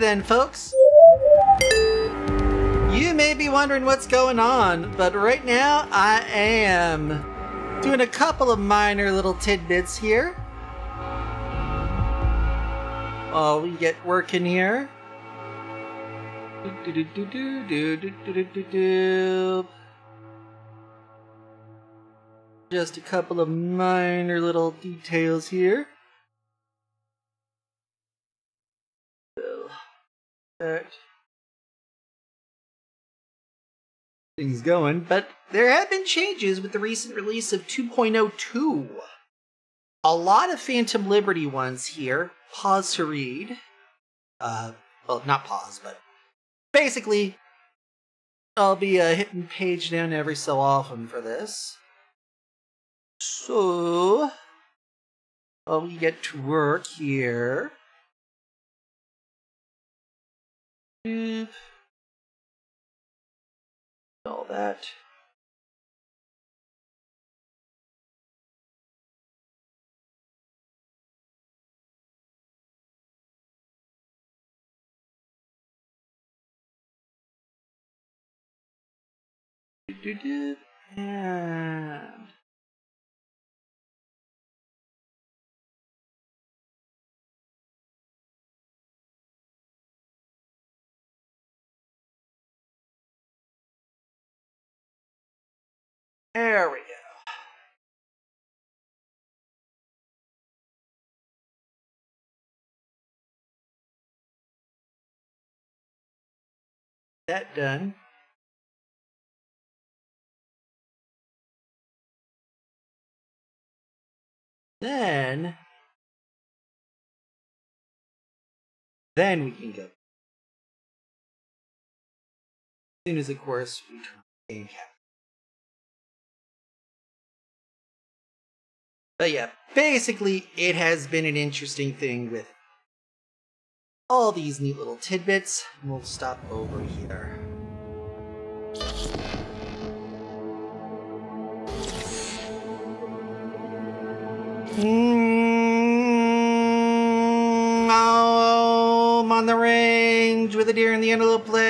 then, folks. You may be wondering what's going on, but right now I am doing a couple of minor little tidbits here. Oh, we get working here. Just a couple of minor little details here. Things going, but there have been changes with the recent release of 2.02. A lot of Phantom Liberty ones here. Pause to read. Uh, well, not pause, but basically, I'll be uh, hitting page down every so often for this. So, I'll get to work here. Mm. All that. Do do do, And There we go. That done. Then, then we can go. As soon as, of course, we turn game cap. But yeah, basically, it has been an interesting thing with all these neat little tidbits. We'll stop over here. Mm, oh, I'm on the range with the deer and the antelope play.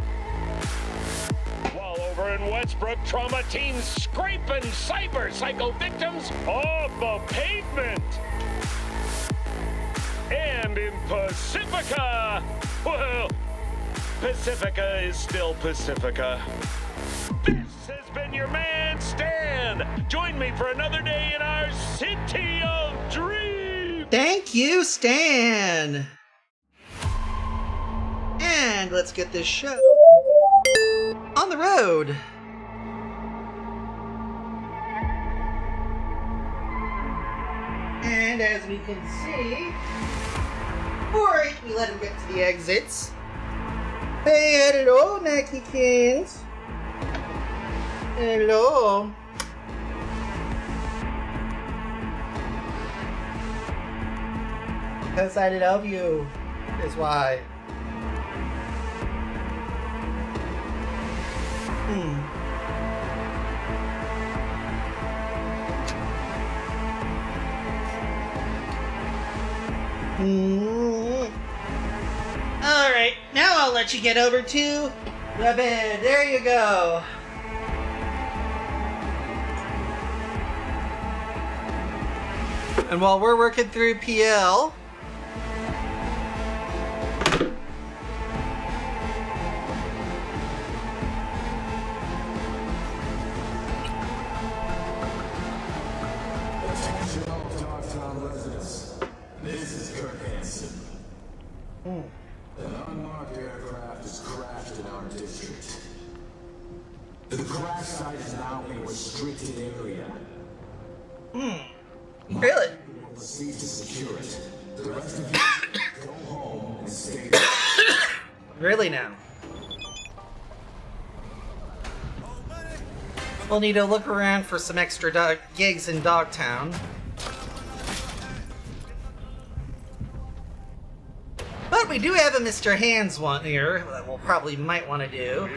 Over in Westbrook, trauma teams scraping cyber psycho victims off the pavement. And in Pacifica, well, Pacifica is still Pacifica. This has been your man, Stan. Join me for another day in our city of dreams. Thank you, Stan! And let's get this show on the road. And as we can see, before we let him get to the exits, hey, hello, Nike Kings. Hello. Because I love you, is why. Hmm. Hmm. All right, now I'll let you get over to the bed. There you go. And while we're working through PL, The crash site is now a restricted area. Hmm. Really? Proceed to secure it. The rest of you, go home and stay. Really now? We'll need to look around for some extra gigs in Dogtown. But we do have a Mr. Hands one here that we'll probably might want to do.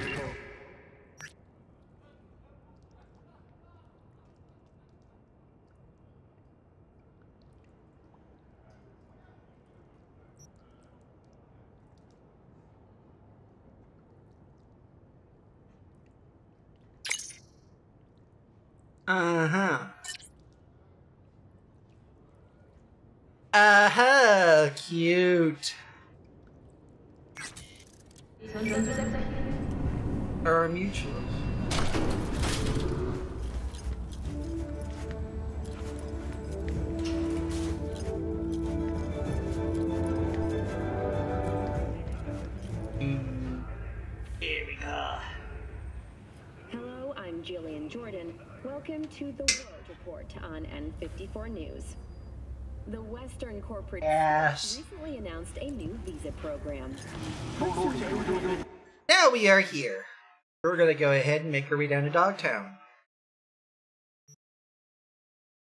Uh-huh. Uh-huh, cute. Our mutuals. Mm, Here we go. Hello, I'm Gillean Jordan. Welcome to the World Report on N54 News. The Western Corporate Yes. recently announced a new visa program. Now we are here. We're gonna go ahead and make our way down to Dogtown.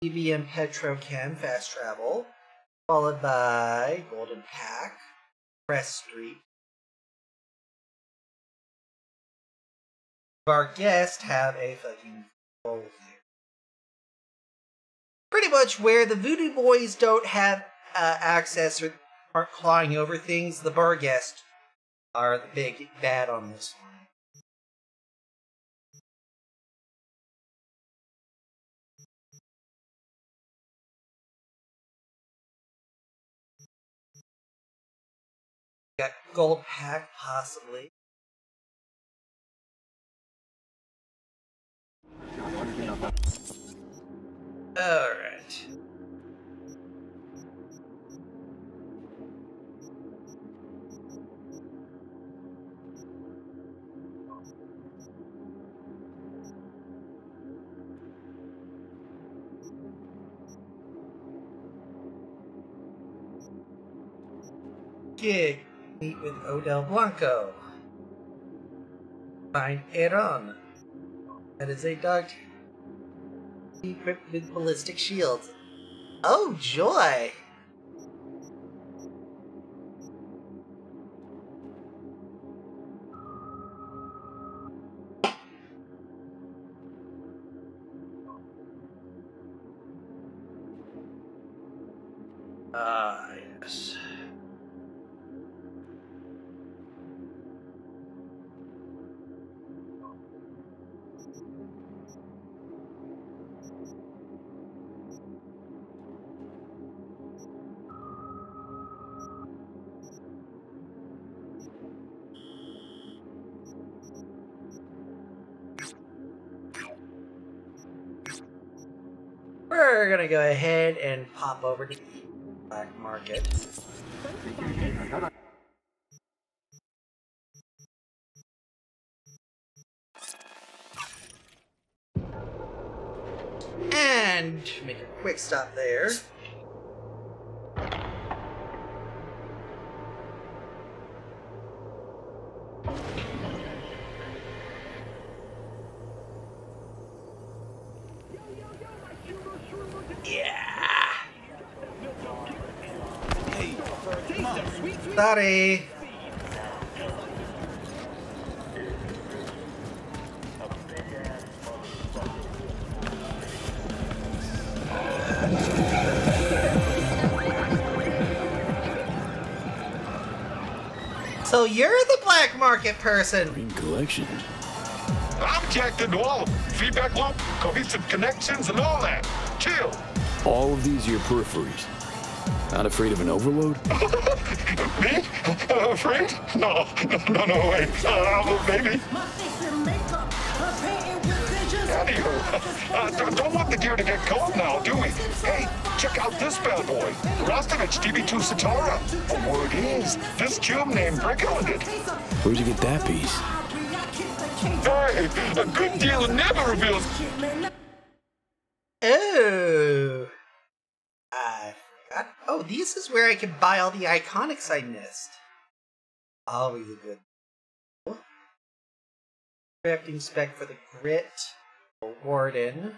EVM Petrochem Fast Travel, followed by Golden Pack, Press Street. Our guests have a fucking. Pretty much where the Voodoo Boys don't have uh, access or aren't clawing over things, the Barghest are the big bad on this one. Got gold pack, possibly. Alright. Gig. Meet with Odell Blanco. Find Aaron. That is a dog equipped with ballistic shields. Oh, joy! Go ahead and pop over to the black market. Black market person. Green collection. I'm jacked into all of them. Feedback loop, cohesive connections, and all that. Chill. All of these are your peripheries. Not afraid of an overload? Me? Uh, afraid? No, no, no, no, wait. Uh, maybe. Anywho, uh, don't, don't want the gear to get cold now, do we? Hey, check out this bad boy. Rostovich DB2 Satara. A word is, this cube named Brick owned it. Where'd you get that piece? Hey, a good deal never reveals. Oh. I. Oh, this is where I can buy all the iconics I missed. Always a good. Crafting spec for the grit. The warden.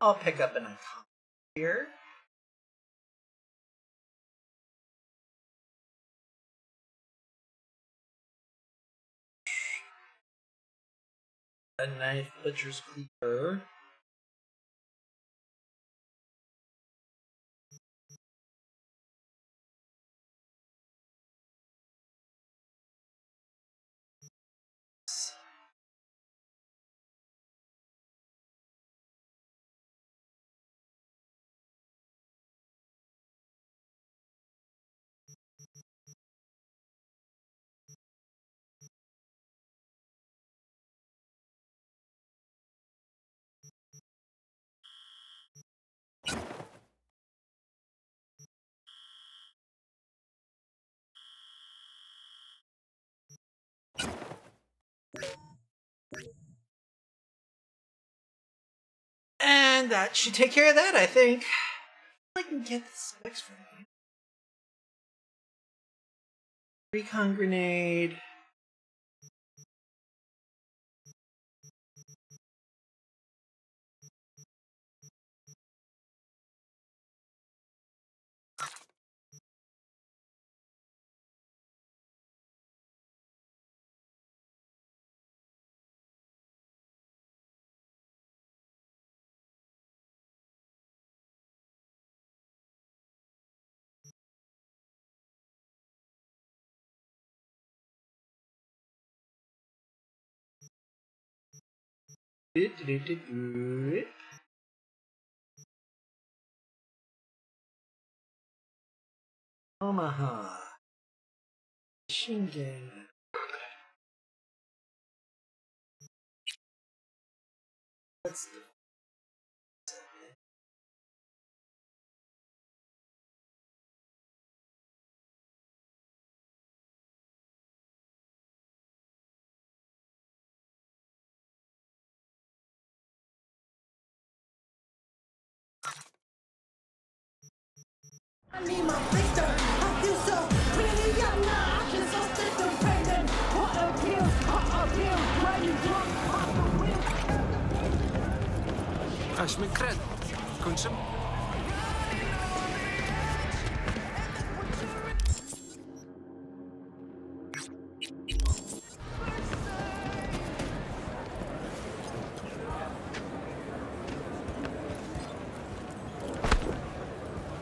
I'll pick up an icon here. A knife butcher's cleaver. That should take care of that, I think. I can get the specs you. Recon grenade. When you drunk off the Aśmy kred. Kończymy.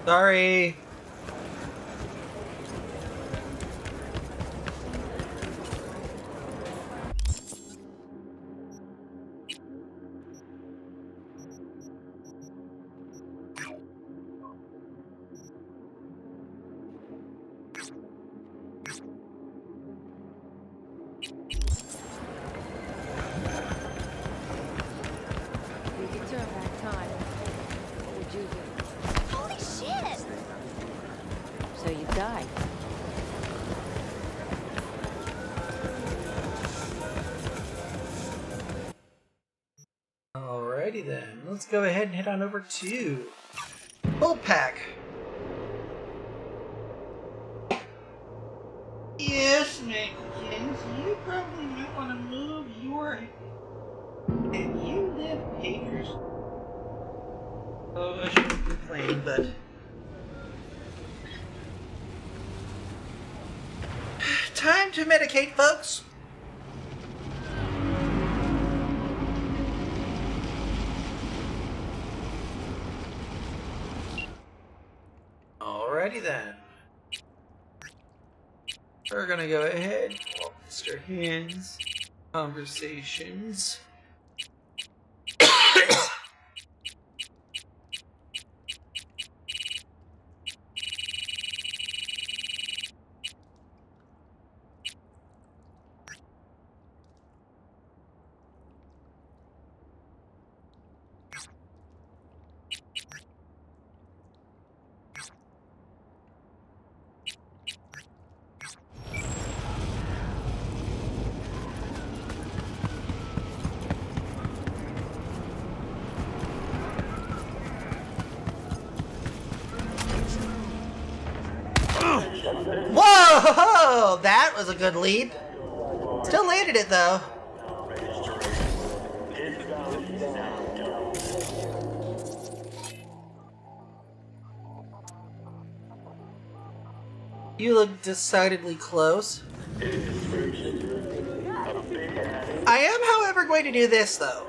Sorry. Let's go ahead and head on over to Bullpack. Yes, Mexicans, you probably might want to move your and you live acres. Oh, I shouldn't complain, but time to medicate, folks. Alrighty then. We're go ahead. Mr. Hands. Conversations. Oh, that Still landed it though. You look decidedly close. I am, however, going to do this though.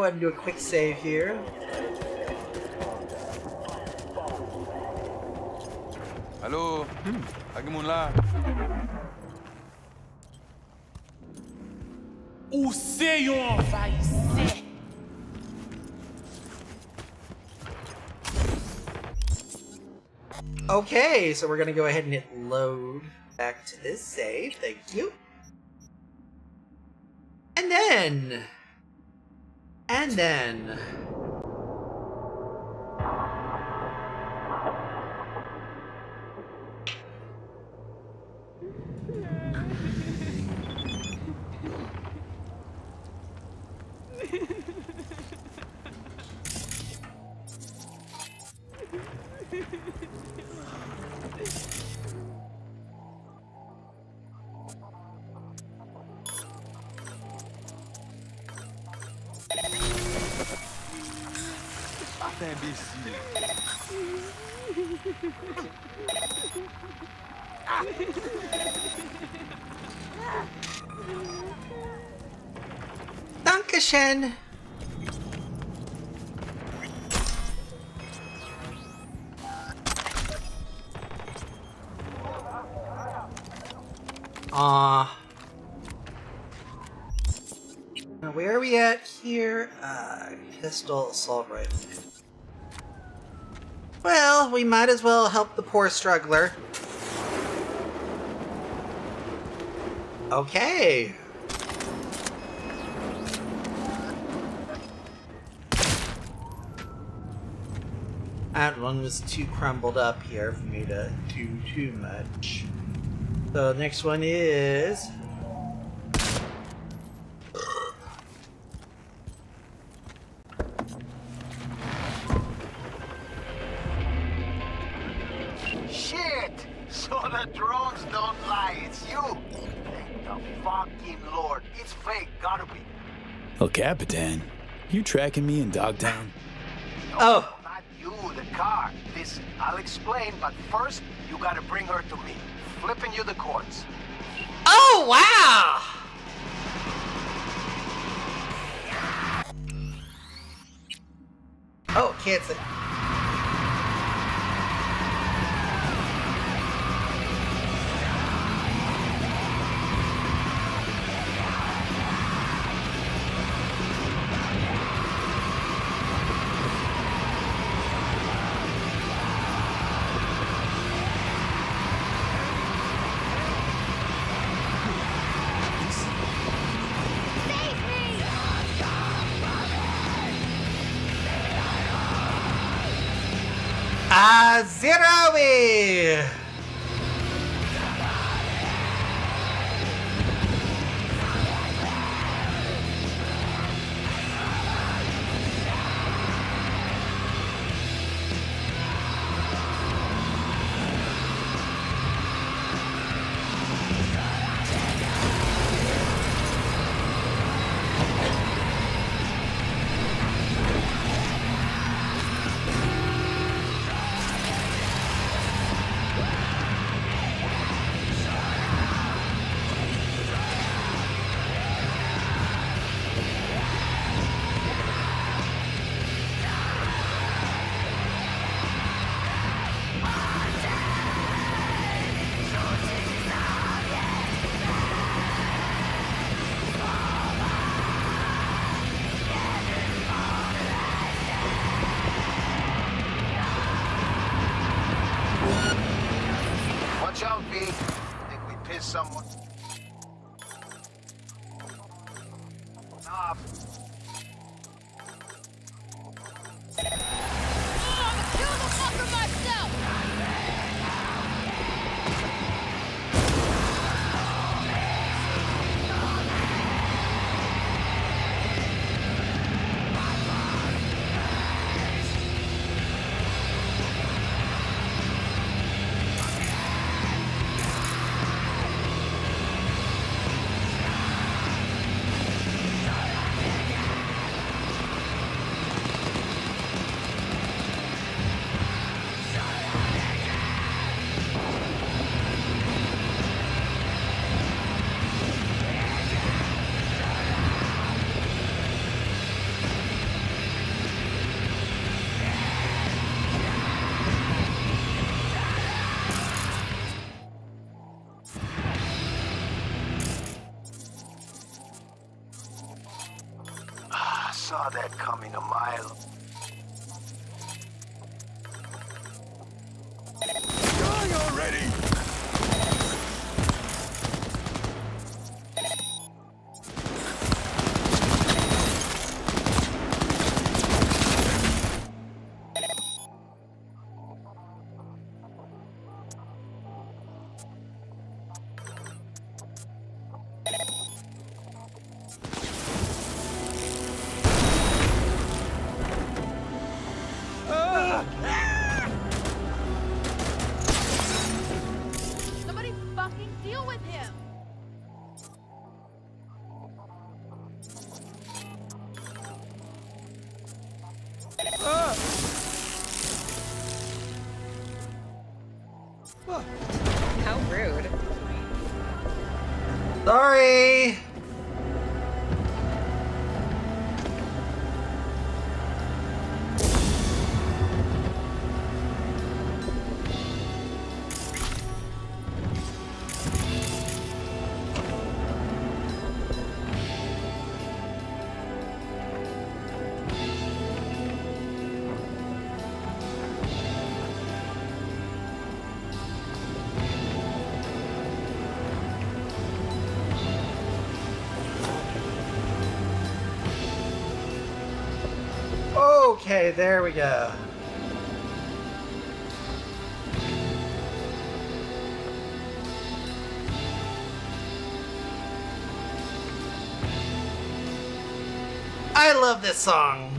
Go ahead and do a quick save here. Allô Lagi mo lá. O Senhor vai ser. Okay, so we're gonna go ahead and hit load back to this save. Thank you. And then. Then. Poor struggler. Okay. That one was too crumbled up here for me to do too much. So next one is Capitan, you tracking me in Dogtown? Oh. Not you, the car. Listen, I'll explain, but first, you gotta bring her to me. Flipping you the coins. Oh wow! Oh, can't Okay, there we go. I love this song.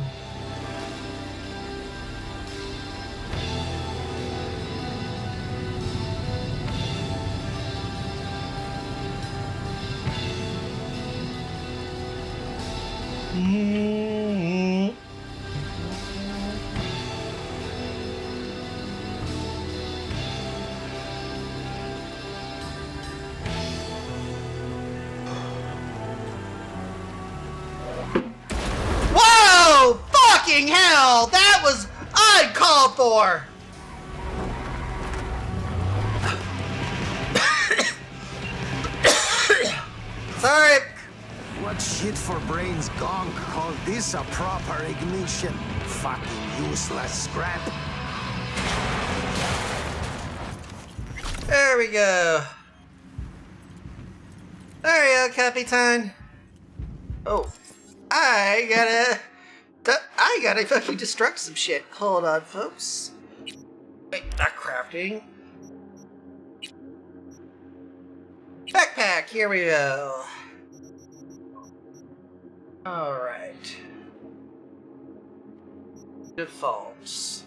A proper ignition? Fucking useless scrap. There we go. There you go, Capitan. Oh, I gotta. I gotta fucking destruct some shit. Hold on, folks. Wait, not crafting. Backpack, here we go. Alright. Defaults.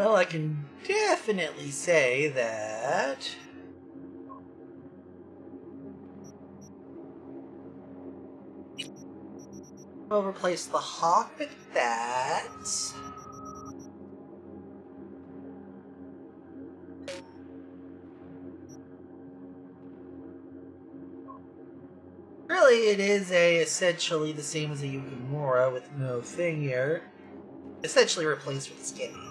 Well, I can definitely say that. We'll replace the hawk with that. Really, it is a essentially the same as a Yukimura with no thing here. Essentially replaced with Skinny.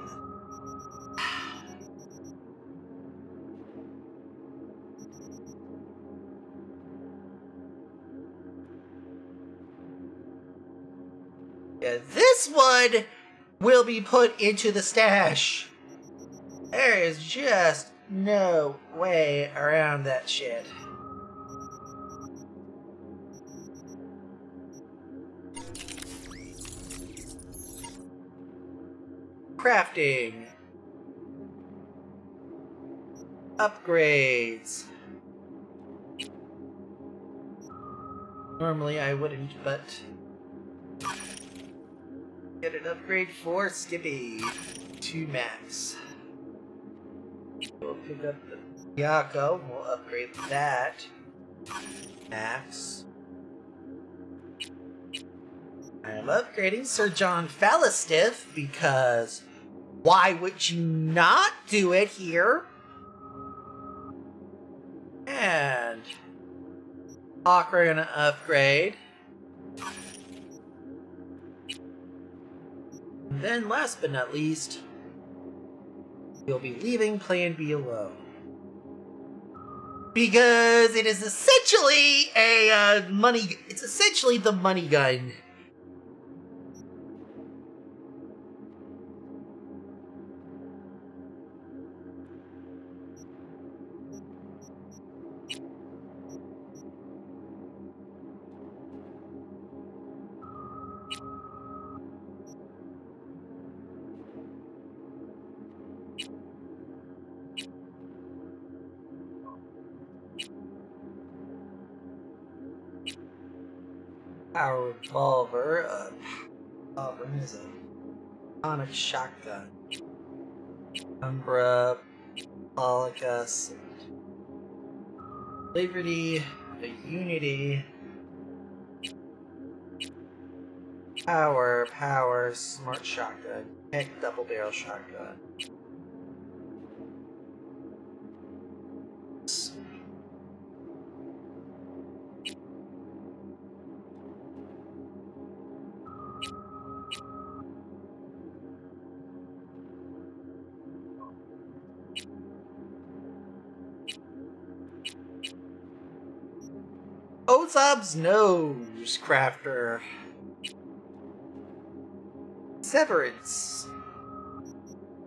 This one will be put into the stash. There is just no way around that shit. Crafting. Upgrades. Normally I wouldn't, but Get an upgrade for Skippy to max. We'll pick up the Yako. We'll upgrade that. Max. I'm upgrading Sir John Phallustiff because why would you not do it here? And Hawk, we're gonna upgrade. Then, last but not least, you'll be leaving Plan B alone. Because it is essentially a uh, money. It's essentially the money gun. Revolver. Uh, revolver is a sonic shotgun. Umbra, Pollock. Liberty, a Unity. Power, power, smart shotgun. Heck, double barrel shotgun. Ozob's nose crafter. Severance.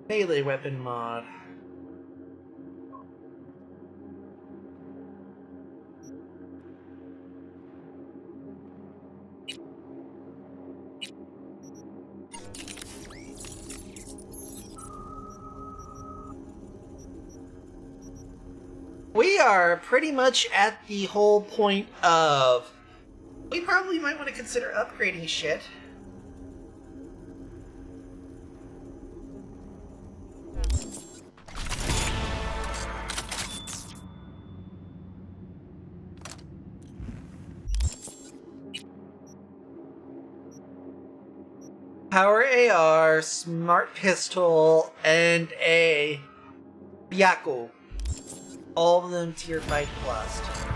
Melee weapon mod. Are pretty much at the whole point of. We probably might want to consider upgrading shit. Power AR, smart pistol, and a Byaku. All of them tier 5 plus.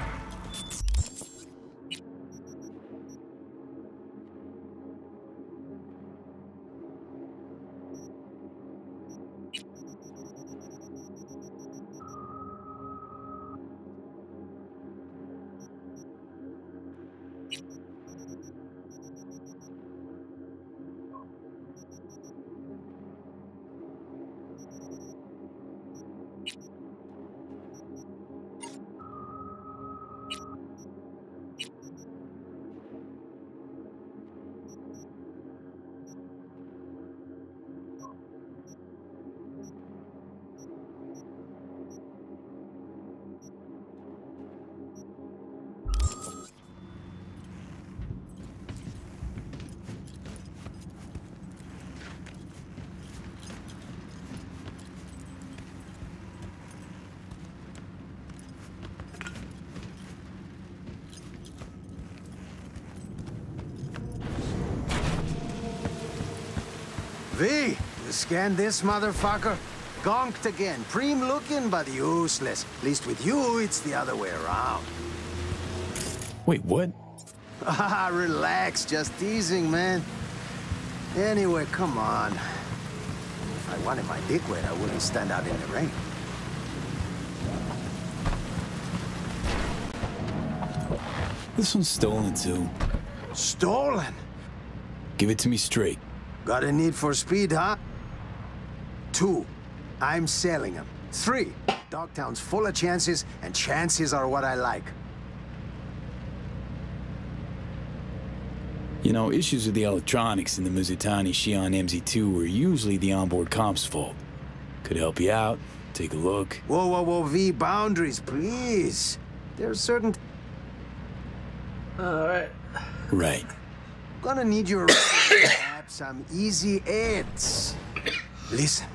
Scan this motherfucker? Gonked again. Preem looking, but useless. At least with you, it's the other way around. Wait, what? Ah, relax. Just teasing, man. Anyway, come on. If I wanted my dick wet, I wouldn't stand out in the rain. This one's stolen too. Stolen? Give it to me straight. Got a need for speed, huh? Two, I'm selling them. Three, Dogtown's full of chances, and chances are what I like. You know, issues with the electronics in the Mizutani Shion MZ2 were usually the onboard comp's fault. Could help you out. Take a look. Whoa, whoa, whoa, V, boundaries, please. There's certain... Alright. Right. Gonna need your to have some easy ads. Listen.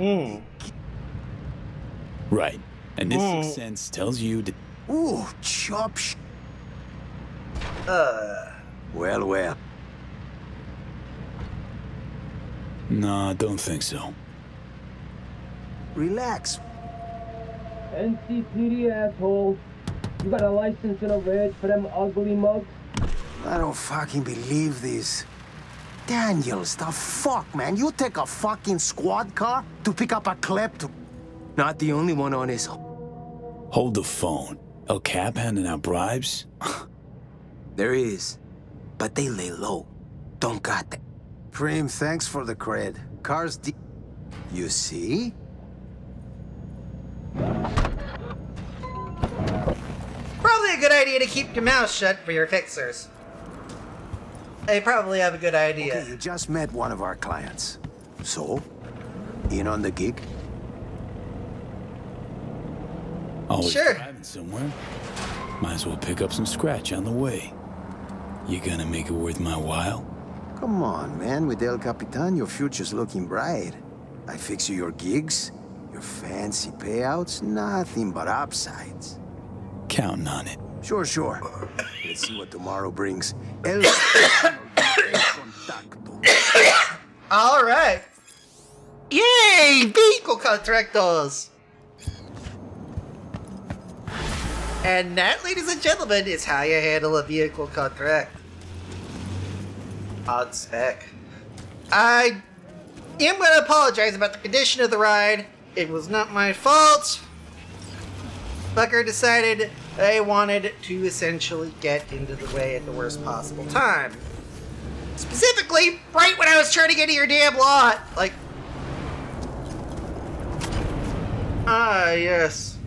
Like... Mm. Right. And this Mm. sixth sense tells you to... Ooh, chop sh... Uh. Well, well. Nah, don't think so. Relax. NCPD asshole. You got a license and a reg for them ugly mugs? I don't fucking believe this. Daniels, the fuck, man? You take a fucking squad car to pick up a klepto. Not the only one on his... Hold the phone. El Cap handing out bribes? There is. But they lay low. Don't got that. Prim, thanks for the cred. Car's de... You see? Probably a good idea to keep your mouth shut for your fixers. They probably have a good idea. Okay, you just met one of our clients. So? In on the gig? Always Sure. driving somewhere. Might as well pick up some scratch on the way. You gonna make it worth my while? Come on, man. With El Capitan, your future's looking bright. I fix you your gigs, your fancy payouts, nothing but upsides. Counting on it. Sure, sure. Let's see what tomorrow brings. El All right. Yay! Vehicle contractors! And that, ladies and gentlemen, is how you handle a vehicle contract. On spec. I am going to apologize about the condition of the ride. It was not my fault. Bucker decided they wanted to essentially get into the way at the worst possible time. Specifically, right when I was trying to get to your damn lot. Like. Ah, yes.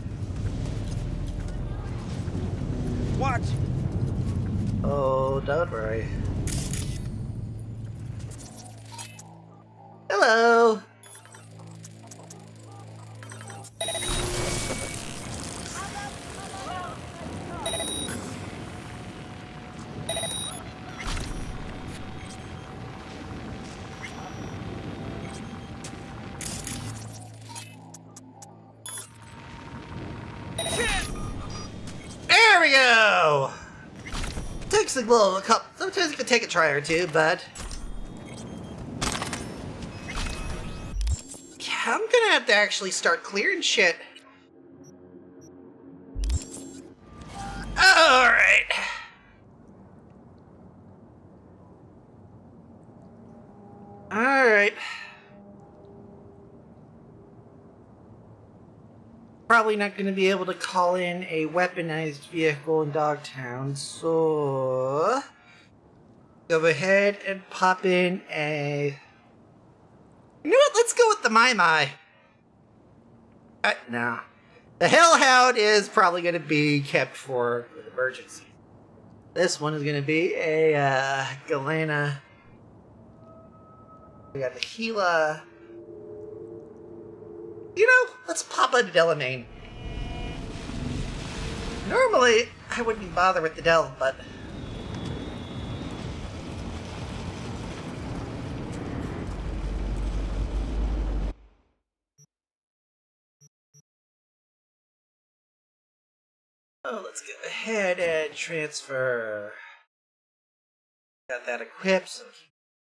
Watch. Oh, don't worry. Hello. Takes a little, a couple, sometimes it can take a try or two, but... I'm gonna have to actually start clearing shit. Alright. Alright. Probably not going to be able to call in a weaponized vehicle in Dogtown, so go ahead and pop in a. You know what? Let's go with the MaiMai. Uh. The Hellhound is probably going to be kept for an emergency. This one is going to be a uh, Galena. We got the Gila. You know, let's pop a Delamain. Normally, I wouldn't bother with the Del, but. Oh, let's go ahead and transfer. Got that equipped, so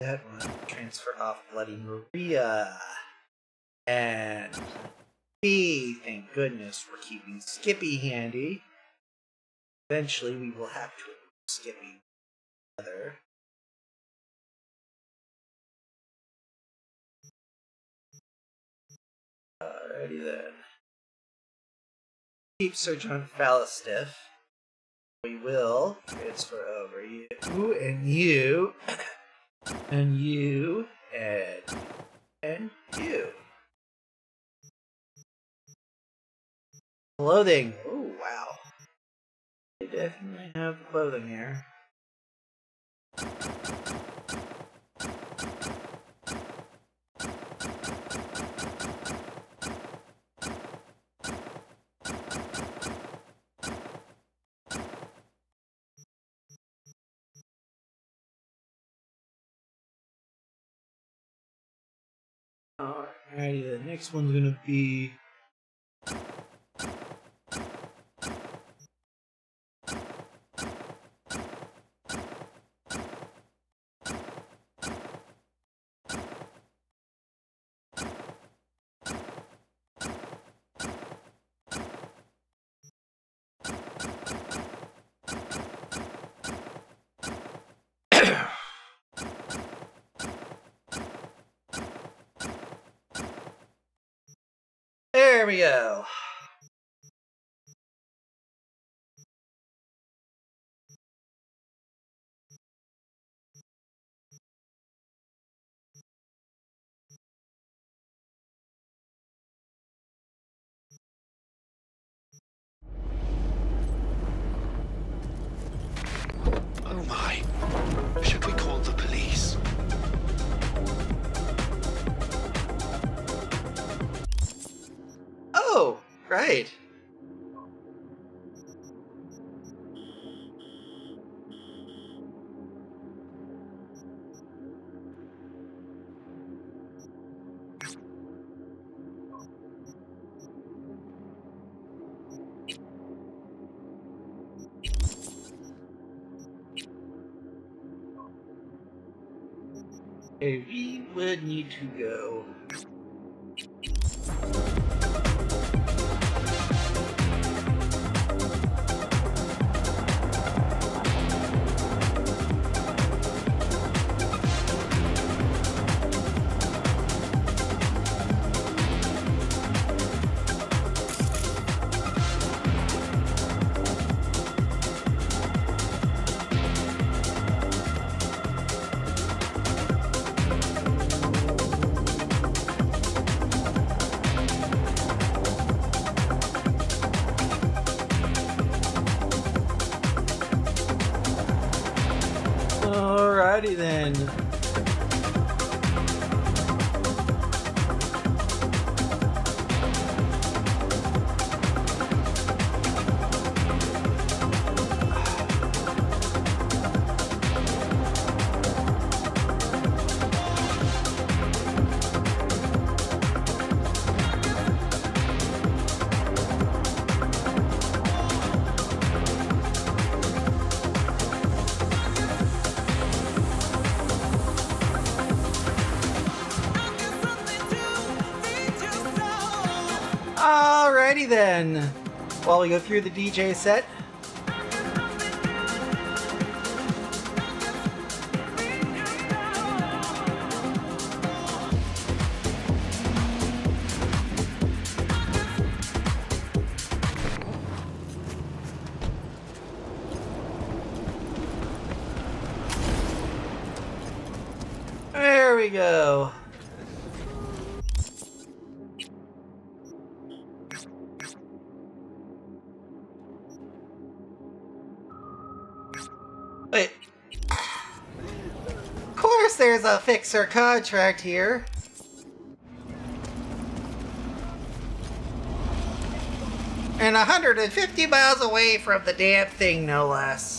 that one. Transfer off Bloody Maria. And B, thank goodness we're keeping Skippy handy. Eventually we will have to Skippy together. Alrighty then. Keep Sergeant Phallustiff. We will transfer over you and you and you and and you. Clothing. Oh wow. They definitely have clothing here. Alrighty, the next one's gonna be Okay, we would need to go. Then. While we go through the DJ set. There's our contract here. And 150 miles away from the damn thing, no less.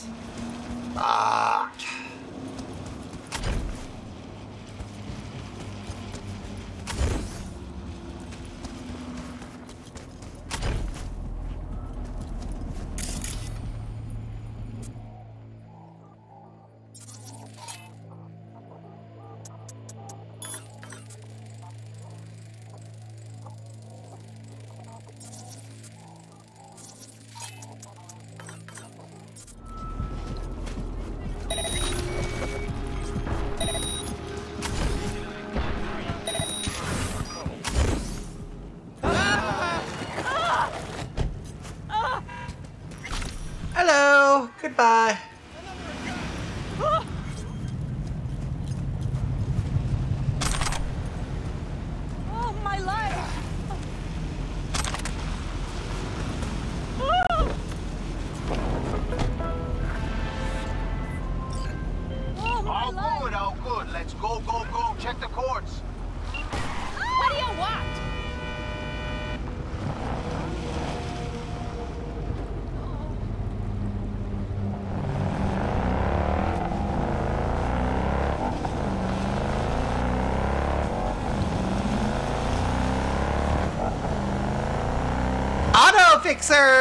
Auto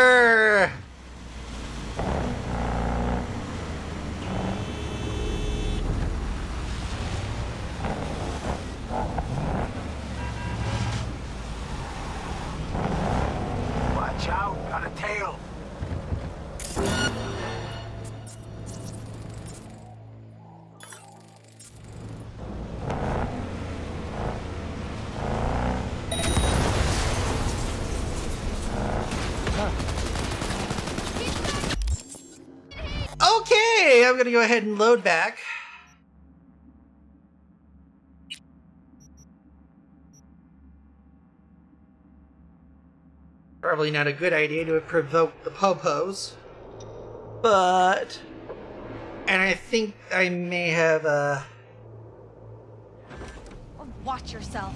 Gonna go ahead and load back. Probably not a good idea to provoke the popos. But... And I think I may have, uh... Watch yourself.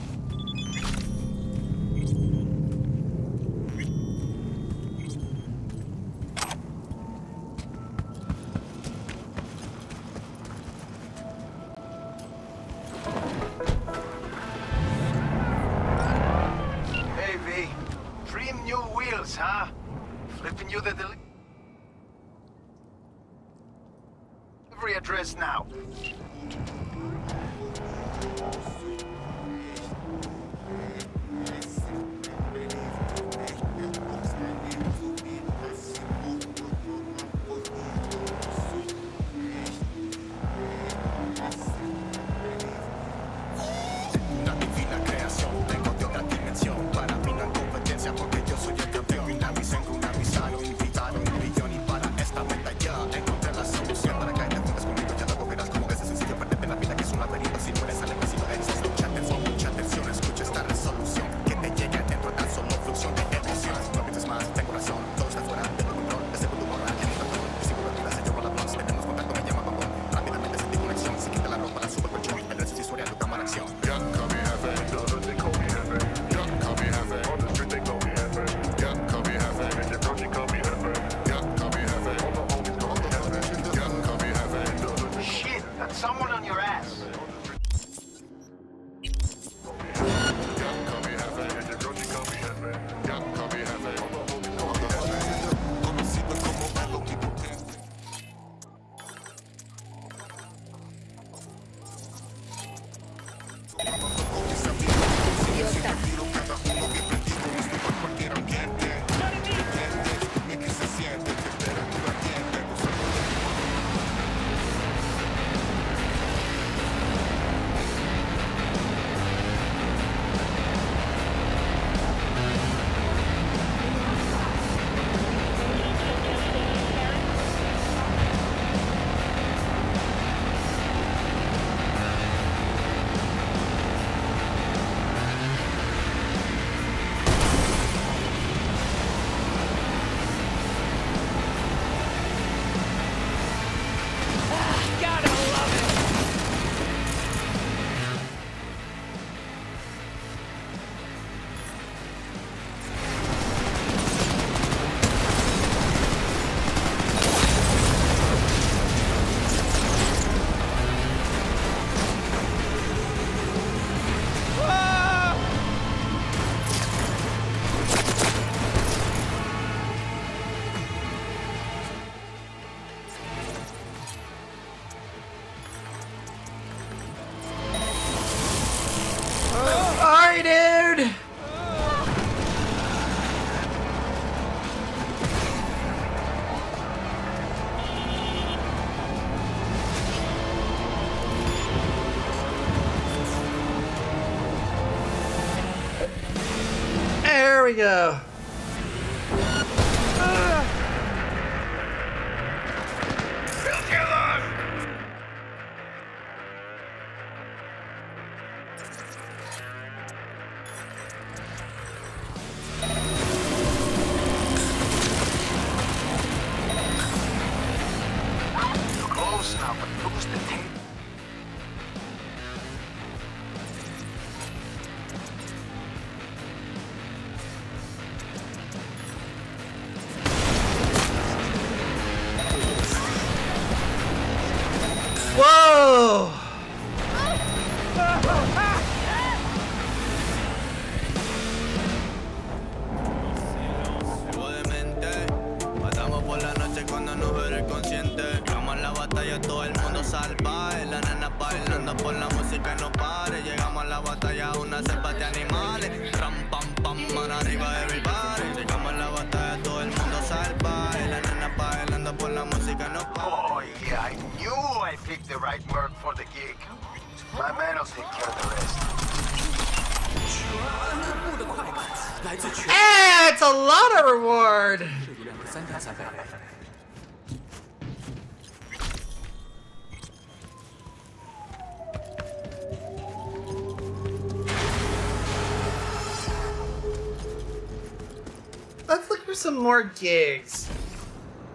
Some more gigs.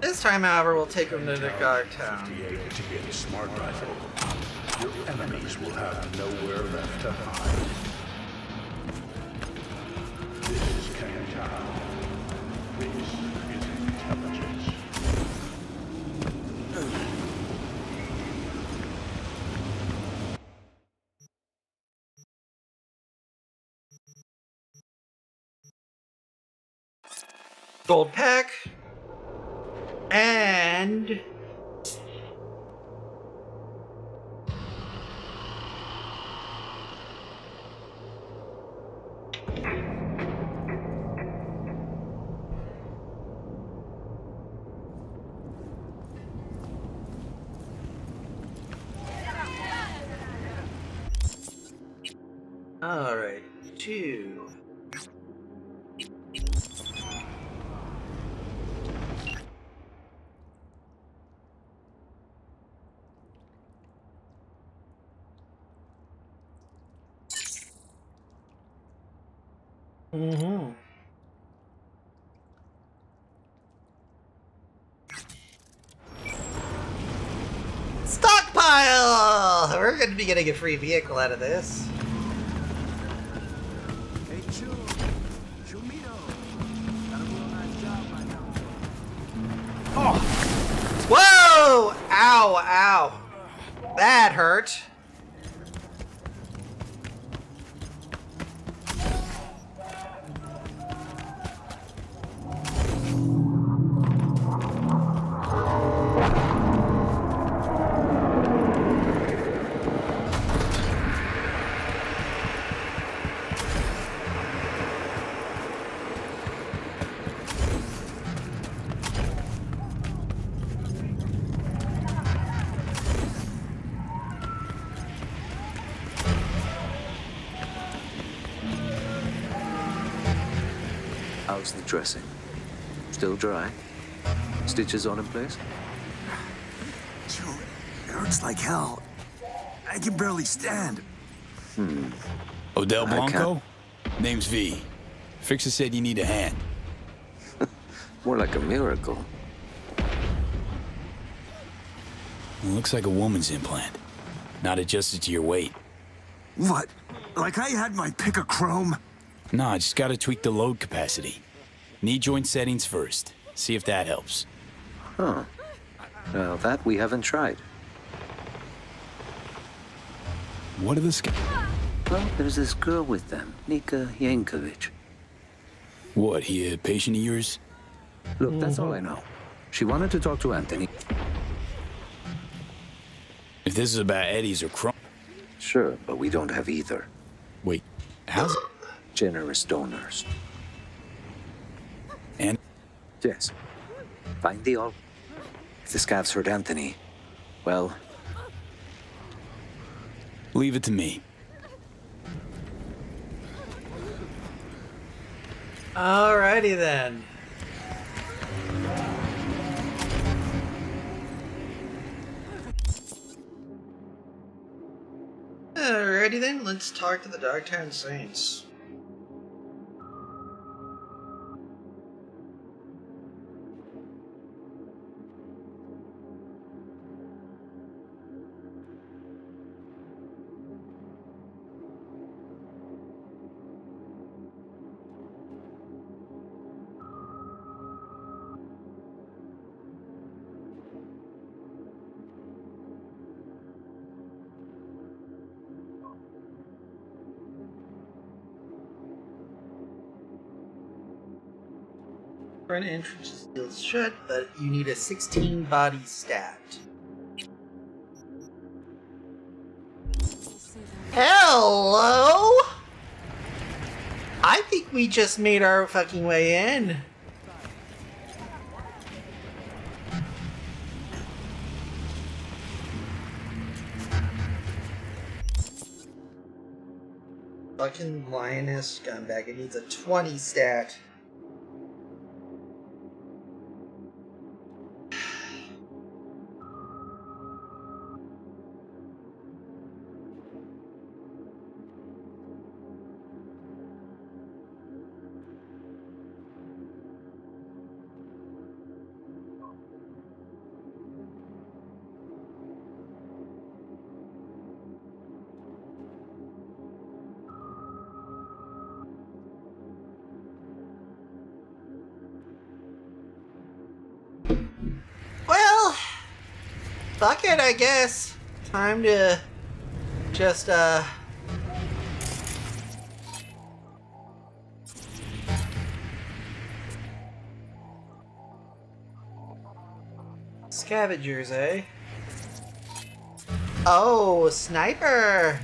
This time, however, we'll take them to the guard town. to get a smart rifle. Your enemies will have nowhere left Mm-hmm. Stockpile! We're going to be getting a free vehicle out of this. Hey, Chu. Chumito. Done a real nice job by now. Whoa! Ow, ow. That hurt. Dressing? Still dry? Stitches on in place? Chu, it hurts like hell. I can barely stand. Hmm. Odell Blanco? Name's V. Fixer said you need a hand. More like a miracle. It looks like a woman's implant. Not adjusted to your weight. What? Like I had my pick of chrome? Nah, just gotta tweak the load capacity. Knee joint settings first. See if that helps. Huh. Well, that we haven't tried. What are the sc- Well, there's this girl with them, Nika Yankovic. What, he a patient of yours? Look, that's all I know. She wanted to talk to Anthony. If this is about Eddie's or Chrome. Sure, but we don't have either. Wait, how's Generous donors. And? Yes. Find the all. If the scavs hurt Anthony, well, Leave it to me. Alrighty then. Alrighty then, let's talk to the Dogtown Saints. Front entrance is sealed shut, but you need a 16 body stat. Hello? I think we just made our fucking way in. Fucking lioness scumbag. It needs a 20 stat. Fuck it, I guess. Time to just, uh. Scavengers, eh? Oh, sniper!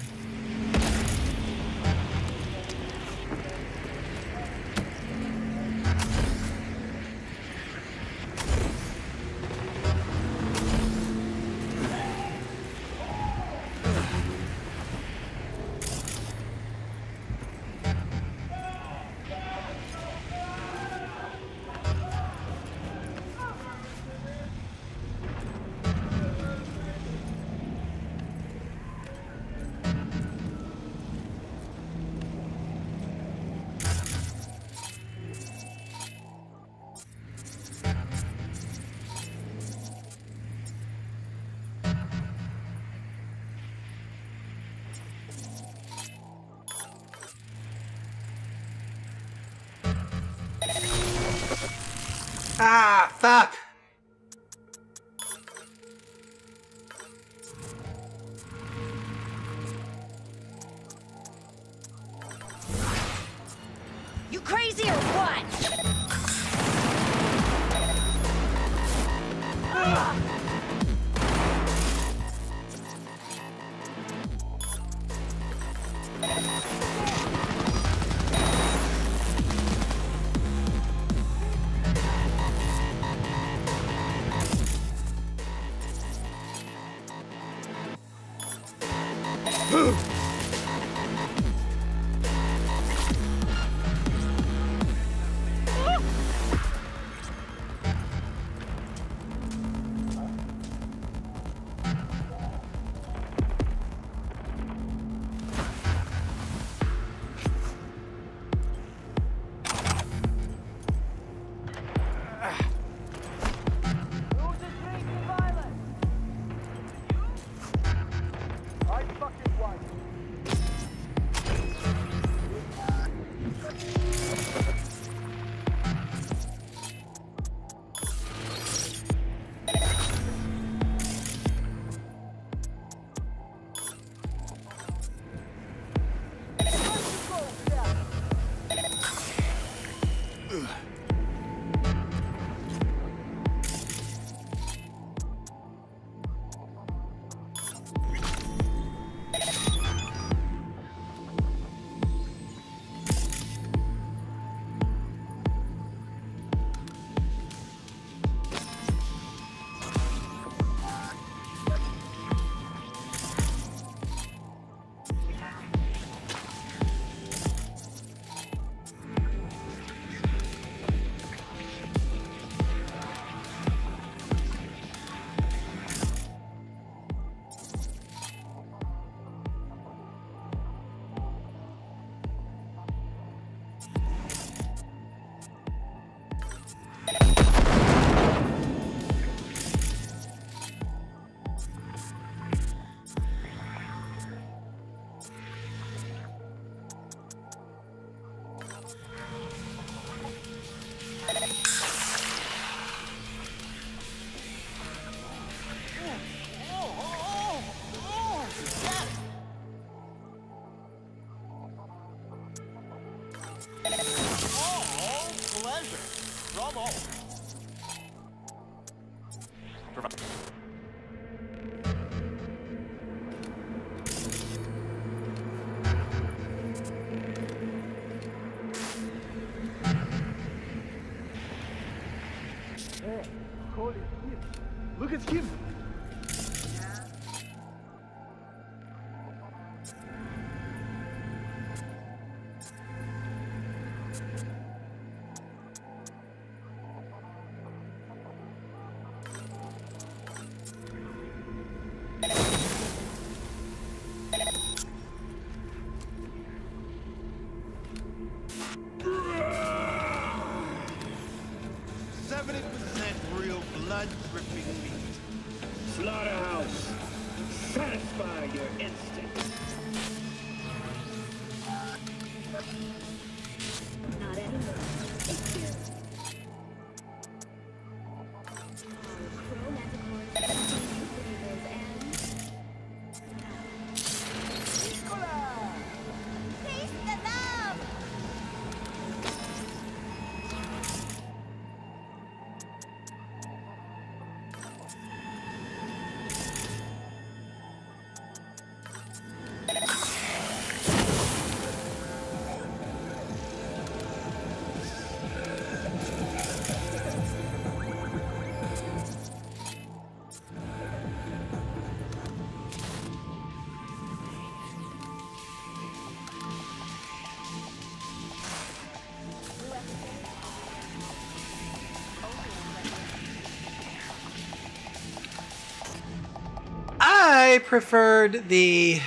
Preferred the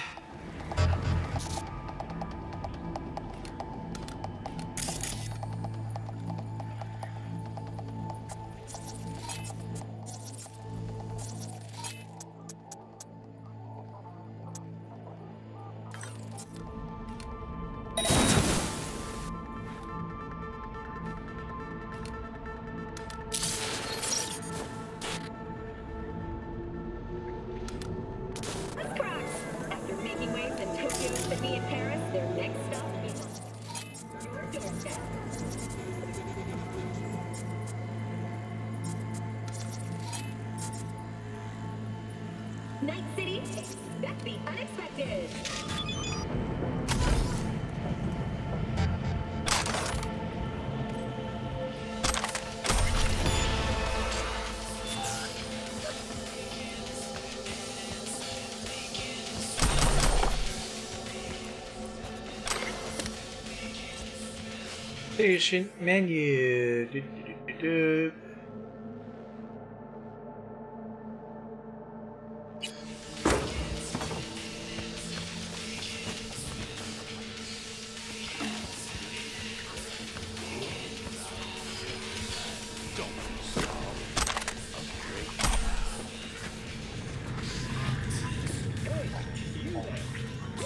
patient menu. Do, do, do.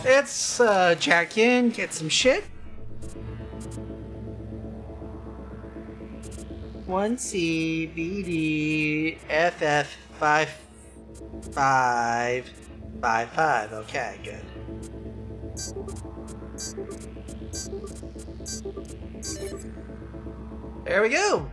Let's uh, jack in, get some shit. 1CBDFF5555. Okay, good. There we go!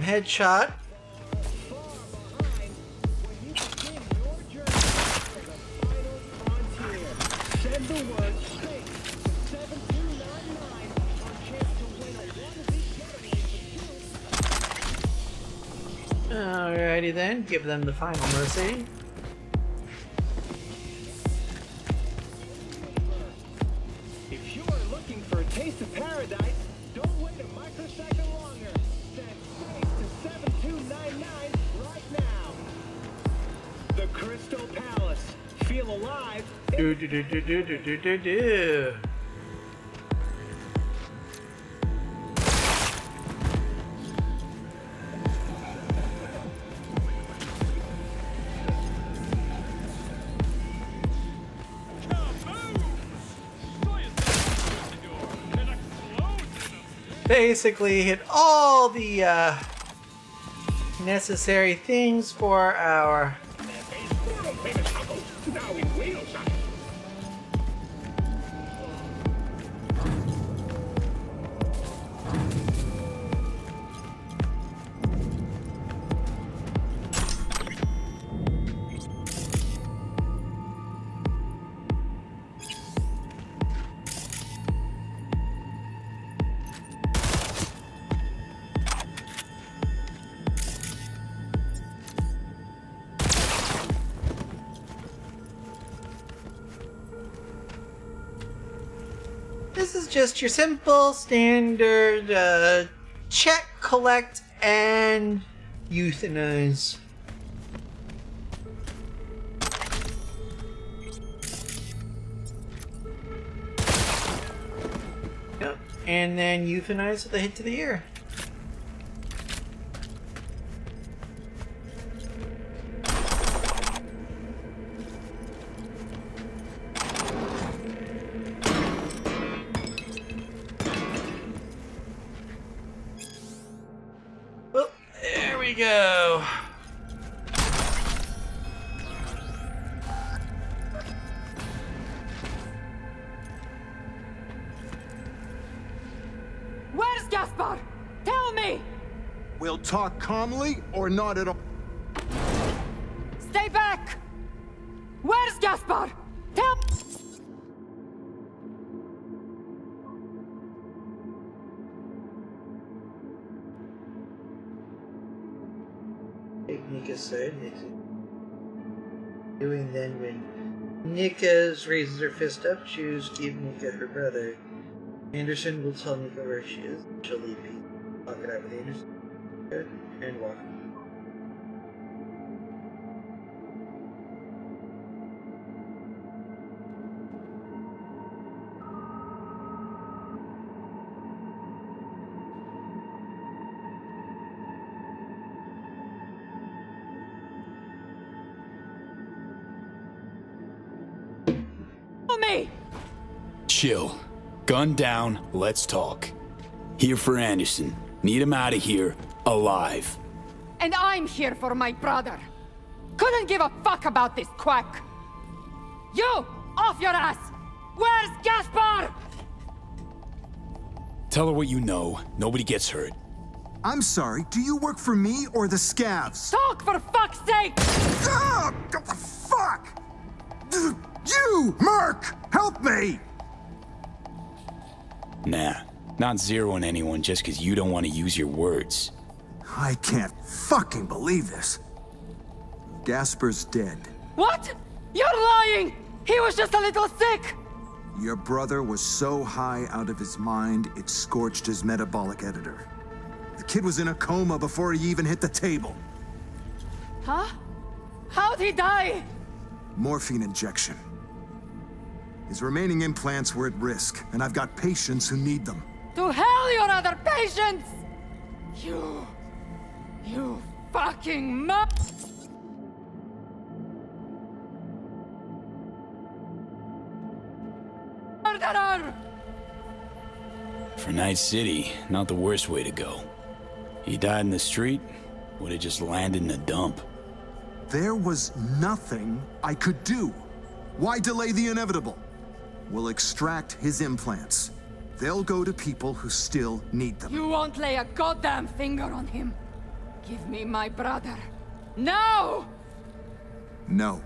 Headshot Alrighty then, give them the final mercy. If you are looking for a taste of paradise, don't wait a microsecond longer. Send space to 7299 right now. The Crystal Palace. Feel alive. Do do do do do do do do do. Basically hit all the uh, necessary things for our Your simple, standard uh, check, collect, and euthanize. Yep, and then euthanize with a hit to the ear. Calmly or not at all. Stay back! Where's Gaspar? Tell Take Nika's side. Nika. Doing then when Nika raises her fist up, choose give Nika her brother. Anderson will tell Nika where she is. She'll leave Pete. Talk it out with Anderson. Good. And walk. Chill. Gun down, let's talk. Here for Anderson. Need him out of here, alive. And I'm here for my brother. Couldn't give a fuck about this quack. You! Off your ass! Where's Gaspar? Tell her what you know. Nobody gets hurt. I'm sorry, do you work for me or the scavs? Talk for fuck's sake! Ah, fuck! You, Merc! Help me! Nah, not zeroing anyone just because you don't want to use your words. I can't fucking believe this. Gaspar's dead. What? You're lying! He was just a little sick! Your brother was so high out of his mind, it scorched his metabolic editor. The kid was in a coma before he even hit the table. Huh? How'd he die? Morphine injection. His remaining implants were at risk, and I've got patients who need them. To hell your other patients! You... You fucking mu- Murderer! For Night City, not the worst way to go. He died in the street, would have just landed in a dump. There was nothing I could do. Why delay the inevitable? We'll extract his implants. They'll go to people who still need them. You won't lay a goddamn finger on him. Give me my brother. No! No.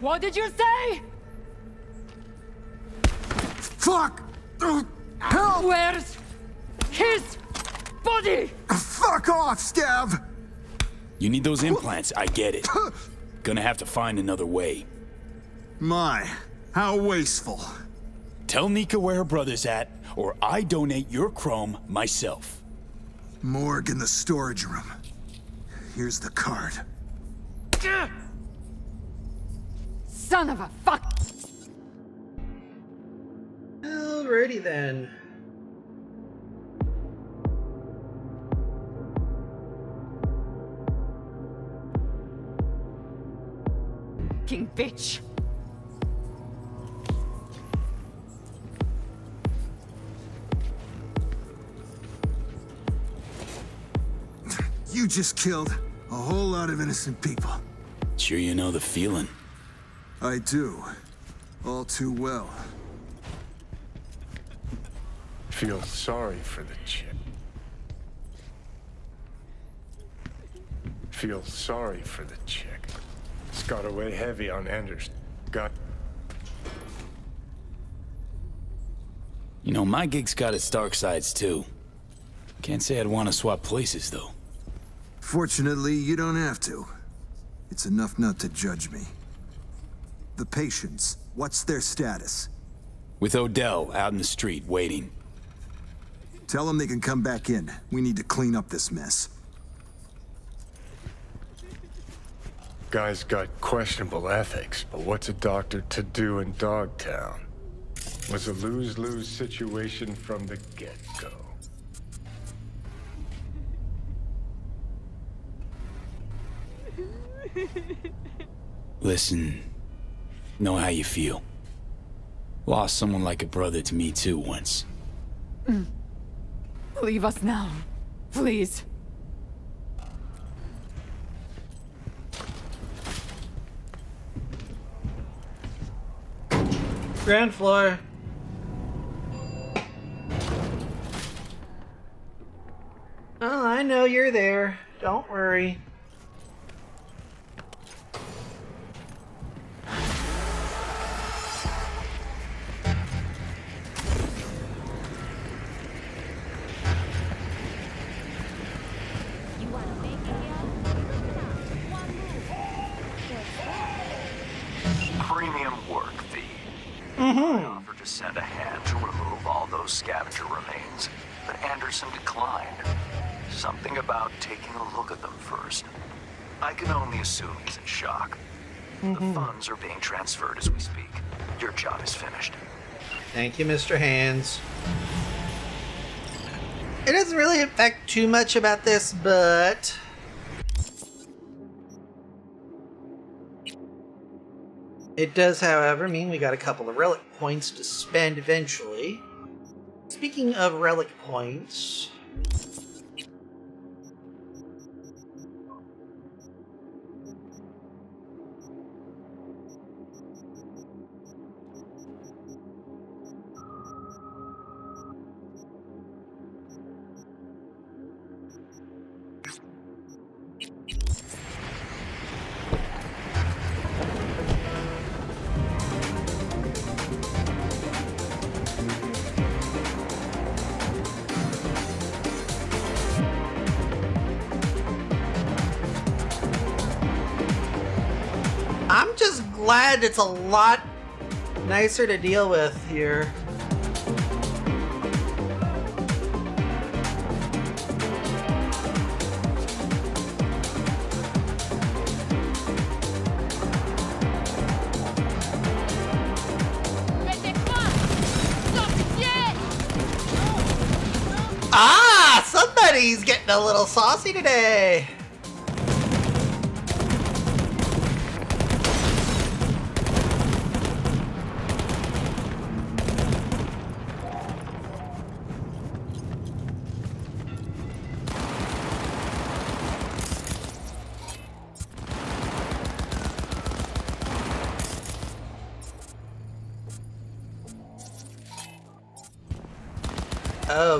What did you say? Fuck! Help! Where's his body? Fuck off, Scav! You need those implants, I get it. Gonna have to find another way. My, how wasteful. Tell Nika where her brother's at, or I donate your chrome myself. Morgue in the storage room. Here's the card. Son of a fuck! Alrighty then. King bitch! You just killed a whole lot of innocent people. Sure you know the feeling. I do. All too well. Feel sorry for the chick. Feel sorry for the chick. It's got away heavy on Anders. Got You know, my gig's got its dark sides too. Can't say I'd want to swap places though. Fortunately, you don't have to. It's enough not to judge me. The patients, what's their status? With Odell out in the street waiting. Tell them they can come back in. We need to clean up this mess. Guy's got questionable ethics, but what's a doctor to do in Dogtown? Was a lose-lose situation from the get-go. Listen, know how you feel. Lost someone like a brother to me too once. Mm. Leave us now. Please. Grand floor. Oh, I know you're there. Don't worry. Mm-hmm. I offered to send a hand to remove all those scavenger remains, but Anderson declined. Something about taking a look at them first. I can only assume he's in shock. The mm-hmm. funds are being transferred as we speak. Your job is finished. Thank you, Mr. Hands. It doesn't really affect too much about this, but... It does, however, mean we got a couple of relic points to spend eventually. Speaking of relic points... nicer to deal with here. Ah, somebody's getting a little saucy today.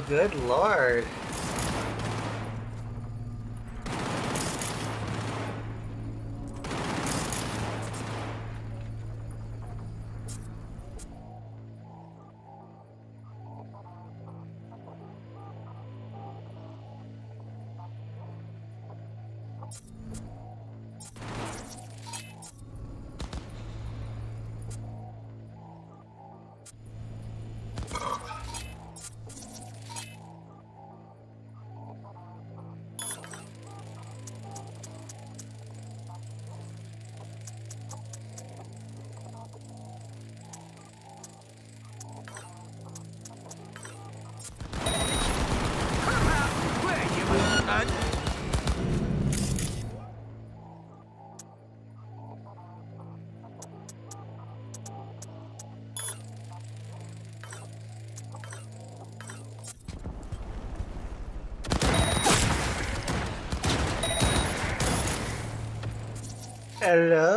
Good lord. Hello.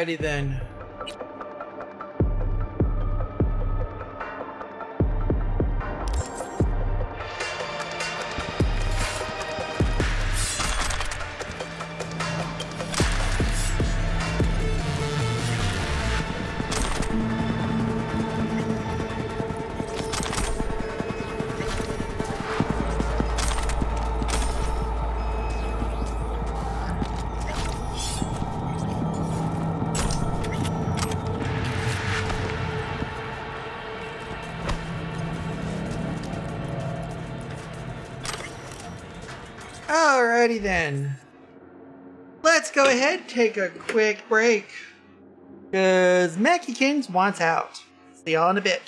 Alrighty then. Then. Let's go ahead take a quick break. Cause Mackie Kings wants out. See y'all in a bit.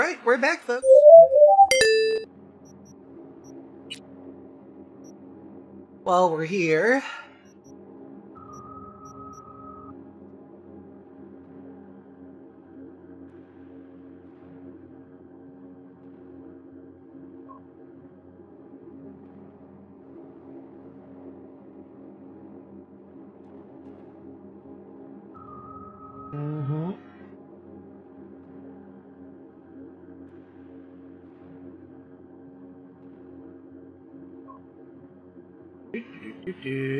Right, we're back, folks. While we're here, Do-do-do-do.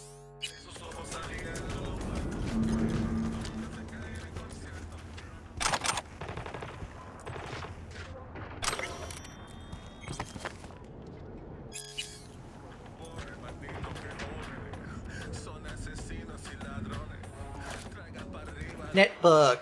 Netbook.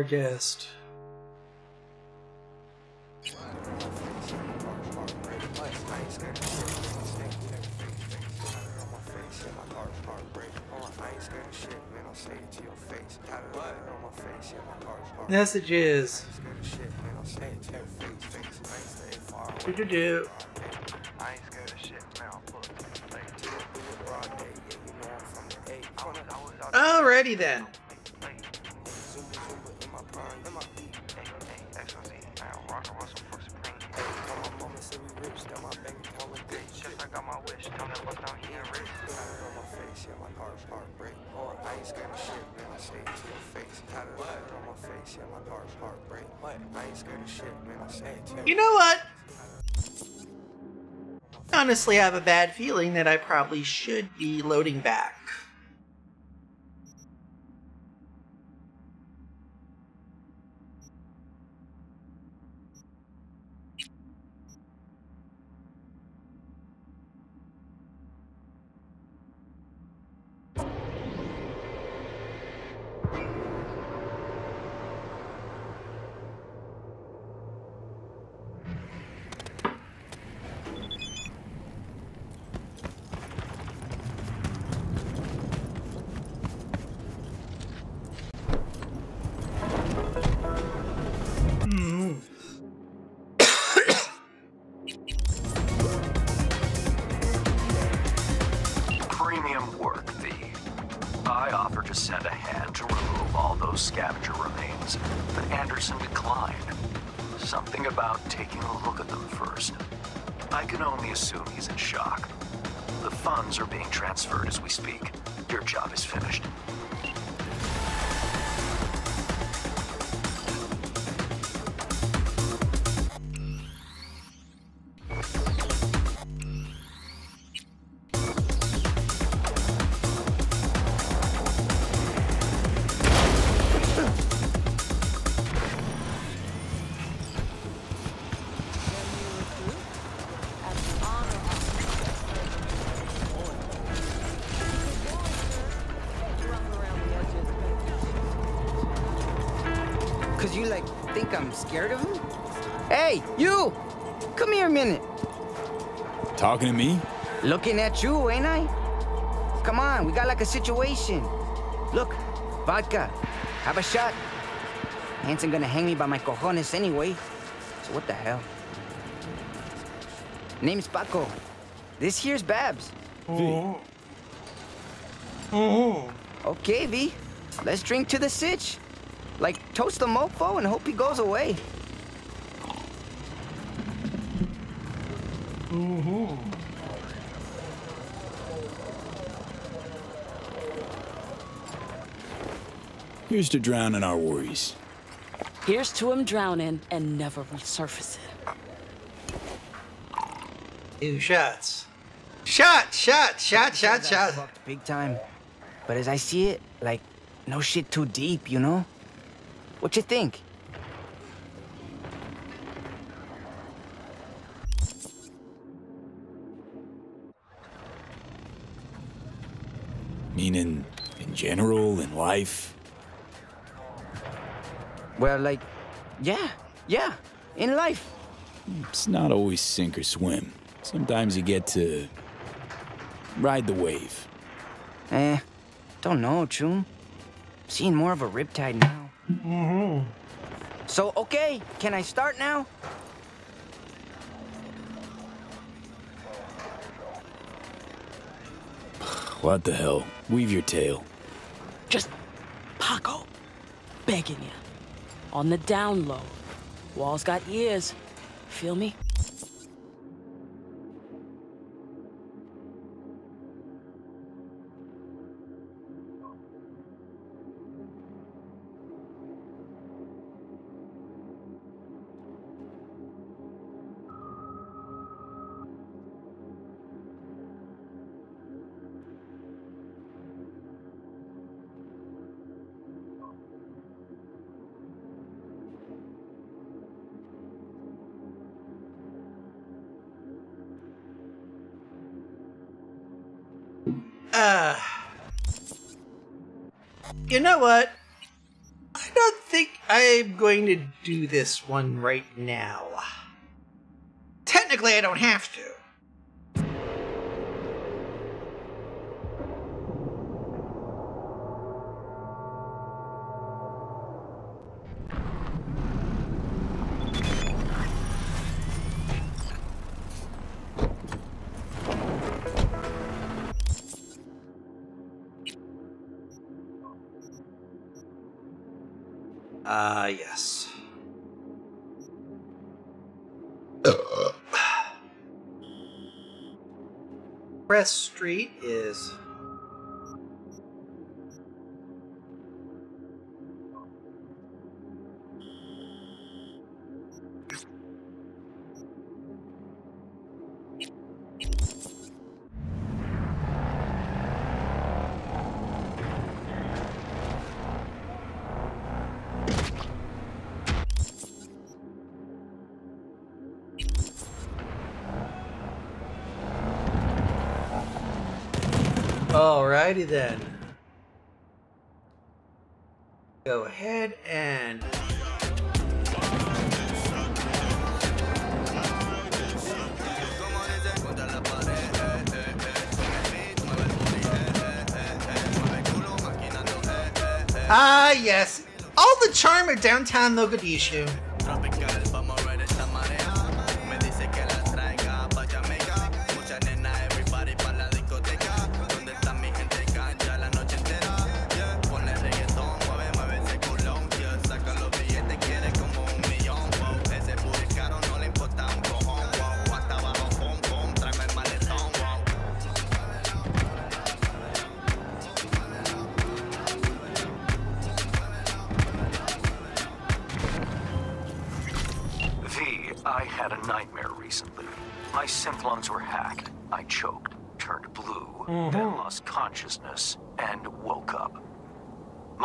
Our guest. Message is. Shit. Man I'll say to your face. Do do do. Alrighty then. Honestly, have a bad feeling that I probably should be loading back. Speak. I'm scared of him? Hey, you! Come here a minute. Talking to me? Looking at you, ain't I? Come on, we got like a situation. Look, vodka. Have a shot. Hanson gonna hang me by my cojones anyway. So what the hell? Name's Paco. This here's Babs. Oh. V. Oh. Okay, V. Let's drink to the sitch. Like, toast the mofo and hope he goes away. Mm-hmm. Here's to drowning our worries. Here's to him drowning and never resurfacing. Two shots. Shot, shot, shot, shot, shot. Fucked big time. But as I see it, like, no shit too deep, you know? What you think? Meaning, in general, in life? Well, like, yeah, yeah, in life. It's not always sink or swim. Sometimes you get to ride the wave. Eh, don't know, Chum. Seeing more of a riptide now. Mm-hmm. So, okay, can I start now? What the hell? Weave your tail. Just Paco, begging you. On the down low. Wall's got ears. Feel me? Uh, you know what? I don't think I'm going to do this one right now. Technically, I don't have to. Press Street is. Then. Go ahead and. Ah, yes. All the charm of downtown Mogadishu.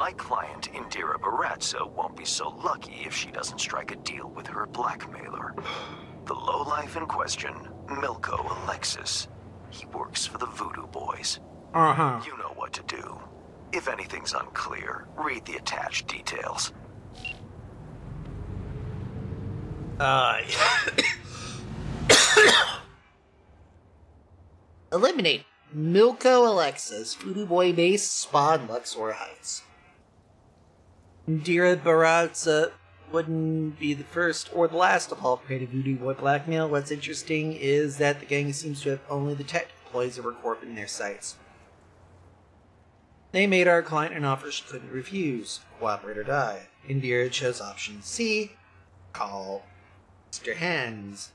My client, Indira Baratza, won't be so lucky if she doesn't strike a deal with her blackmailer. The lowlife in question, Milko Alexis. He works for the Voodoo Boys. Uh-huh. You know what to do. If anything's unclear, read the attached details. Uh, eliminate Milko Alexis, Voodoo Boy base, spawn Luxor Heights. Indira Baratza uh, wouldn't be the first or the last to fall prey to Voodoo Boy blackmail. What's interesting is that the gang seems to have only the tech employees of Corp in their sights. They made our client an offer she couldn't refuse. Cooperate or die. Indira chose option C. Call Mr. Hands.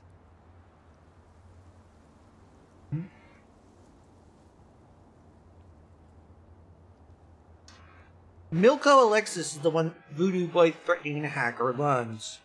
Milko Alexis is the one Voodoo Boy threatening to hack lungs.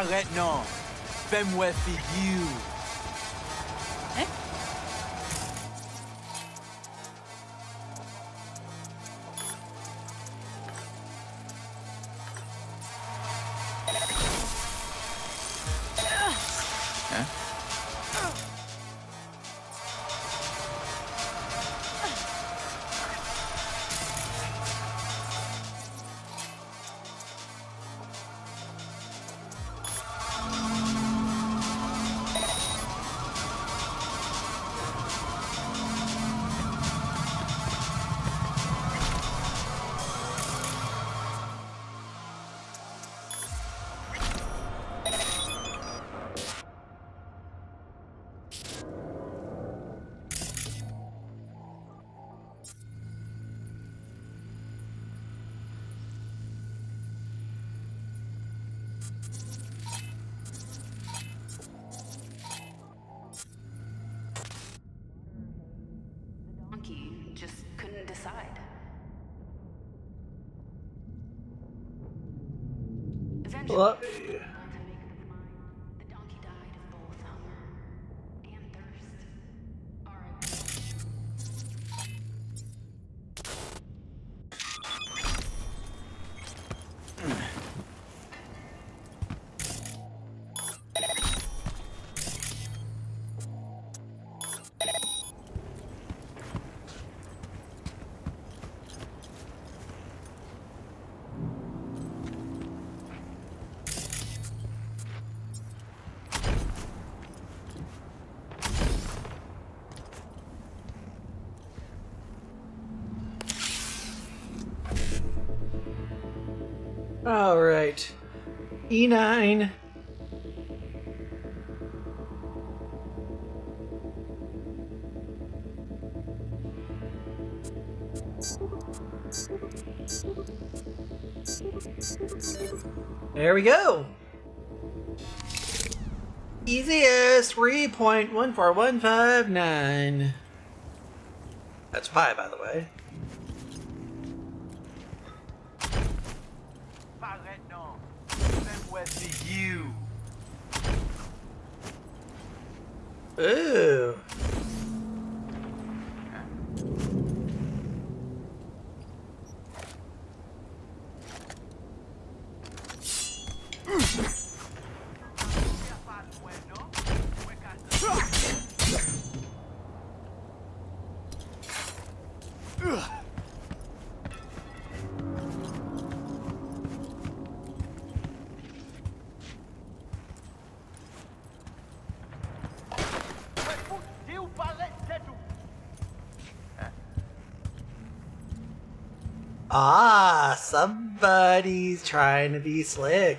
Arrête, non. Fais-moi figure. Well, E9. There we go. Easiest 3.14159. That's pi, by the way. trying to be slick.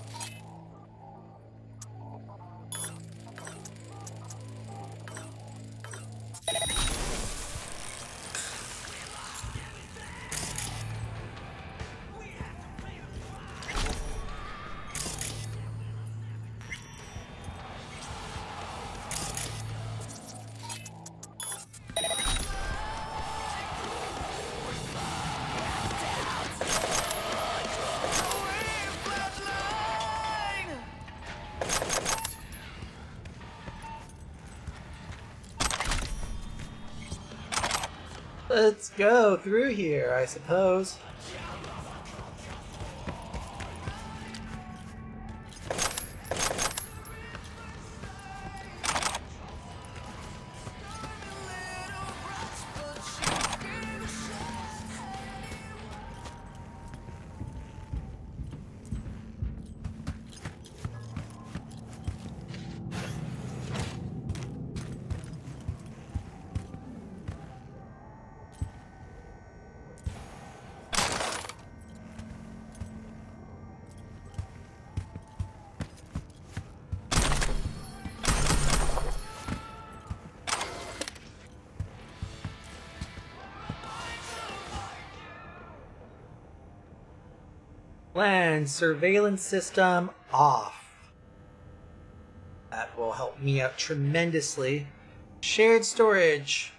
Let's go through here, I suppose. Land surveillance system off. That will help me out tremendously. Shared storage.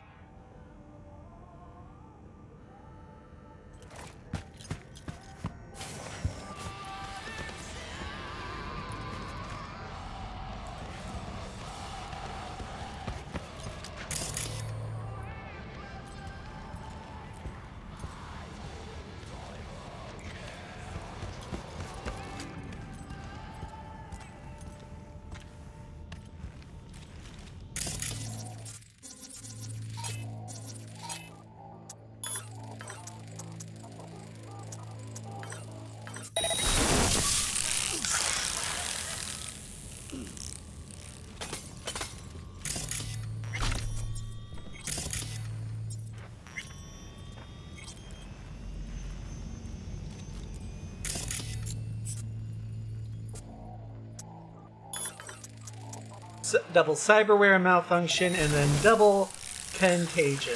Double cyberware malfunction and then double contagion.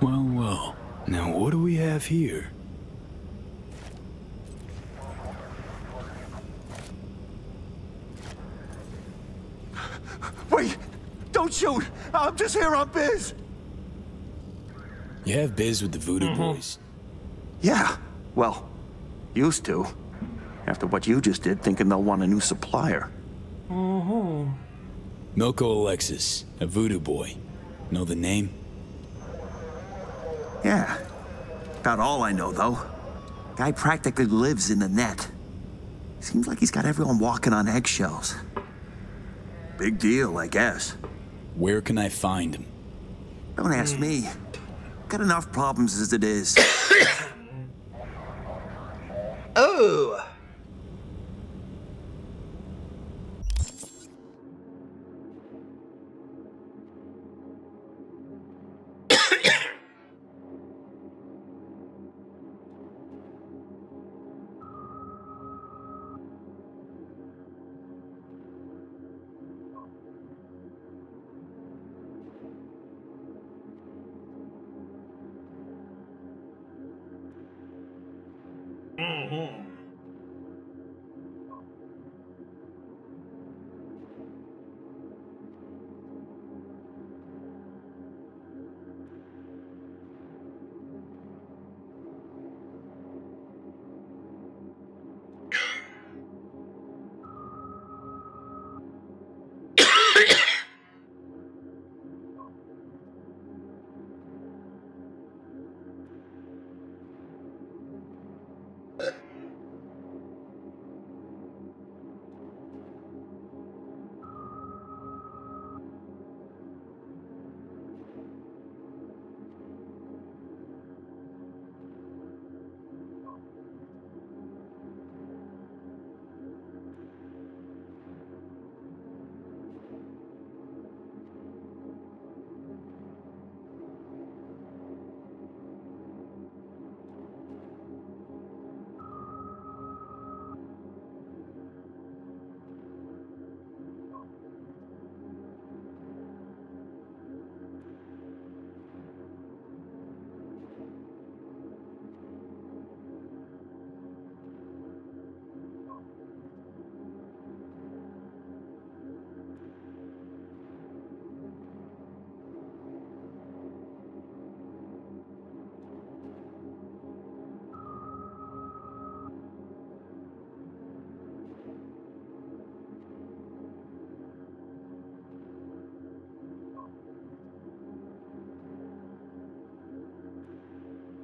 Well, well. Now what do we have here? Wait! Don't shoot! I'm just here on biz! You have biz with the Voodoo Boys. Yeah, well, used to. After what you just did, thinking they'll want a new supplier. Mm-hmm. Milko Alexis, a Voodoo Boy. Know the name? Yeah. About all I know, though. Guy practically lives in the net. Seems like he's got everyone walking on eggshells. Big deal, I guess. Where can I find him? Don't ask me. Mm. Got enough problems as it is. Oh!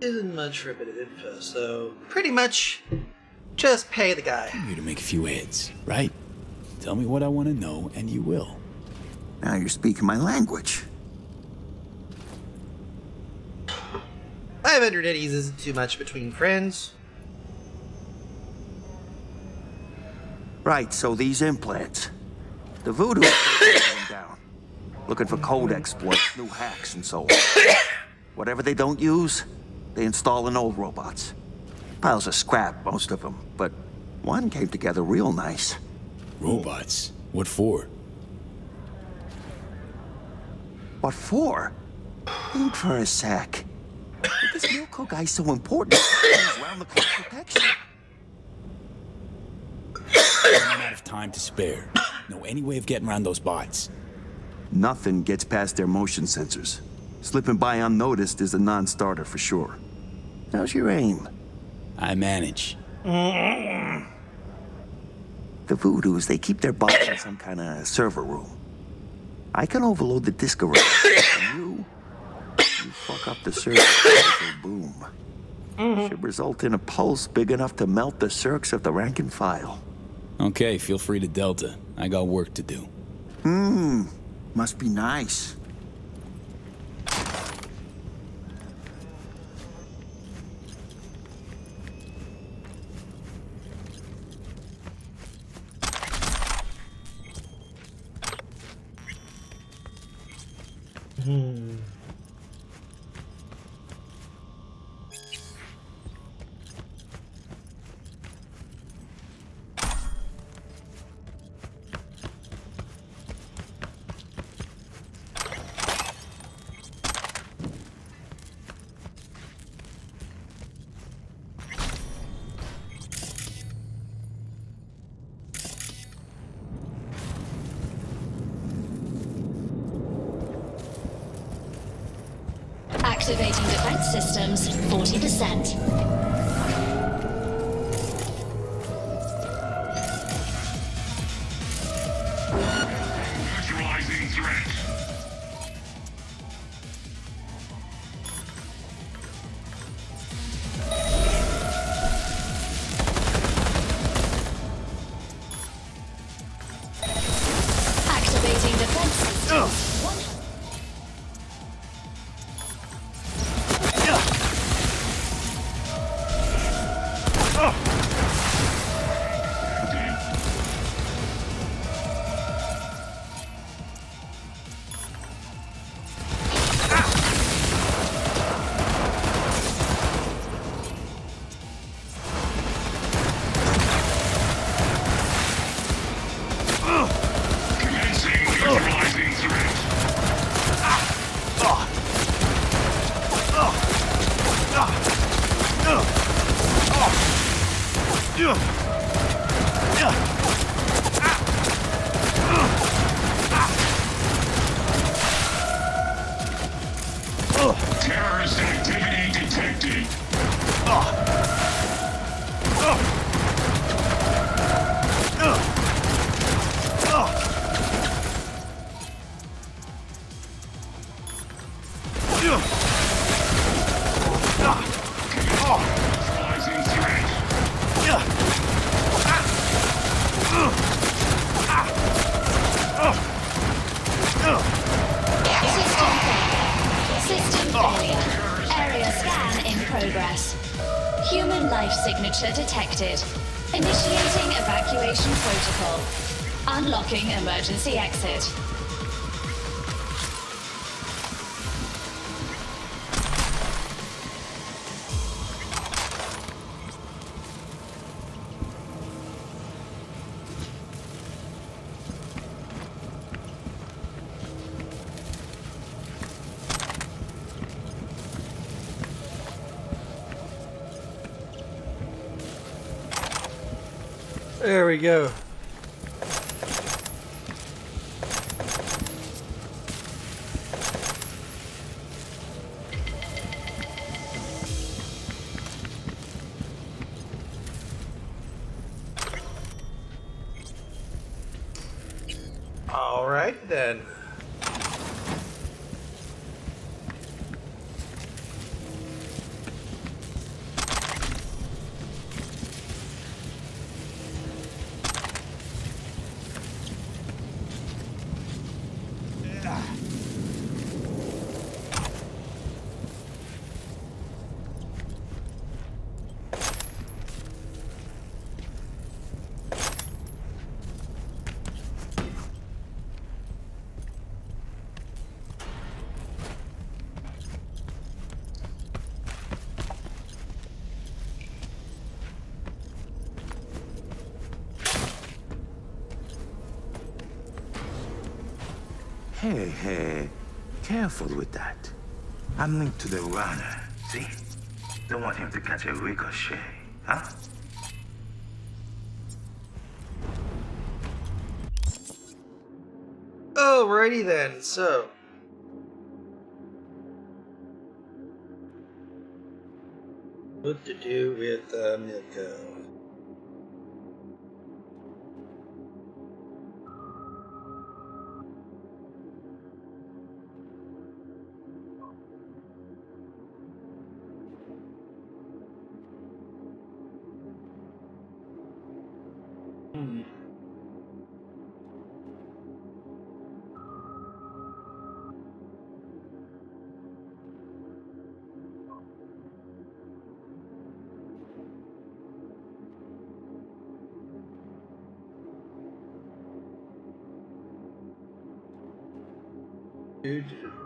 Isn't much for a bit of info, so pretty much just pay the guy. I'm here to make a few heads, right? Tell me what I want to know, and you will. Now you're speaking my language. 500 eddies isn't too much between friends. Right, so these implants. The voodoo going down. Looking for code exploits, new hacks, and so on. Whatever they don't use, they install in old robots. Piles of scrap, most of them, but one came together real nice. Robots? What for? What for? Think for a sec. This Milko guy's so important, he's round the clock protection. Out of time to spare. Know any way of getting around those bots? Nothing gets past their motion sensors. Slipping by unnoticed is a non-starter for sure. How's your aim? I manage. The Voodoos, they keep their bots in some kind of server room. I can overload the disk array, and you, you fuck up the server, boom. Should result in a pulse big enough to melt the circs of the rank and file. Okay, feel free to Delta. I got work to do. Hmm, must be nice. We go. Hey, hey, careful with that. I'm linked to the runner, see? Don't want him to catch a ricochet, huh? Alrighty then, so. Ew.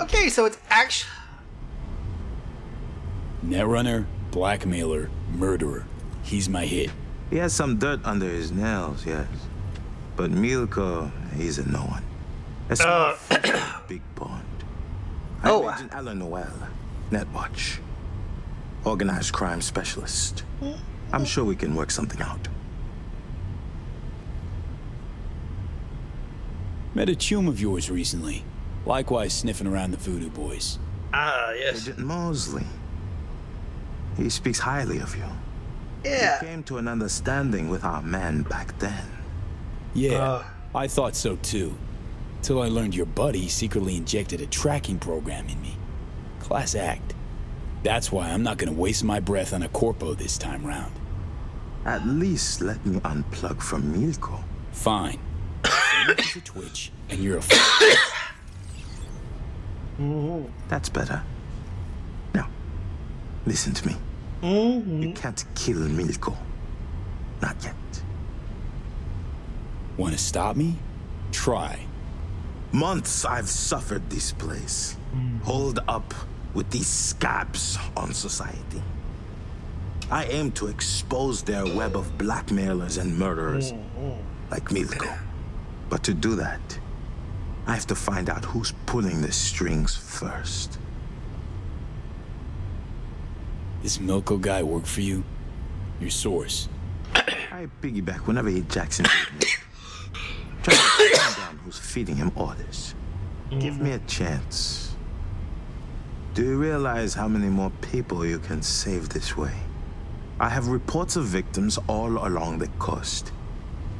Okay, so it's actually. Netrunner, blackmailer, murderer. He's my hit. He has some dirt under his nails, yes. But Milko, he's a no one. That's small fish in a big pond. I Oh. Agent Alan Noel, Netwatch. Organized crime specialist. I'm sure we can work something out. Met a chum of yours recently. Likewise sniffing around the Voodoo Boys. Ah, yes. Agent Mosley. He speaks highly of you. Yeah. We came to an understanding with our man back then. Yeah, uh. I thought so too. Till I learned your buddy secretly injected a tracking program in me. Class act. That's why I'm not gonna waste my breath on a corpo this time round. At least let me unplug from Milko. Fine. Send it Twitch, and you're a f- That's better. Now, listen to me. Mm-hmm. You can't kill Milko. Not yet. Wanna stop me? Try. Months I've suffered this place. Mm. Hold up with these scabs on society. I aim to expose their web of blackmailers and murderers mm-hmm. like Milko. But to do that, I have to find out who's pulling the strings first. This Milko guy work for you? Your source? I piggyback whenever he jacks me. Try to find down who's feeding him orders. Give me a chance. Do you realize how many more people you can save this way? I have reports of victims all along the coast.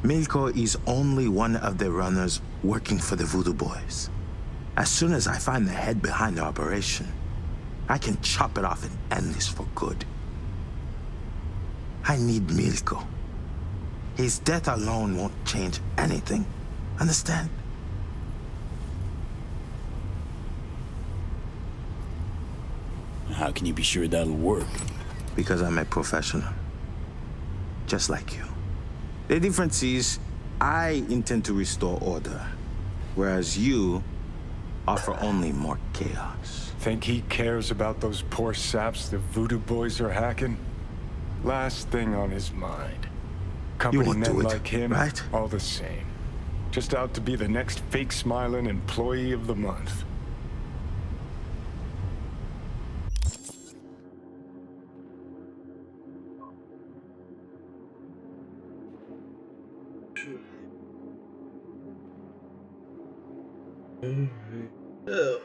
Milko is only one of the runners working for the Voodoo Boys. As soon as I find the head behind the operation, I can chop it off and end this for good. I need Milko. His death alone won't change anything. Understand? How can you be sure that'll work? Because I'm a professional. Just like you. The difference is, I intend to restore order, whereas you offer only more chaos. Think he cares about those poor saps the voodoo boys are hacking? Last thing on his mind. Company won't men do it, like him, right? all the same. Just out to be the next fake smiling employee of the month. Mm-hmm. Oh.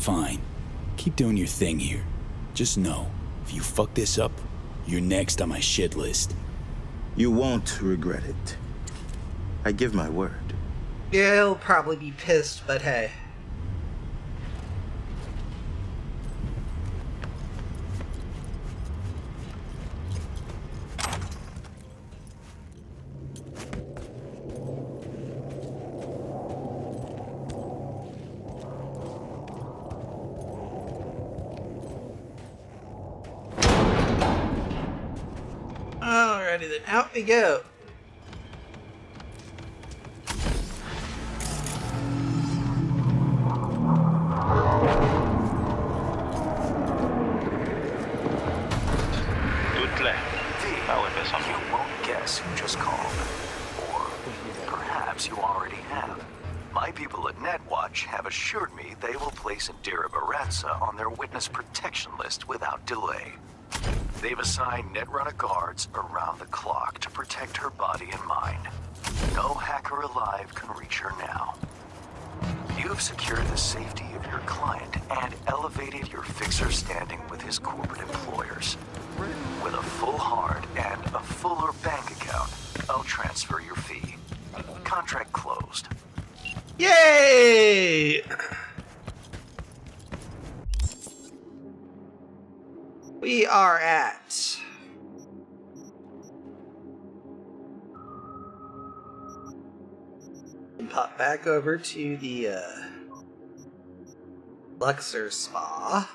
Fine. Keep doing your thing here. Just know, if you fuck this up, you're next on my shit list. You won't regret it. I give my word. Yeah, he'll probably be pissed, but hey. Pop back over to the uh, Luxor Spa.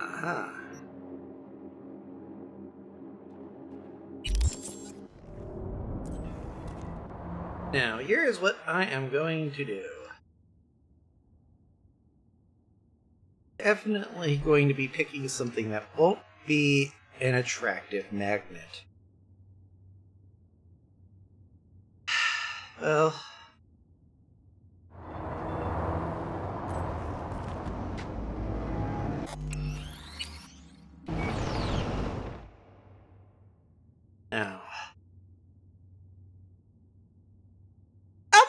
Ah. Now, here is what I am going to do. Definitely going to be picking something that won't be an attractive magnet. Now. I'm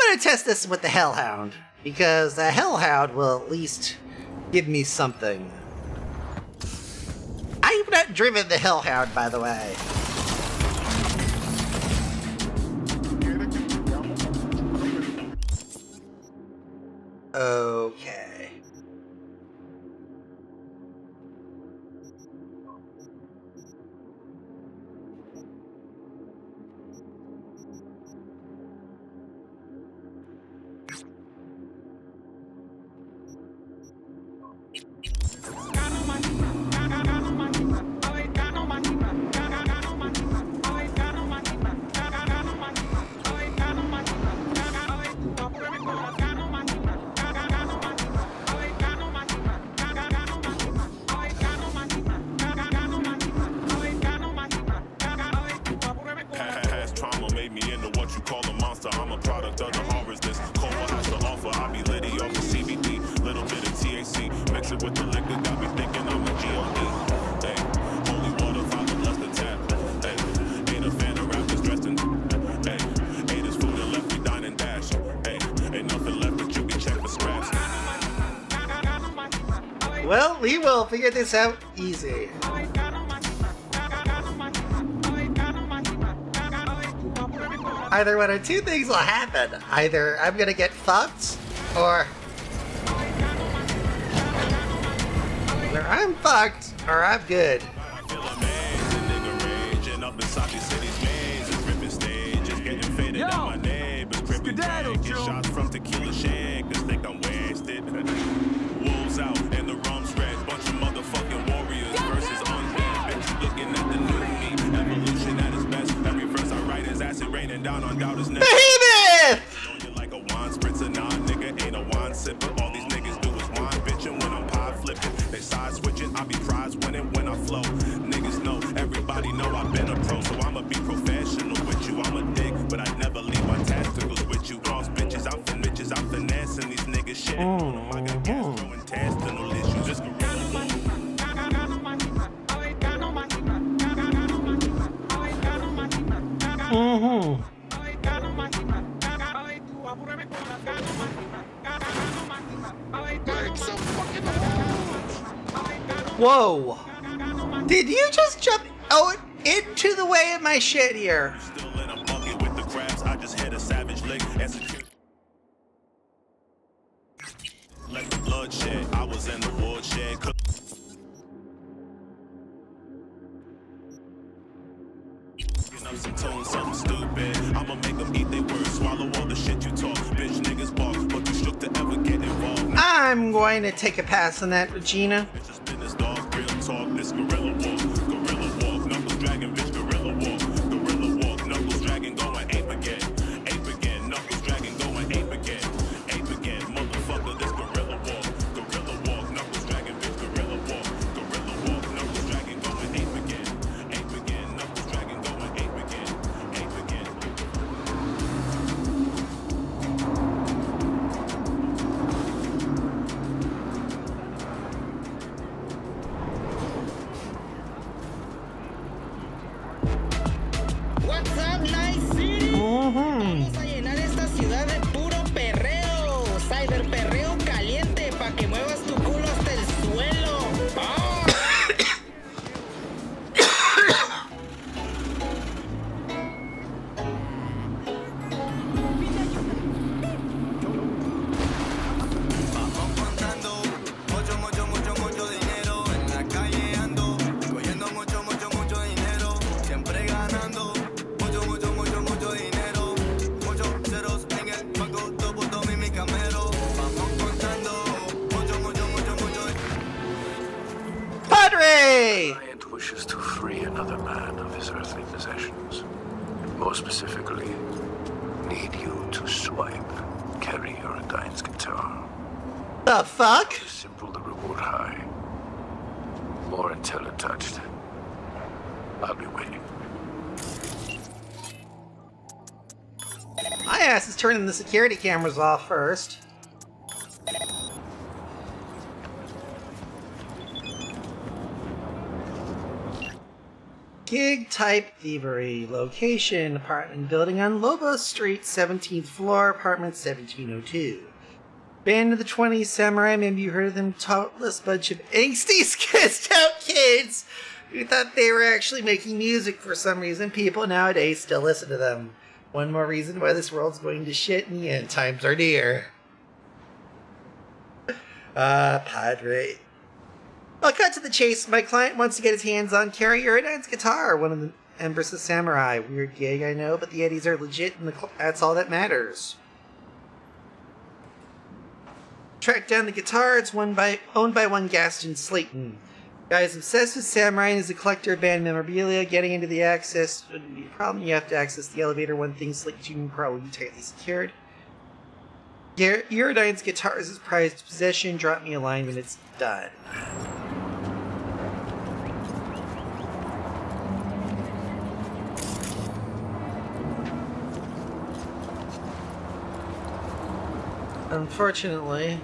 gonna test this with the Hellhound, because the Hellhound will at least give me something. I've not driven the Hellhound, by the way. Oh, okay. Figure this out easy. Either one or two things will happen. Either I'm gonna get fucked, or either I'm fucked, or I'm good. My shit here? Still in a bucket with the crabs, I was in the some something stupid. I'ma make them eat their words, swallow all the shit you talk. Bitch niggas bark, but you shook to ever get involved. I'm going to take a pass on that, Regina. The security cameras off first. Gig type thievery. Location apartment building on Lobos Street, 17th floor, apartment 1702. Band of the 20s Samurai, maybe you heard of them, topless bunch of angsty, skissed out kids who thought they were actually making music for some reason. People nowadays still listen to them. One more reason why this world's going to shit in the end times are near. Ah, Padre. I'll cut to the chase. My client wants to get his hands on Kerry Eurodyne's guitar, one of the Empress of Samurai. Weird gig, I know, but the Eddies are legit, and that's all that matters. Track down the guitar. It's one by owned by one Gaston Slayton. Guy is obsessed with Samurai and is a collector of band memorabilia. Getting into the access wouldn't be a problem. You have to access the elevator. One thing Slayton will probably be tightly secured. Eurodyne's guitar is his prized possession. Drop me a line when it's done. Unfortunately,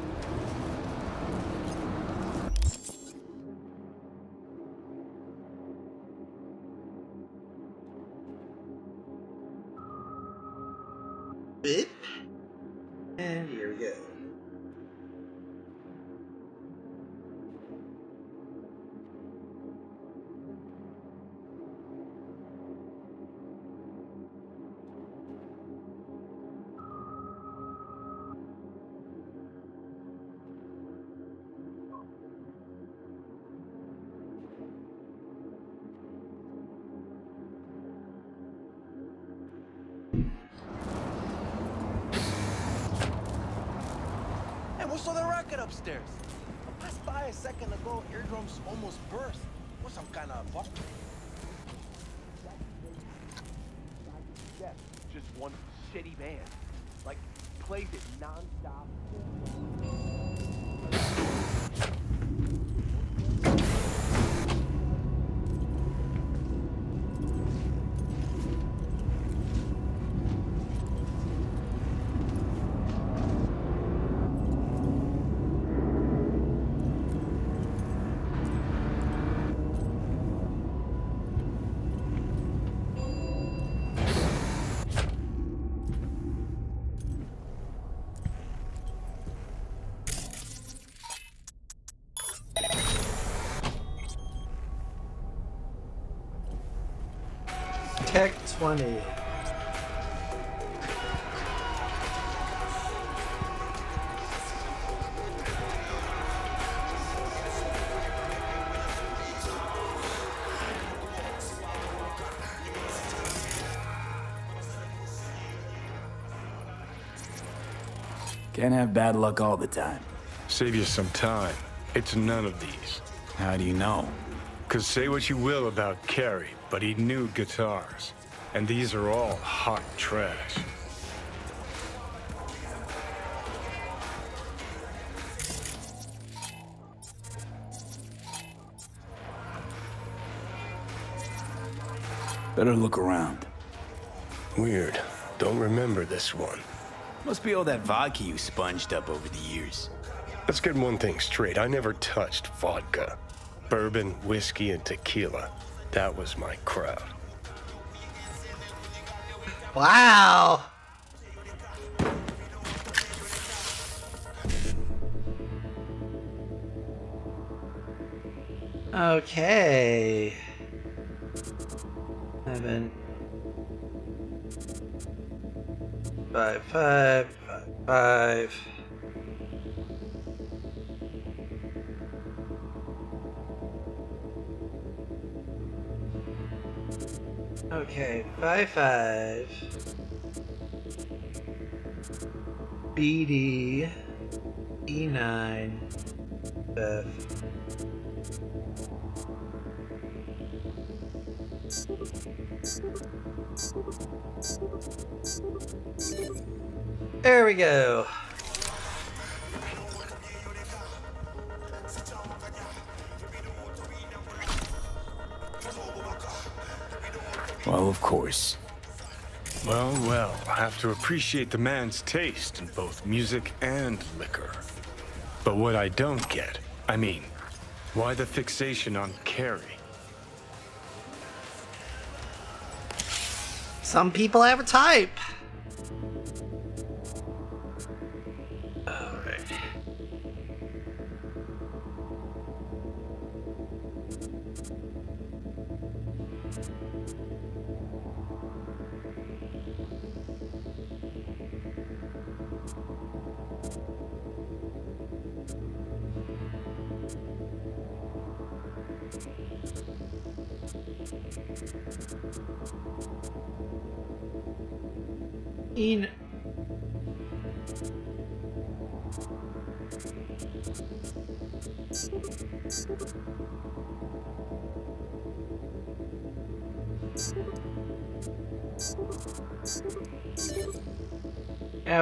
Tech 20. Can't have bad luck all the time. Save you some time. It's none of these. How do you know? Cause say what you will about Kerry, but he knew guitars. And these are all hot trash. Better look around. Weird. Don't remember this one. Must be all that vodka you sponged up over the years. Let's get one thing straight. I never touched vodka. Bourbon, whiskey, and tequila. That was my crowd. Wow. Okay. Seven. Five, five, five, five. Okay, five, five. BD. E9. F. There we go. Well, of course. Well, well, I have to appreciate the man's taste in both music and liquor. But what I don't get, I mean, why the fixation on Kerry? Some people have a type.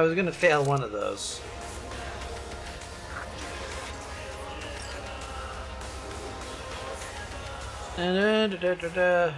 I was gonna fail one of those. Da-da-da-da-da.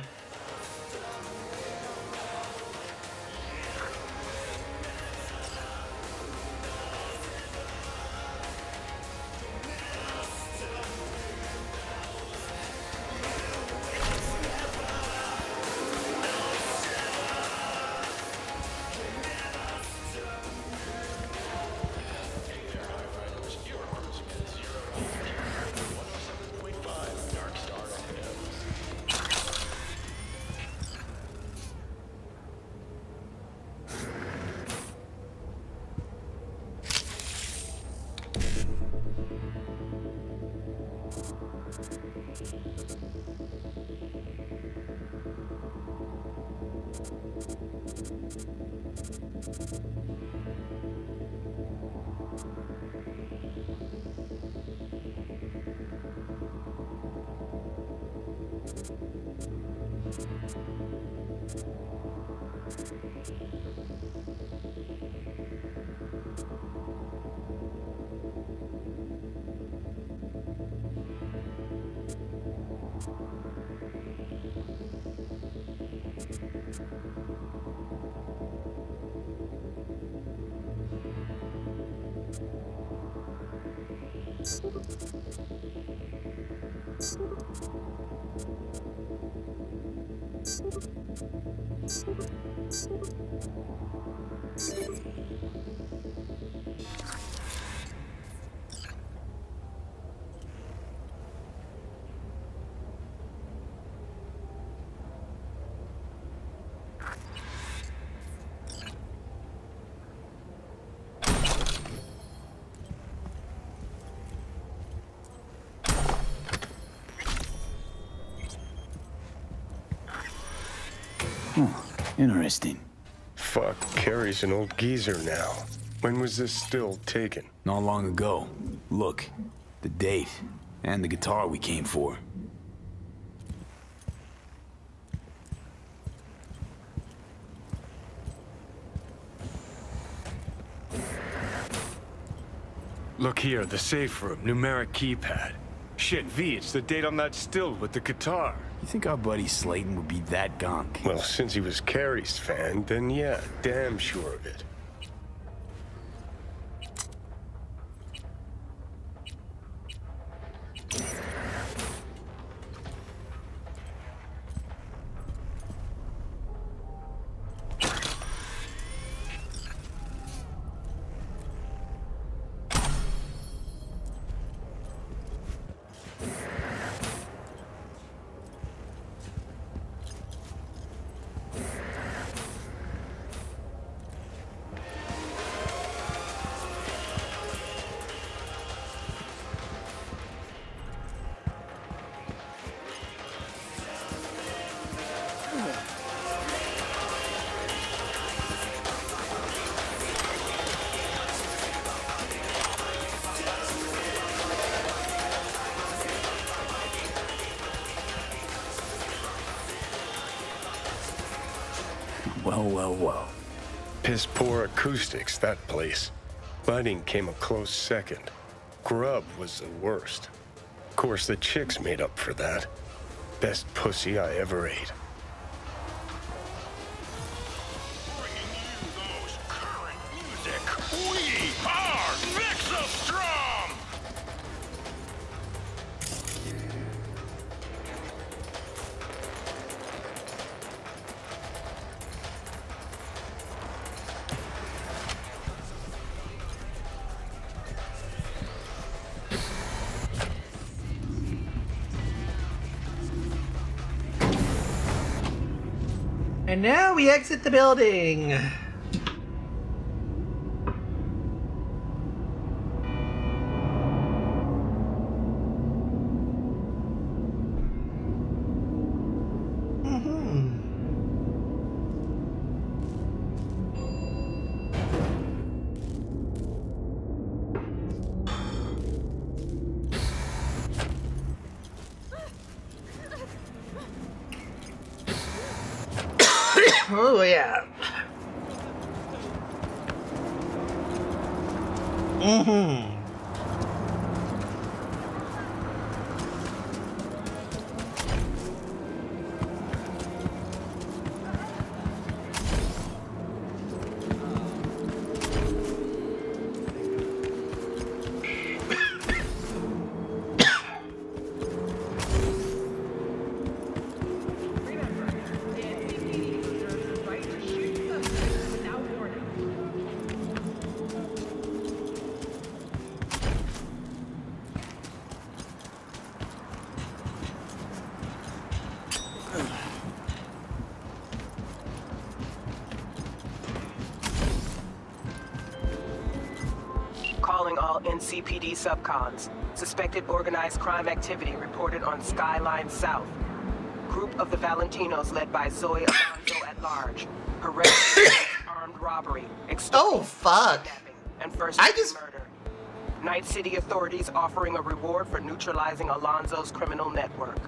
Interesting. Fuck, Kerry's an old geezer now. When was this still taken? Not long ago. Look, the date, and the guitar we came for. Look here, the safe room, numeric keypad. Shit, V, it's the date on that still with the guitar. You think our buddy Slayton would be that gunk? Well, since he was Kerry's fan, then yeah, damn sure of it. Well, well. Piss poor acoustics, that place. Lighting came a close second. Grub was the worst. Of course, the chicks made up for that. Best pussy I ever ate. We exit the building. Subcons. Suspected organized crime activity reported on Skyline South. Group of the Valentinos led by Zoe Alonso at large. Armed robbery. Oh fuck. And first I just... murder. Night City authorities offering a reward for neutralizing Alonso's criminal network.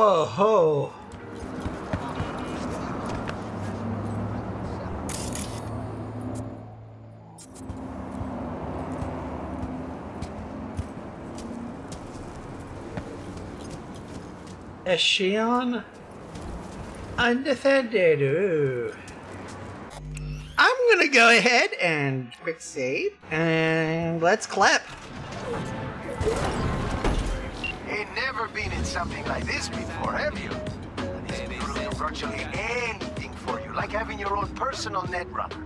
Whoa, ho. Eshion undefended. Ooh. I'm gonna go ahead and quick save and let's clap. Something like this before, have you? This will do virtually anything for you, like having your own personal netrunner.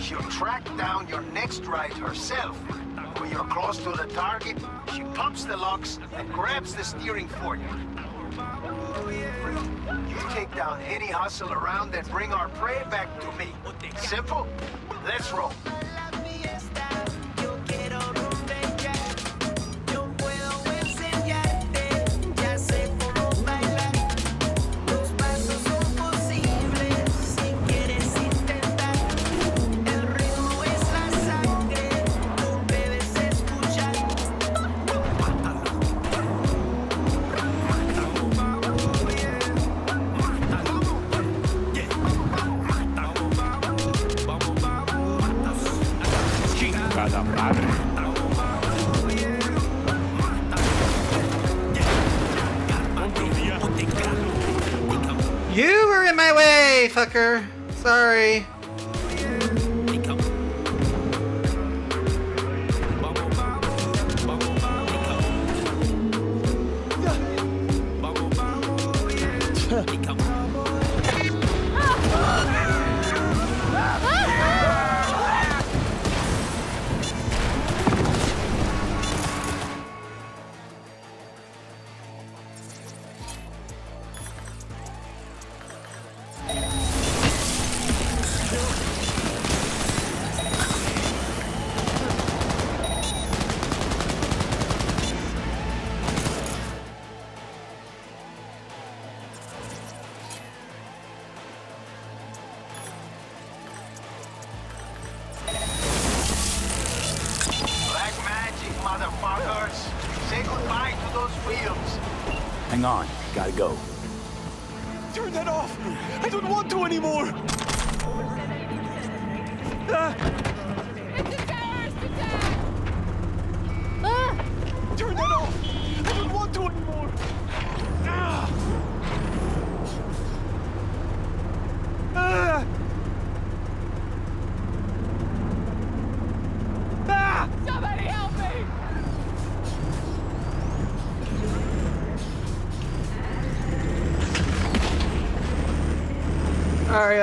She'll track down your next ride herself. When you're close to the target, she pumps the locks and grabs the steering for you. You take down any hustle around and bring our prey back to me. Simple? Let's roll. Way, fucker. Sorry.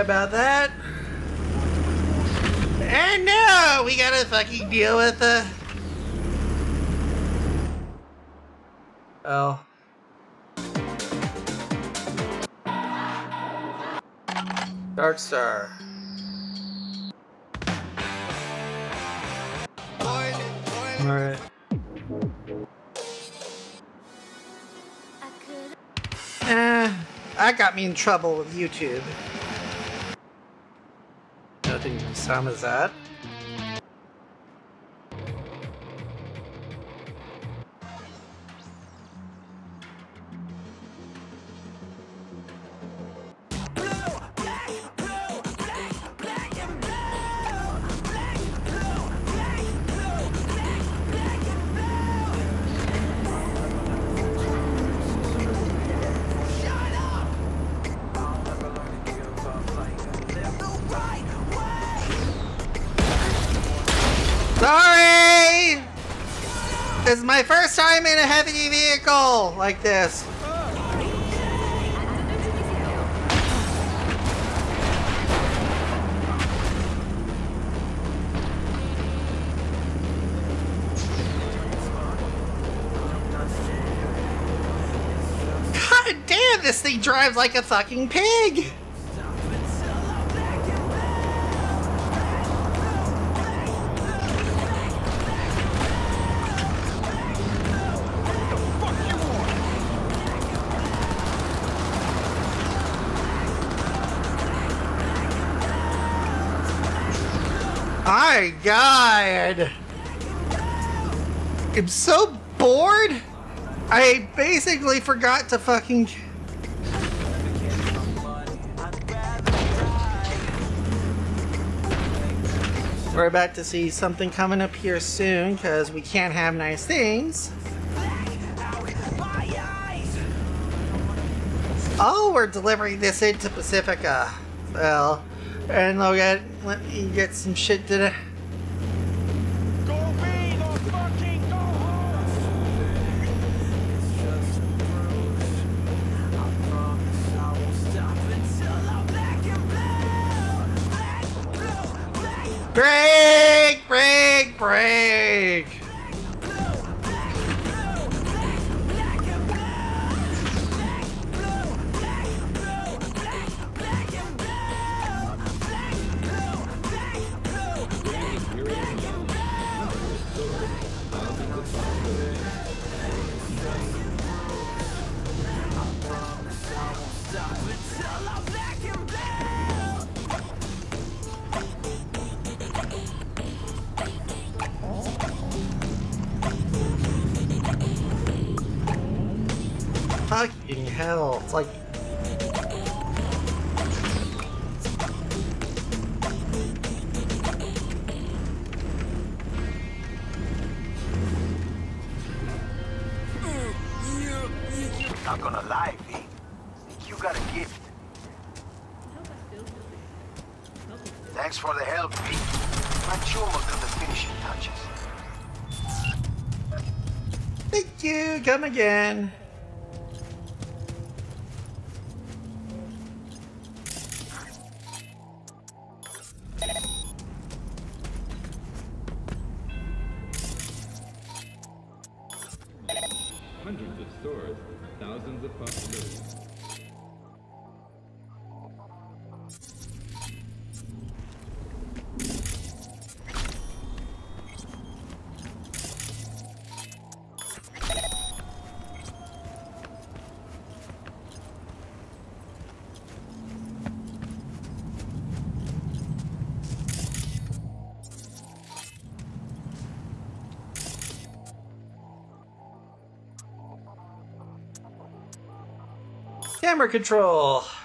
About that. And now we gotta fucking deal with the. Oh. Dark Star. Alright. Eh, that got me in trouble with YouTube. Nothing like this. God damn, this thing drives like a fucking pig! I'm so bored! I basically forgot to fucking. We're about to see something coming up here soon because we can't have nice things. Oh, we're delivering this into Pacifica. Well, and they'll get let me get some shit to. Camera control.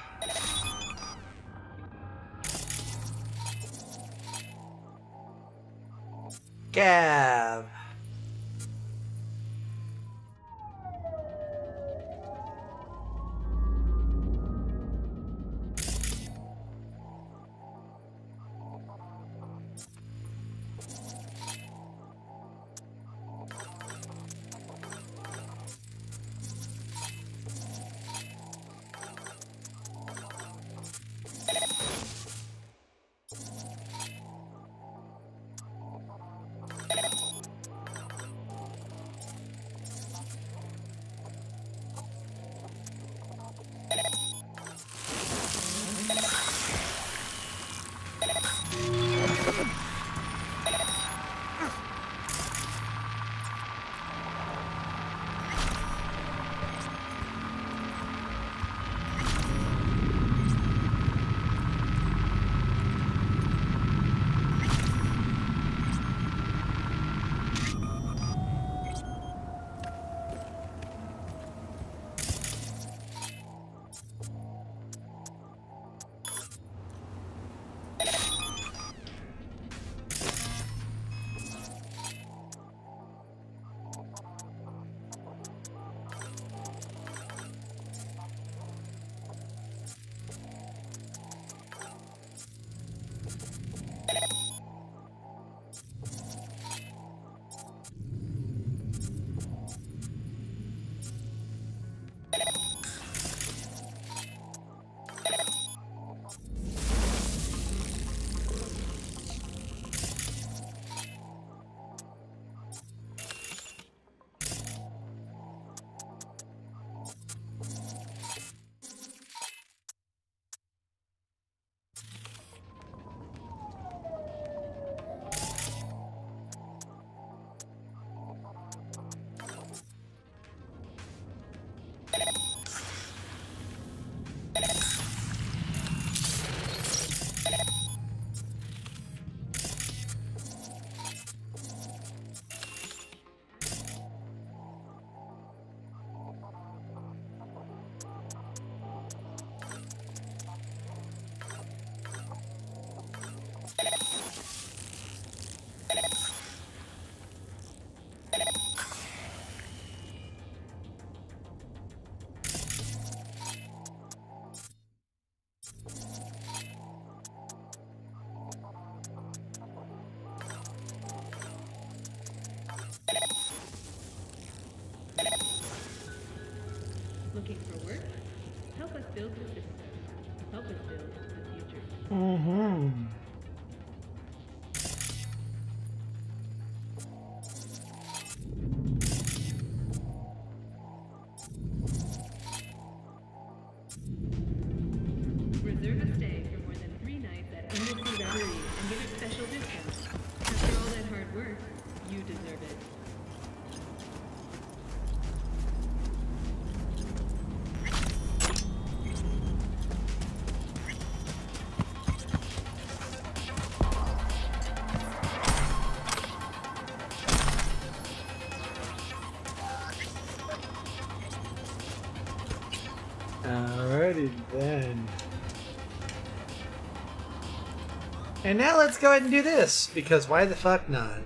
And now let's go ahead and do this, because why the fuck not?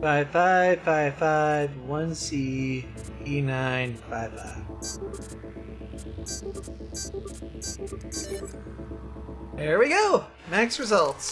Five five five five one C E nine five five. There we go. Max results.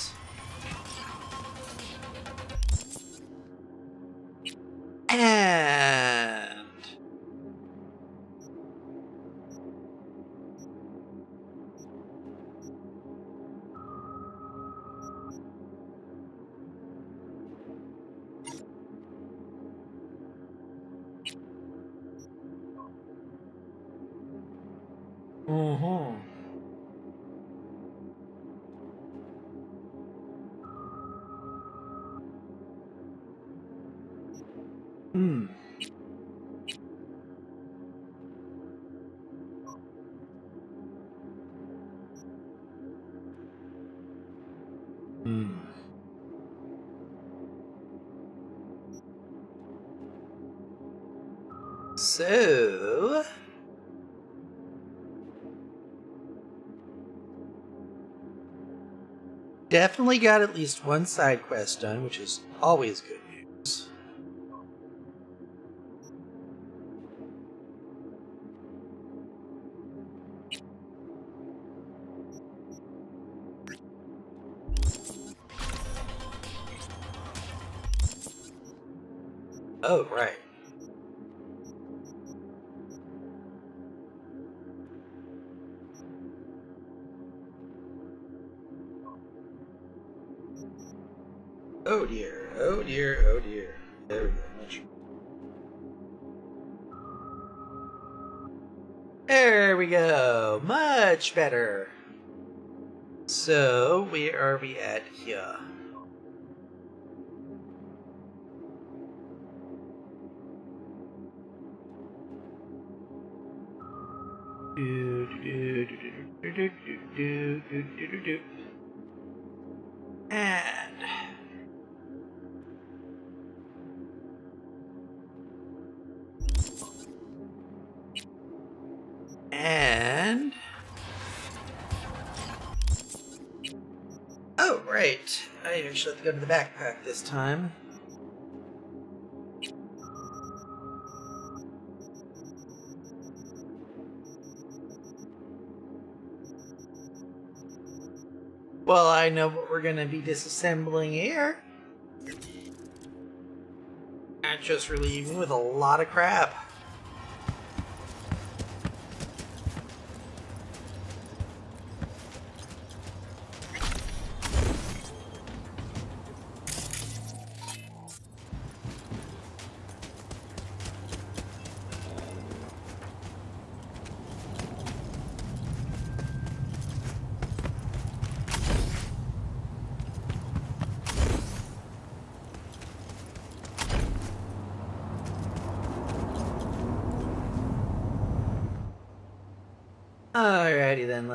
Definitely got at least one side quest done, which is always good news. Oh, right. Better. So, where are we at here? Do, do, do, to go to the backpack this time. Well, I know what we're gonna be disassembling here. And just relieving with a lot of crap.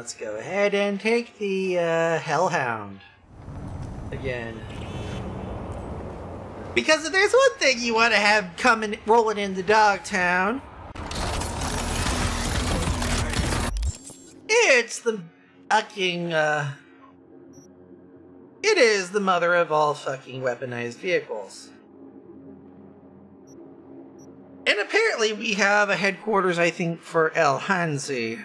Let's go ahead and take the uh, Hellhound again. Because if there's one thing you want to have coming rolling into Dogtown, it's the fucking uh, it is the mother of all fucking weaponized vehicles. And apparently we have a headquarters, I think, for El Hansi.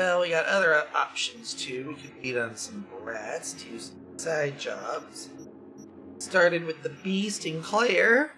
Well, we got other options too. We could beat on some rats, do some side jobs. Started with the Beast and Claire.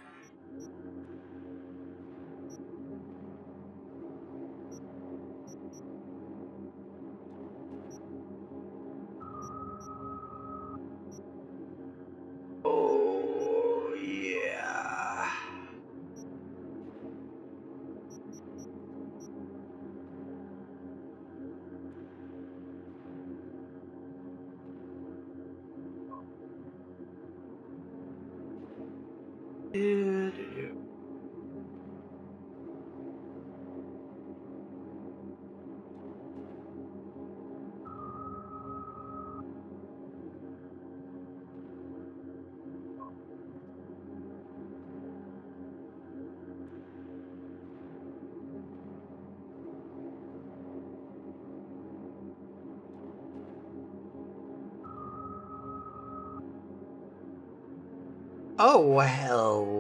Oh,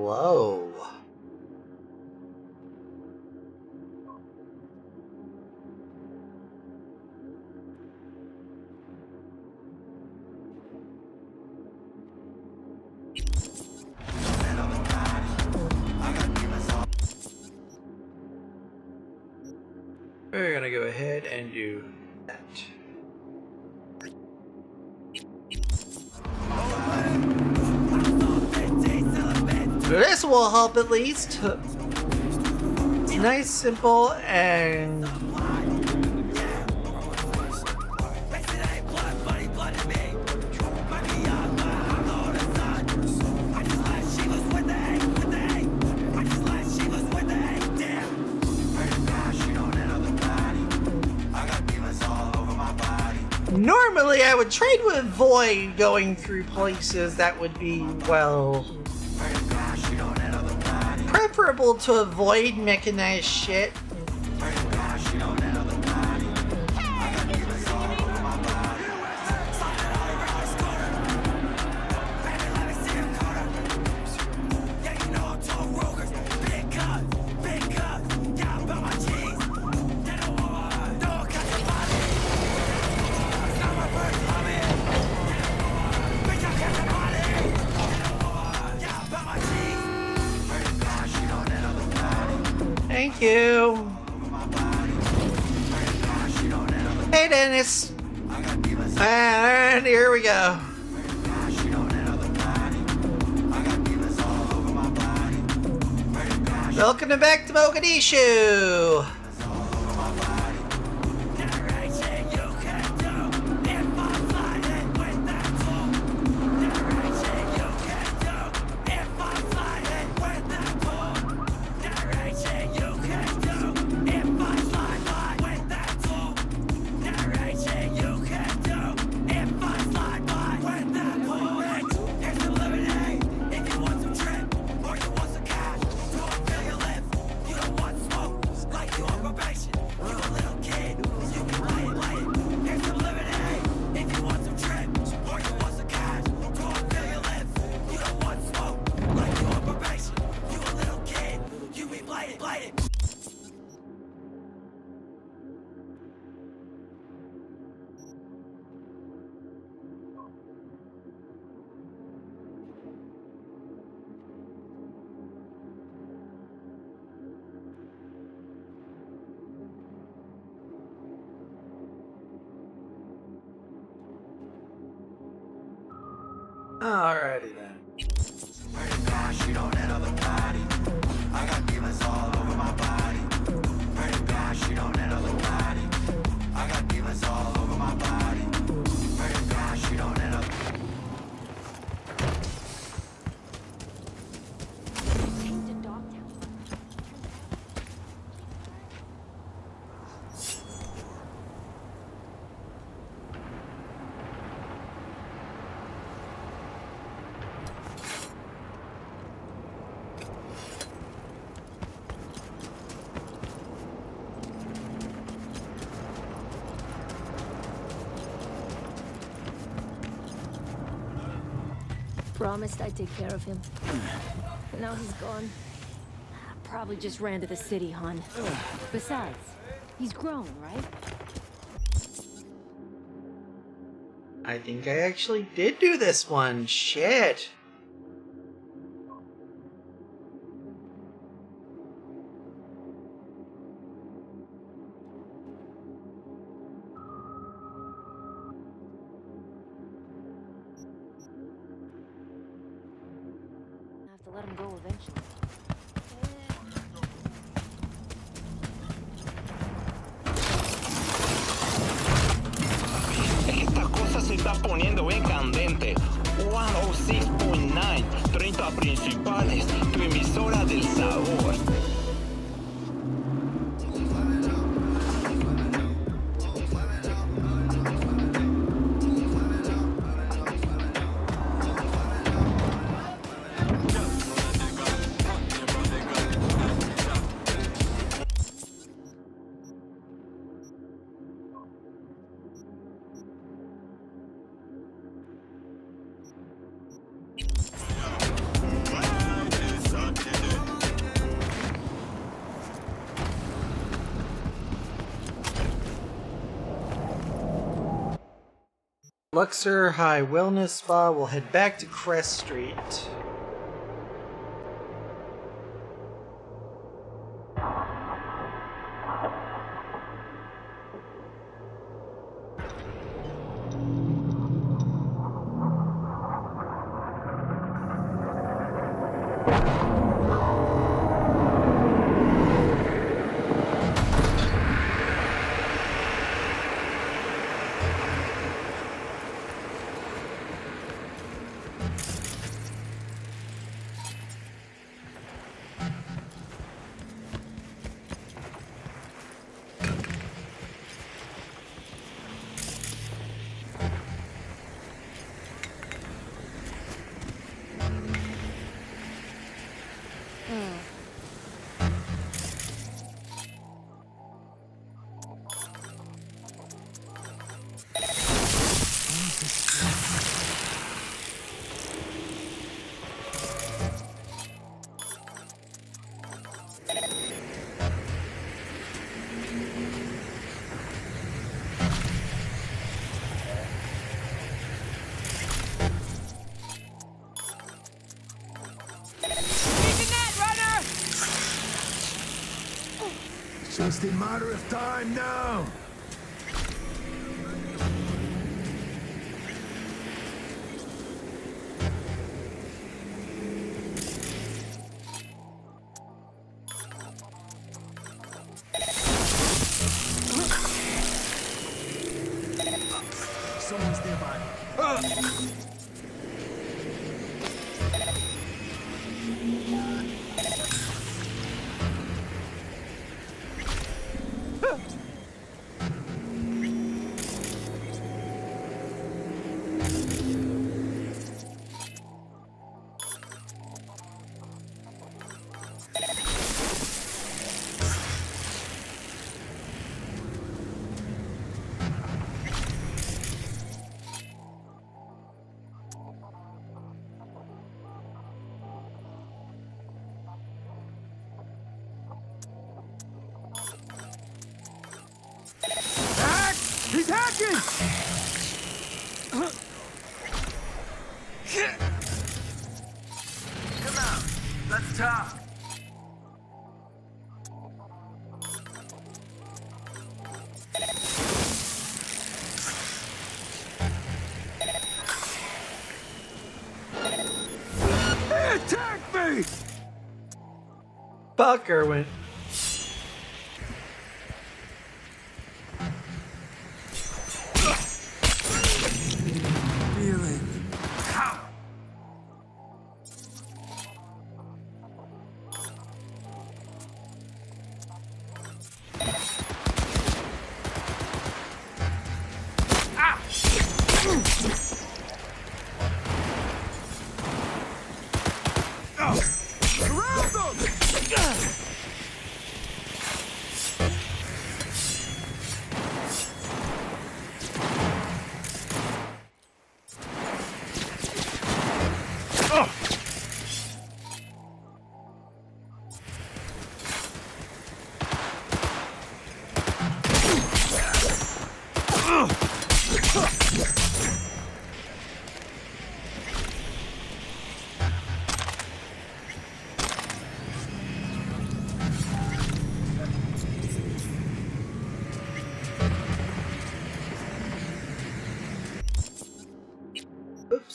at least. It's nice, simple, and Normally, I would try to avoid going through places that would be, well, preferable to avoid mechanized shit. You. Hey, Dennis. And here we go. Welcome back to Mogadishu. Promised I'd take care of him. Now he's gone. Probably just ran to the city, hon. Besides, he's grown, right? I think I actually did do this one. Shit. Luxor High Wellness Spa We'll head back to Crest Street. A matter of time now. Fuck Erwin.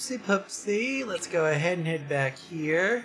Oopsie poopsie. Let's go ahead and head back here.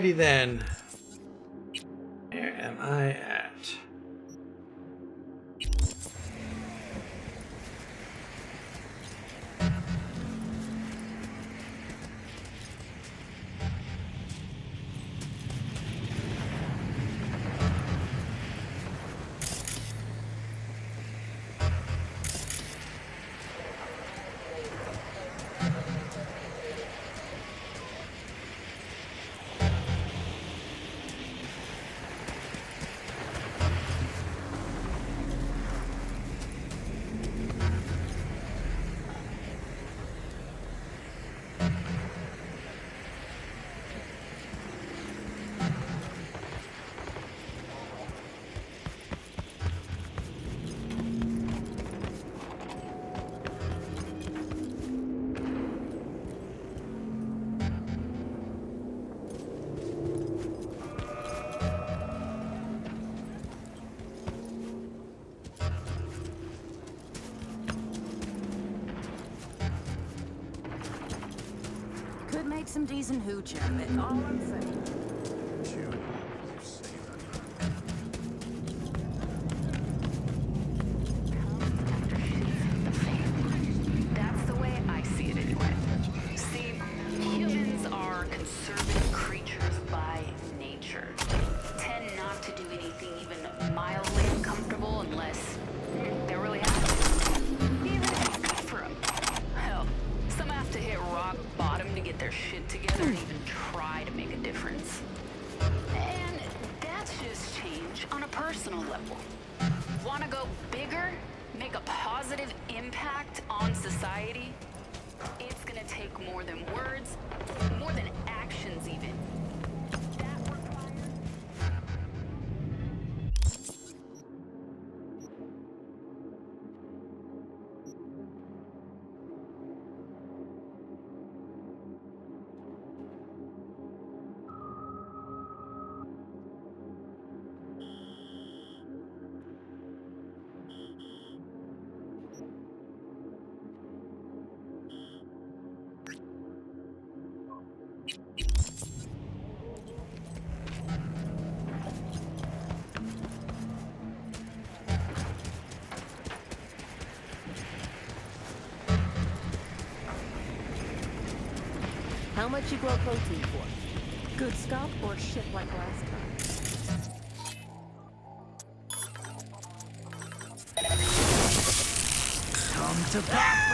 Alrighty then. Some decent that's all I'm much you grow protein for? Good stuff or shit like last time? Come to Papa!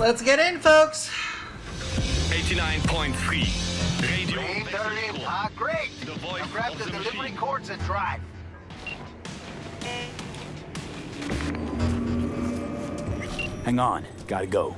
Let's get in, folks. 89.3 Radio. Green, they're in. Ah, great! Now grab the delivery cords and drive. Hang on, gotta go.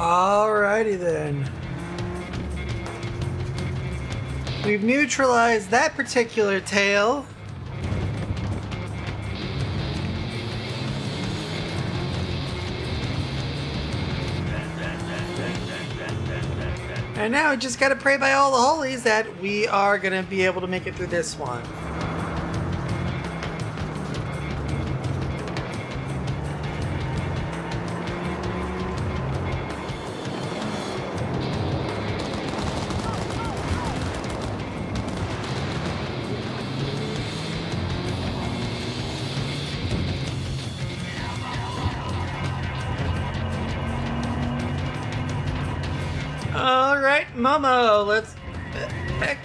Alrighty then. We've neutralized that particular tail. And now we just gotta pray by all the holies that we are gonna be able to make it through this one.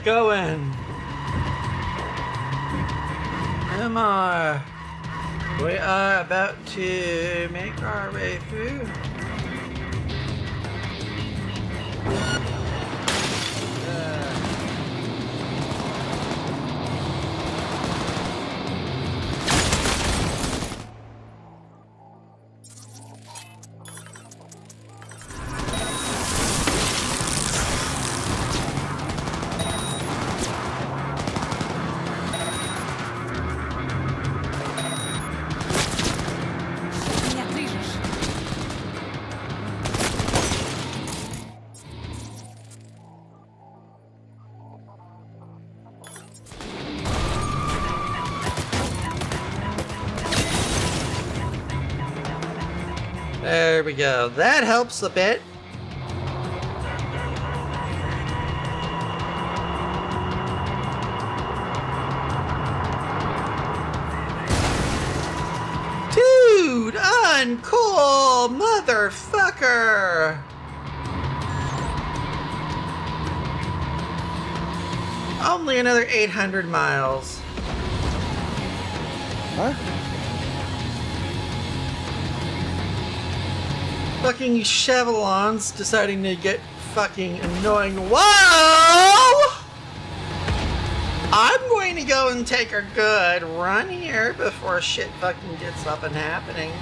Going. On. We are about to make our way through. We go. That helps a bit. Dude, uncool motherfucker. Only another 800 miles. Fucking Chevelons deciding to get fucking annoying. Whoa! I'm going to go and take a good run here before shit fucking gets up and happening.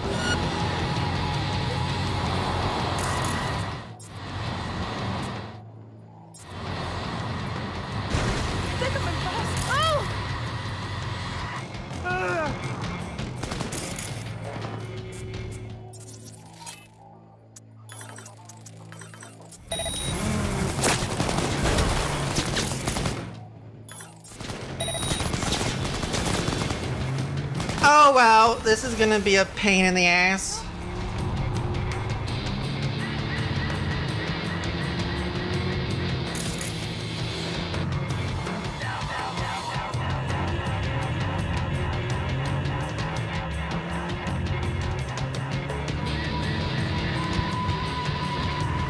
This is gonna be a pain in the ass.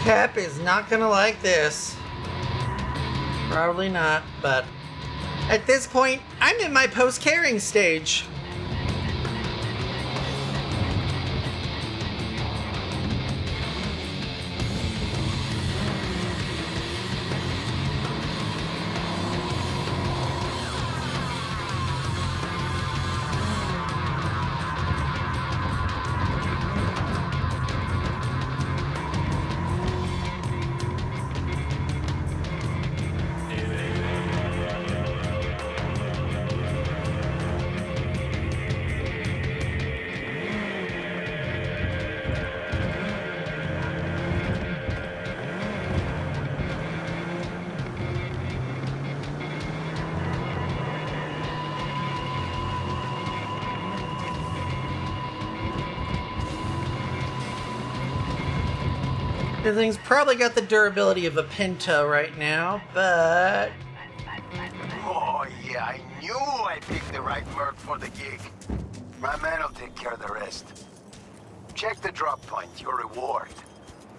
Cap is not gonna like this. Probably not, but at this point, I'm in my post-carrying stage. Probably got the durability of a Pinto right now, but Oh, yeah, I knew I picked the right Merc for the gig. My man will take care of the rest. Check the drop point, your reward.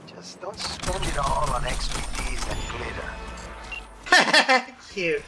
Just don't spend it all on XPDs and glitter. cute.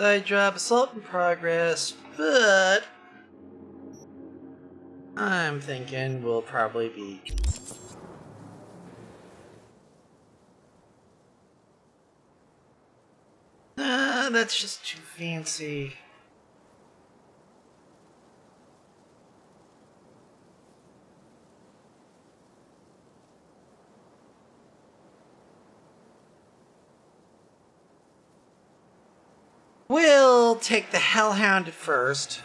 Side job assault in progress, but I'm thinking we'll probably be Ah, that's just too fancy. We'll take the Hellhound first.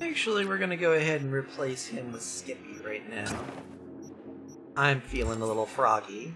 Actually, we're gonna go ahead and replace him with Skippy right now. I'm feeling a little froggy.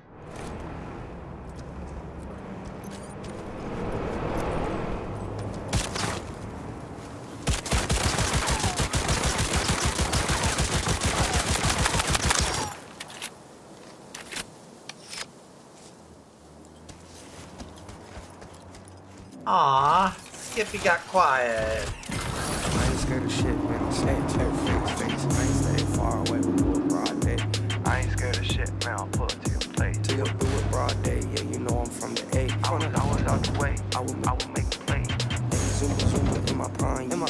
Aw, Skippy got quiet. I ain't scared of shit, man. I'm staying check face face. I ain't staying far away when do broad day. I ain't scared of shit, man. I'll pull it to your place. To your do it broad day, yeah, you know I'm from the A. I was, I was out the way. I will, I will make the play. Zoom, zoom, in my prime, in my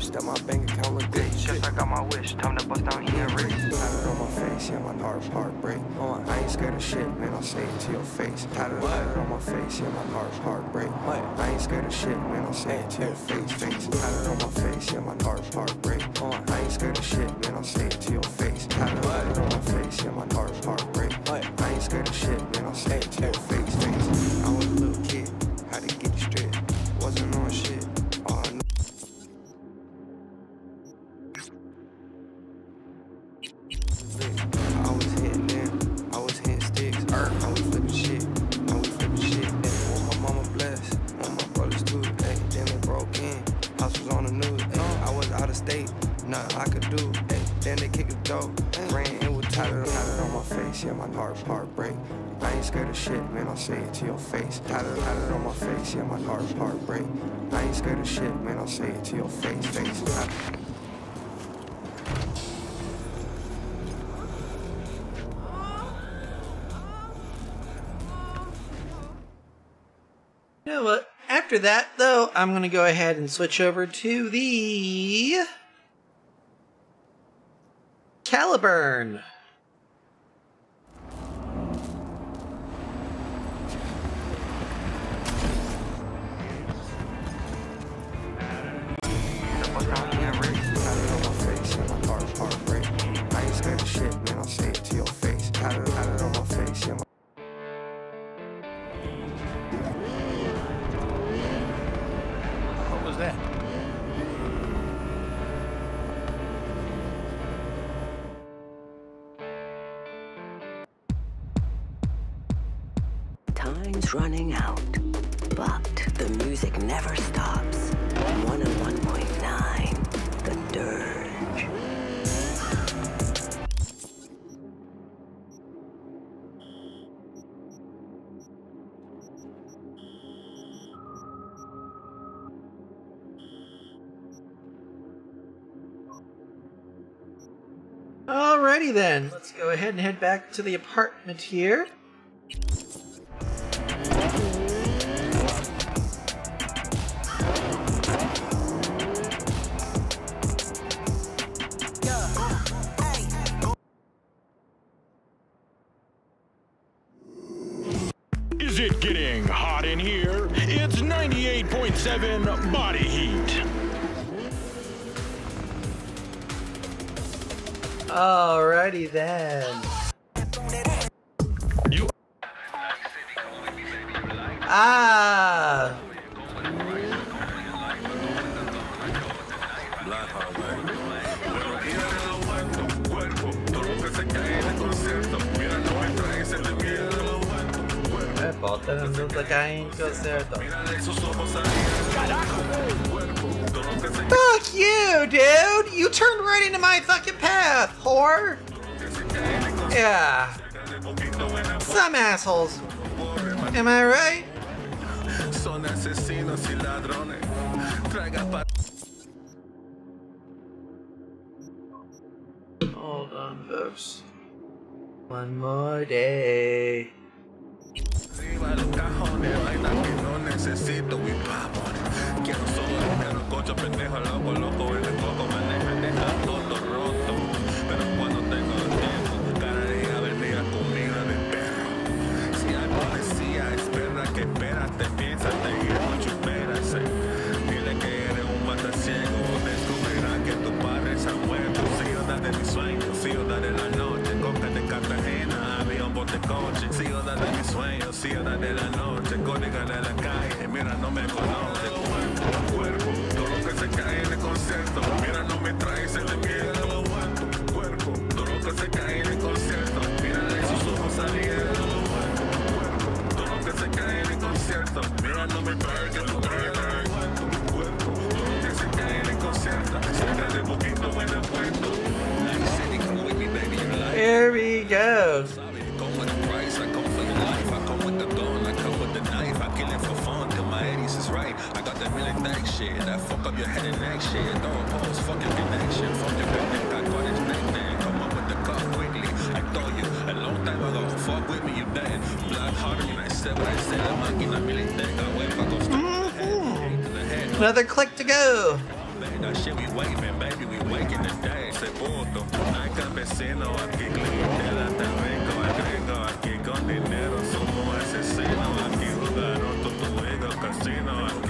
we. That my bank account look good. Just I got my wish. Time to bust down here, rich. Tatted on my face, yeah, my heart, heartbreak. Oh, I ain't scared of shit, man. I'll say it to your face. Tatted on my face, yeah, my heart, heartbreak. What? I ain't scared of shit, man. I'll say it to your face, face. Tatted on my face, yeah, my heart, heartbreak. Oh, I ain't scared of shit, man. I'll say it to your face. Tatted on my face, yeah, my heart, heartbreak. What? I ain't scared of shit, man. Shit, man, I'll say it to your face. Tatted, tatted on my face, yeah, my heart, heartbreak. I ain't scared of shit, man, I'll say it to your face, face. You know what? After that, though, I'm going to go ahead and switch over to the Caliburn. had it, had it on my face, yeah. What was that? Time's running out, but the music never stops. One of Alrighty then, let's go ahead and head back to the apartment here. Alrighty then. Assholes. Am I right? Son asesinos y ladrones. Traiga pa- Hold on, folks. One more day. Arriba los cajones, vaina que no necesito y pavón. Quiero solo dinero, cocho, pendejo, loco, loco, el coco, maneja, deja todo ciudad de la noche, de Cartagena, avión, bote, coche. Ciudad de mis sueños, ciudad de la noche, código de la calle, mira, no me conoce. Cuerpo, cuerpo, todo lo que se cae en el concierto, mira, no me traes el de miedo. Cuerpo, todo lo que se cae en el concierto, mira, esos ojos salieron. Cuerpo, todo lo que se cae en el concierto, mira, no me el de Cuerpo, Here we go. Come with the price, I come for the life. I come with the gun, I come with the knife. I kill it for fun till my 80s right. I got that million neck shit, that fuck up your head and neck shit. Don't pose, fuck your connection. Fuck your redneck, I got his nickname. Come up with the cup quickly. I told you a long time ago, fuck with me, you dead. Black heart, and I said what I said. La máquina militar, wait, I go straight to the head. To the head. Another click to go. Day. Se puto, hay campesino aquí, clientela te rico, al gringo aquí con dinero. Somos asesinos aquí, jugaron tu casino aquí.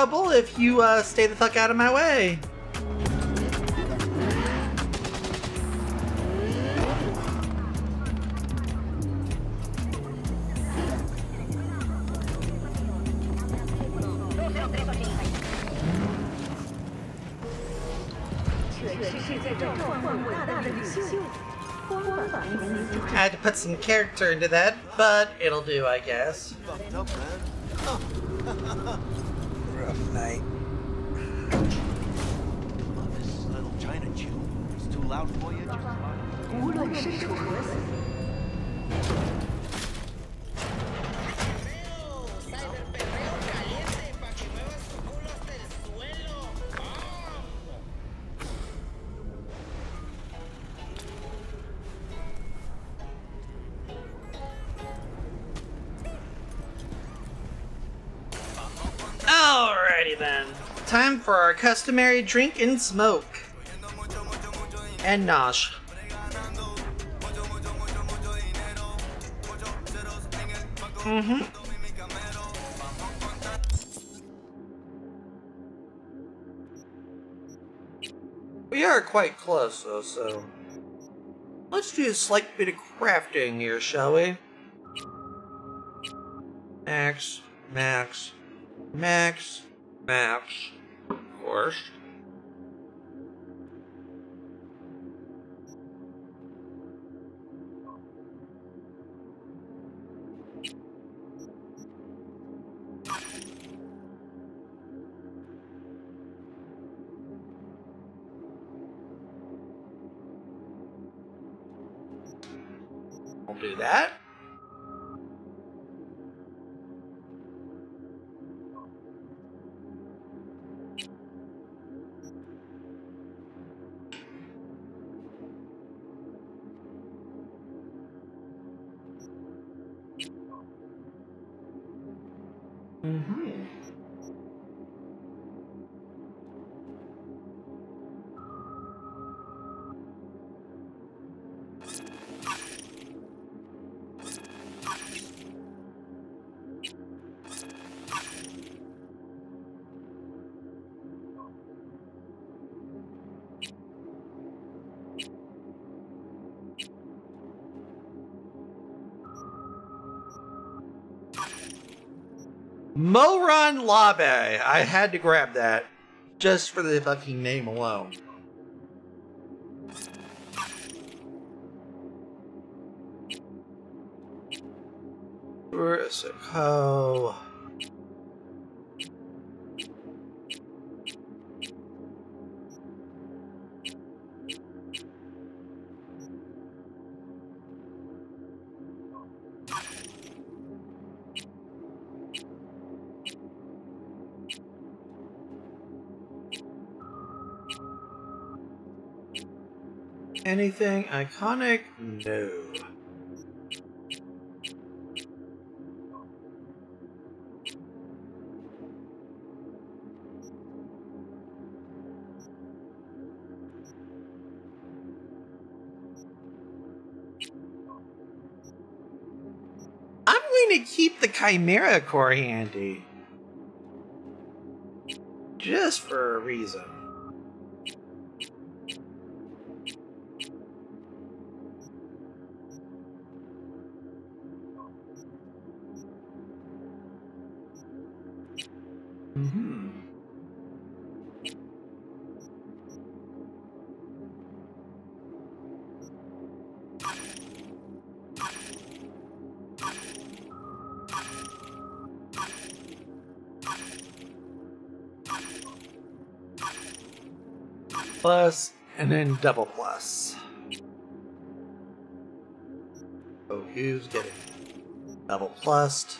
Trouble if you uh, stay the fuck out of my way. I had to put some character into that, but it'll do, I guess. Fucked up, man. Rough night. This little China Jew. It's too loud for you. Just Alrighty then. Time for our customary drink and smoke. And nosh. Mm-hmm. We are quite close, though, so... Let's do a slight bit of crafting here, shall we? Max, max, max, max, of course. That. Mm-hmm. Moron Labe. I had to grab that just for the fucking name alone. Versico. Anything iconic? No. I'm going to keep the Chimera core handy. Just for a reason. Double plus. So who's getting double plus?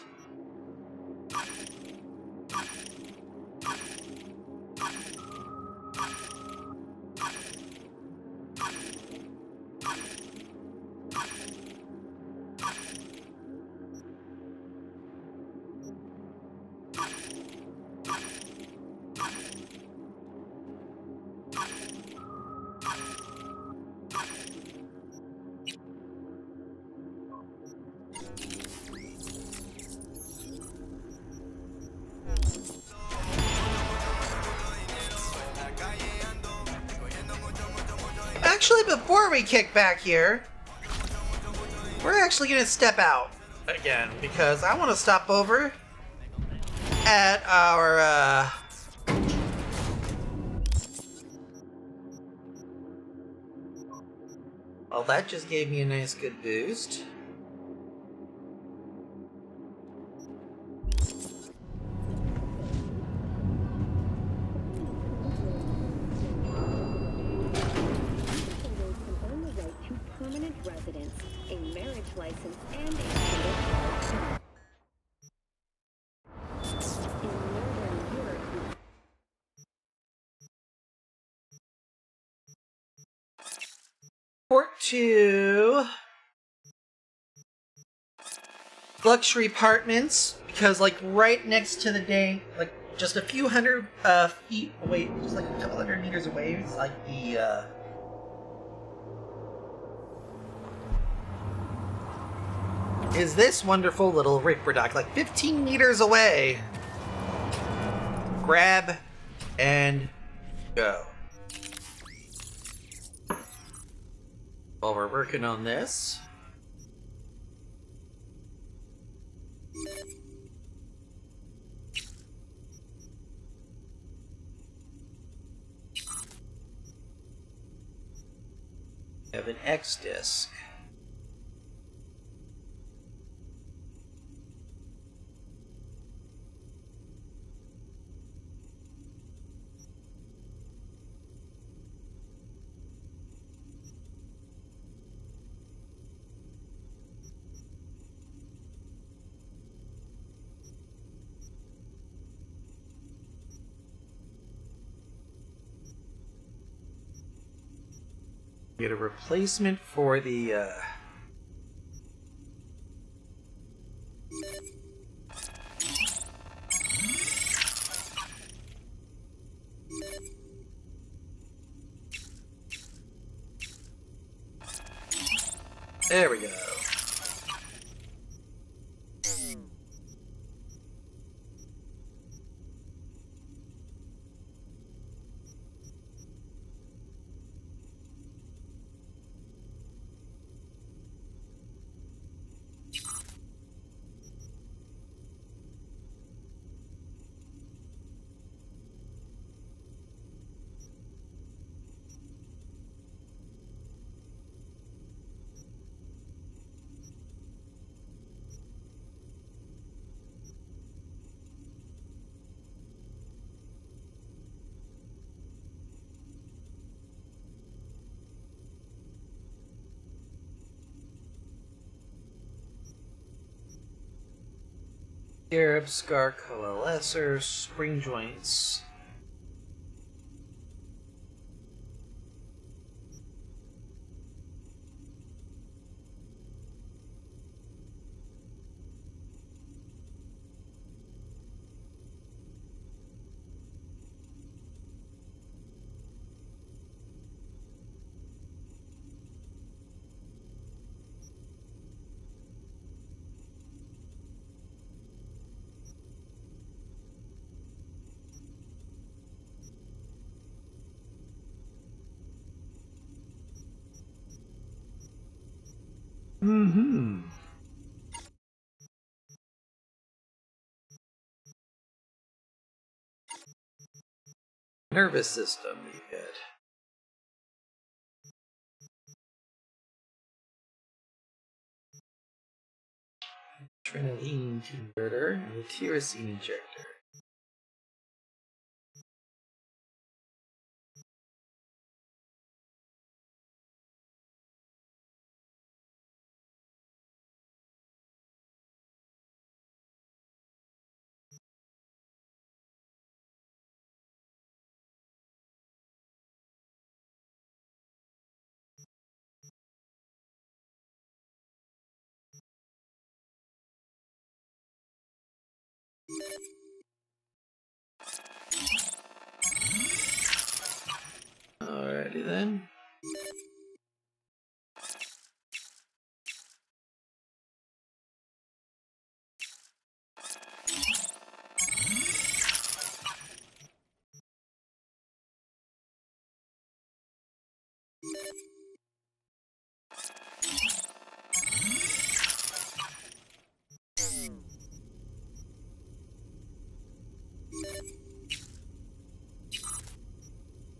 Back here, we're actually going to step out again because I want to stop over at our. Uh, well, that just gave me a nice good boost. Luxury apartments because like right next to the day, like just a few hundred uh, feet away, just like a couple hundred meters away, is like the uh, is this wonderful little Ripperdoc, like 15 meters away. Grab and go. While we're working on this, we have Get a replacement for the uh Scarab, Scar, Coalescer, Spring Joints. Nervous system, you get. Adrenaline converter and tyrosine injector. Then.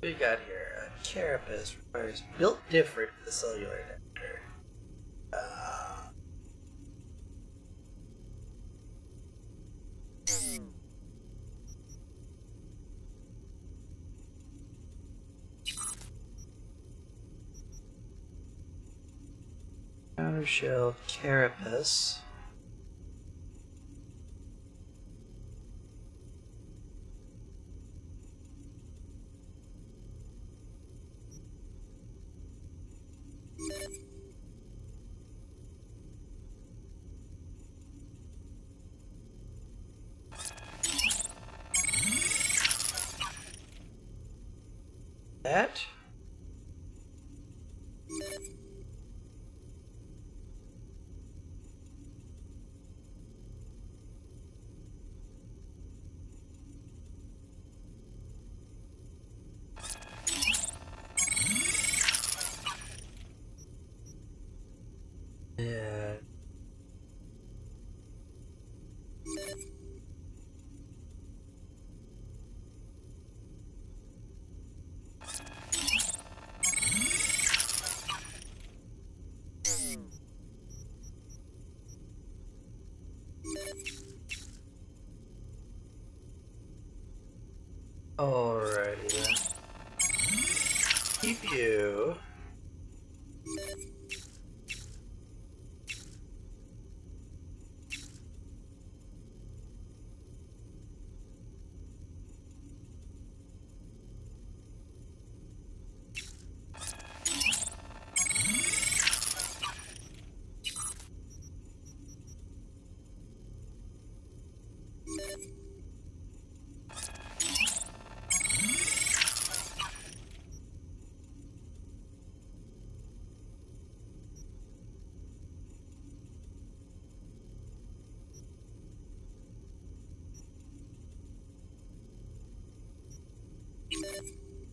We got here carapace requires built different for the cellular adapter. Uh, outer shell carapace. You.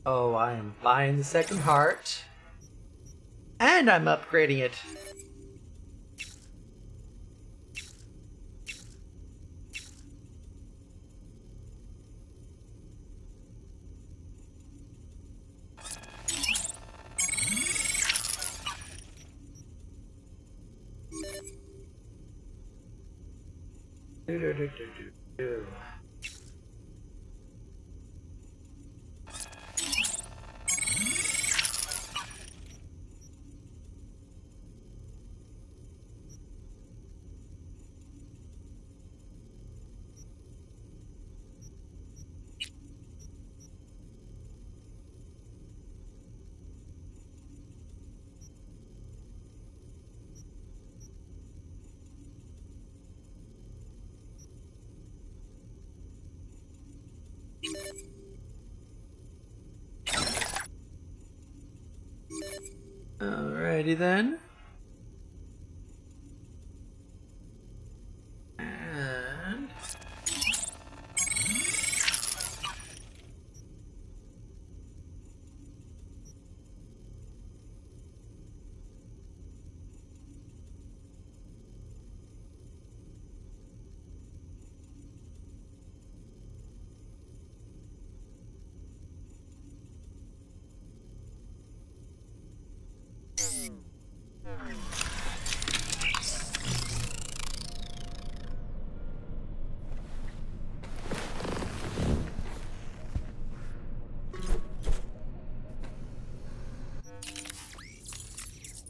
Oh, I am buying the second heart. And I'm upgrading it. Alrighty then.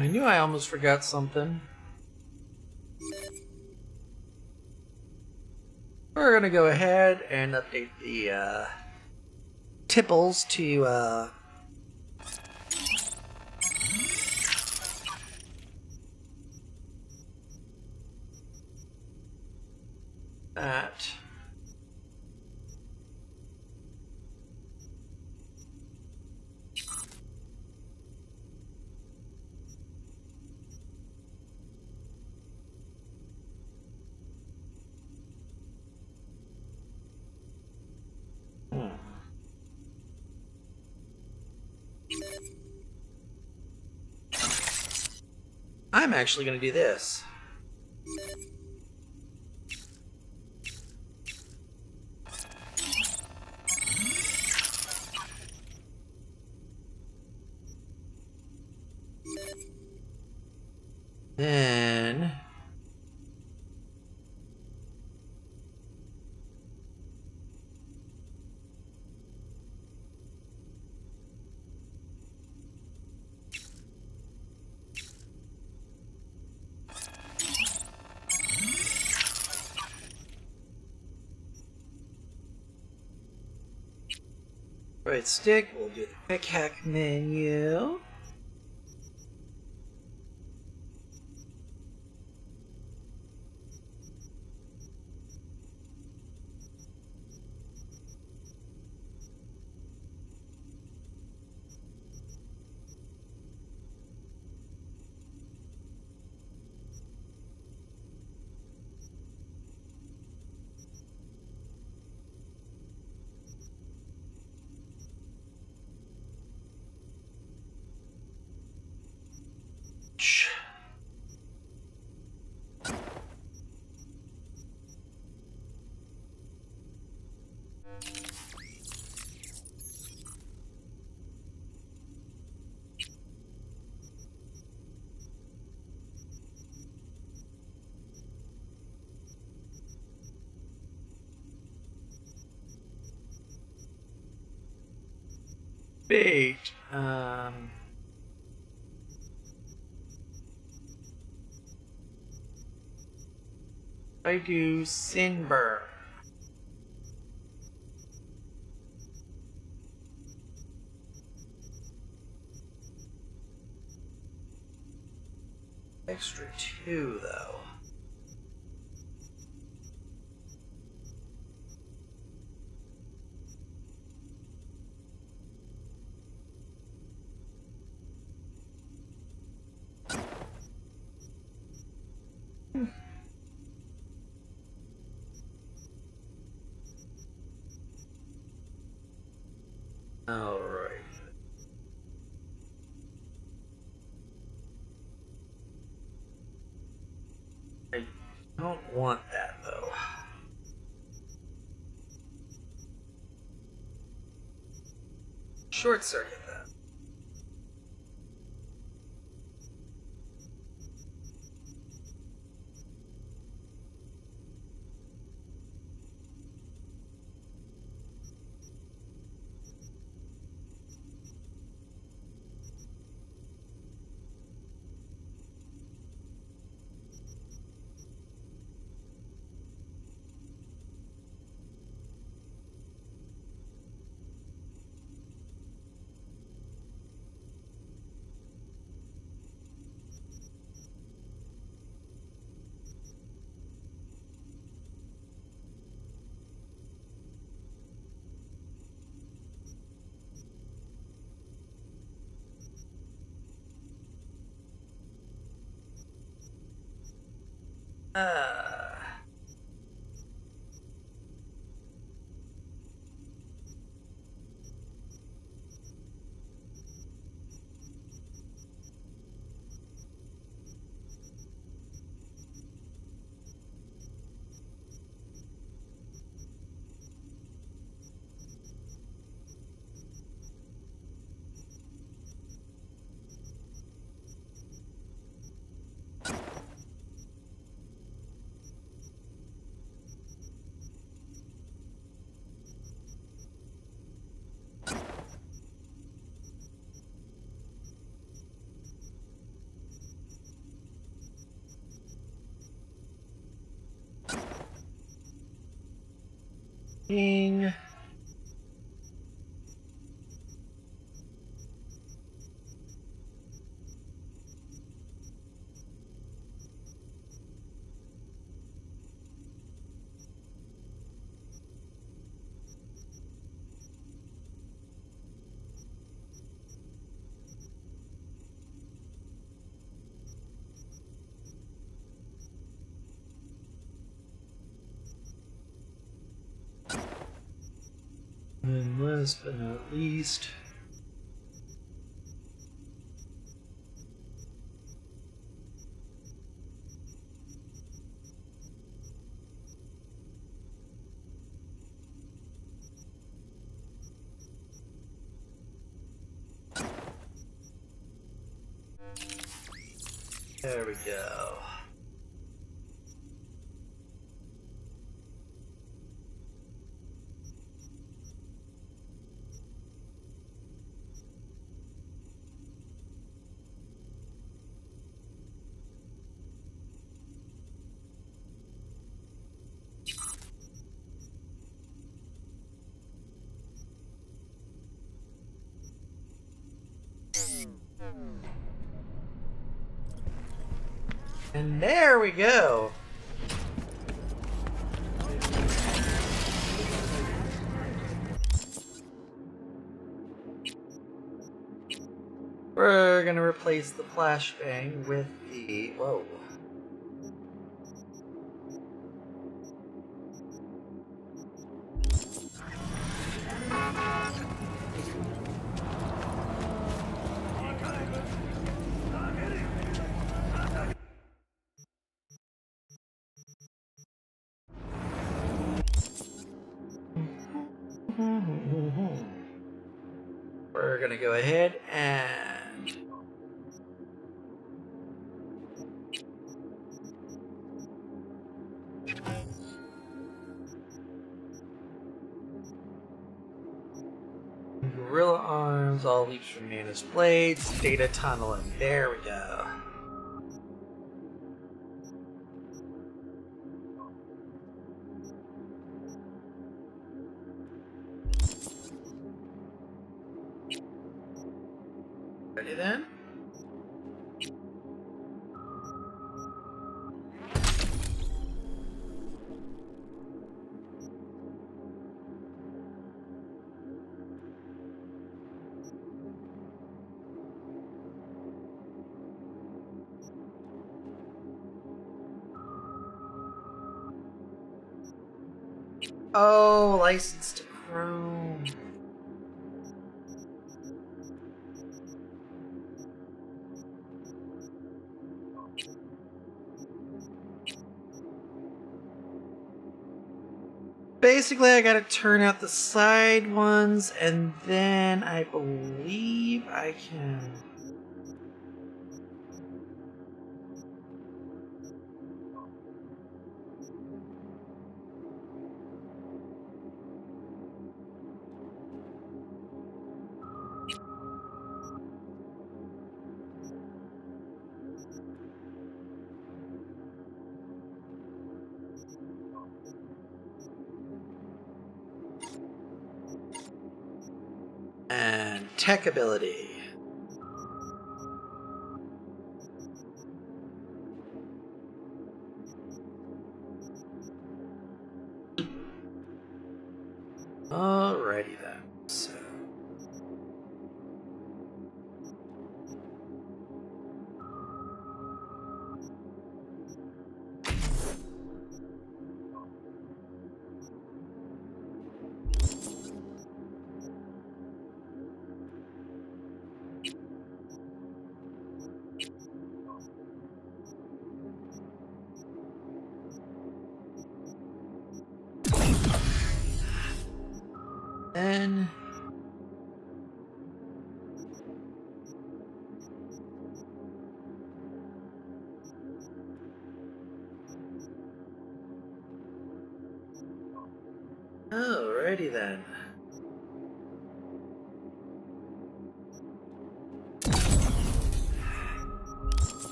I knew I almost forgot something. We're gonna go ahead and update the uh, tipples to uh, actually going to do this. Right stick, we'll do the quick hack menu. Bait. Um. I do Sinbur. Extra two, though. Short circuit Uh. King. And last but not least, there we go. And there we go. We're gonna replace the flashbang with the whoa. Blades, data tunneling. There we go. Out the side ones, and then I believe I can. Tech ability.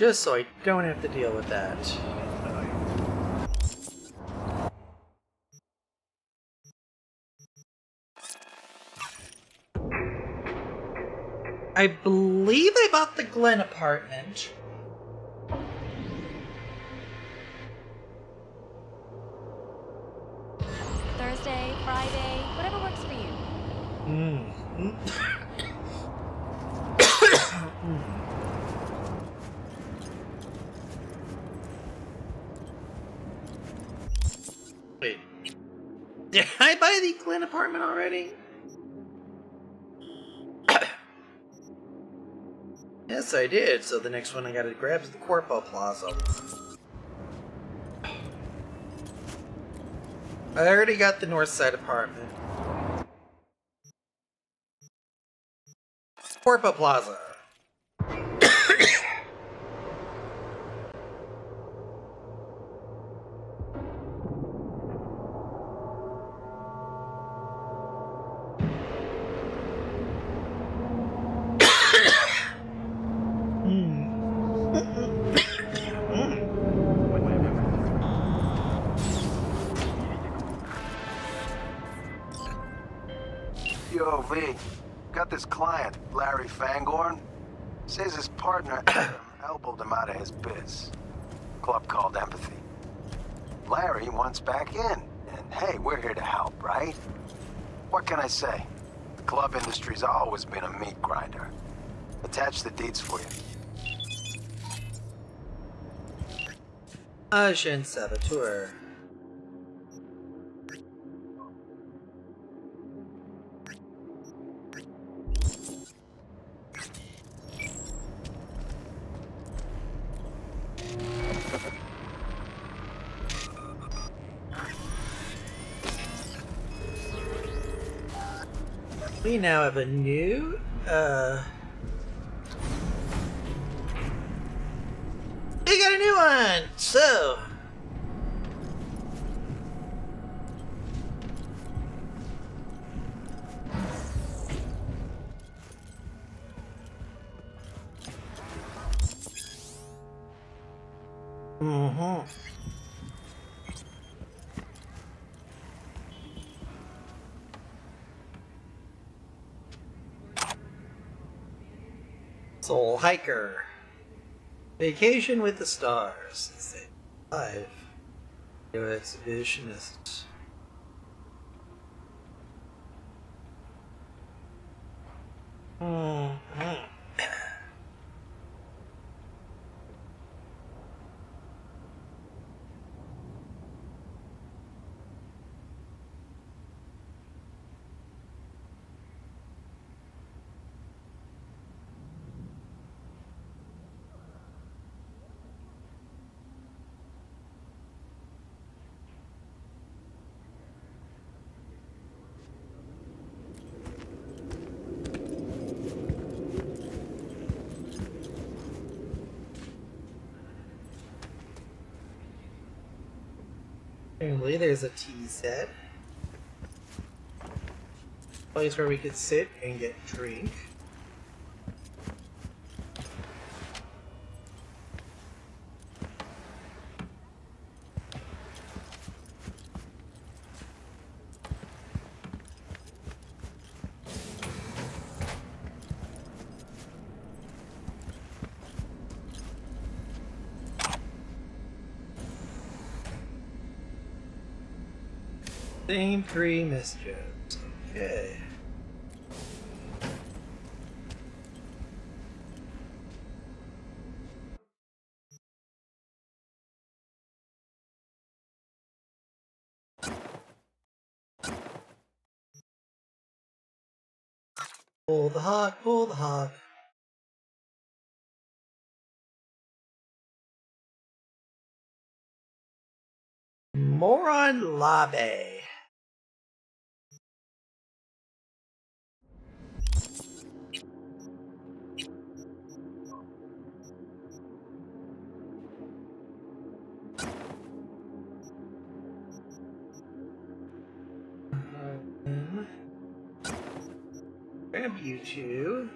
Just so I don't have to deal with that. I believe I bought the Glen apartment. Apartment already? yes, I did. So the next one I gotta grab is the Corpo Plaza. I already got the north side apartment. Corpo Plaza. Saboteur. We now have a new, uh... on! So... Mhm. Soul Hiker. Vacation with the Stars. Let's see. Five. New exhibitionist. Mm-hmm. Apparently, there's a tea set. Place where we could sit and get drink. Same three mischiefs. Okay. Pull the hawk, pull the hawk. Moron Labe. Grab you two.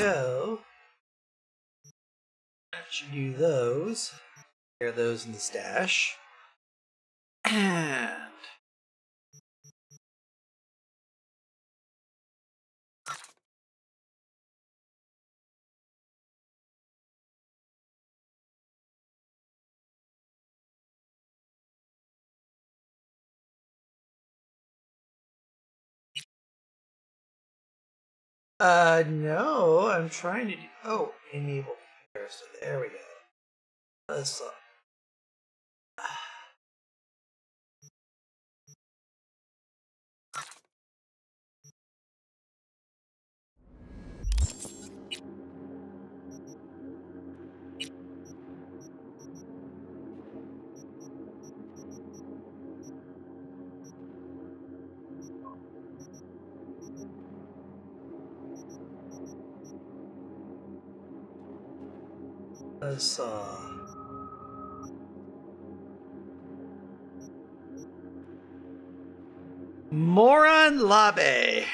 Go. Should do those. Pair those in the stash. Ah. Uh, no, I'm trying to do. Oh, enable comparison. There we go. Let's look. Let's uh. Moron Labe.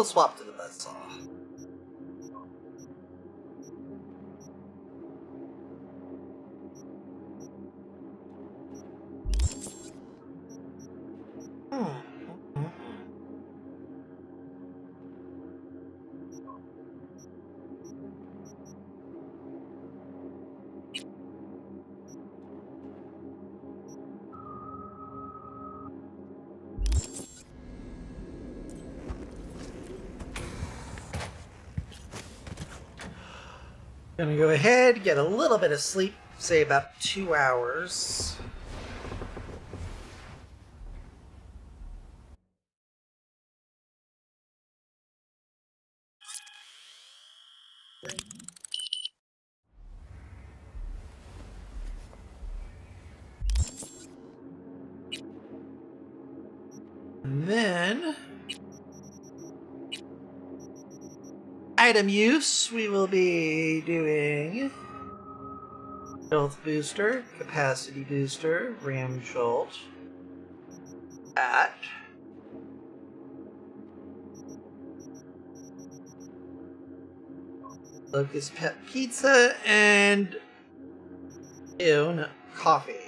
We'll swap to the buzzsaw. Gonna go ahead, get a little bit of sleep, say about two hours. Item use, we will be doing health booster, capacity booster, ram jolt, at locust pet pizza and ew, no, coffee.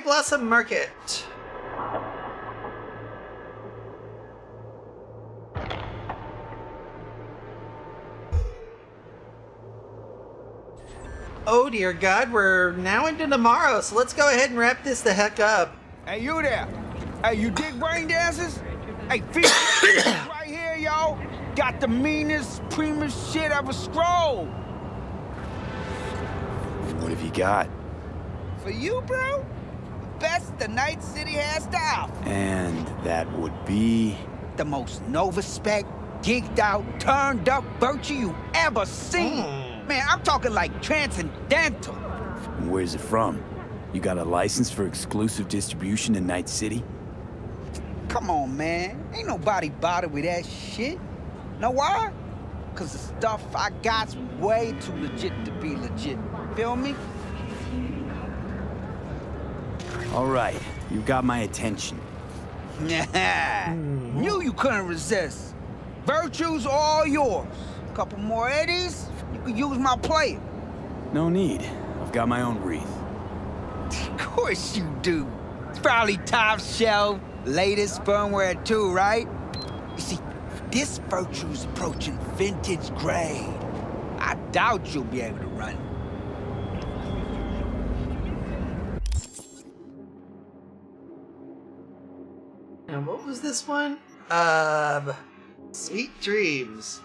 Cherry Blossom Market. Oh dear God, we're now into tomorrow, so let's go ahead and wrap this the heck up. Hey, you there? Hey, you dig brain dancers? Hey, feature right here, yo. Got the meanest, primest shit ever scroll. What have you got? For you, bro? Best the Night City has to offer. And that would be. The most Nova spec, geeked out, turned up virtu you ever seen. Hmm. Man, I'm talking like transcendental. Where's it from? You got a license for exclusive distribution in Night City? Come on, man. Ain't nobody bothered with that shit. Know why? Cause the stuff I got's way too legit to be legit. Feel me? All right, you got my attention. Yeah. Knew you couldn't resist. Virtu's all yours. A Couple more eddies, you could use my plate. No need. I've got my own wreath. Of course you do. It's probably top shelf, latest firmware too, right? You see, this virtu's approaching vintage grade. I doubt you'll be able to what was this one? Um, Sweet Dreams.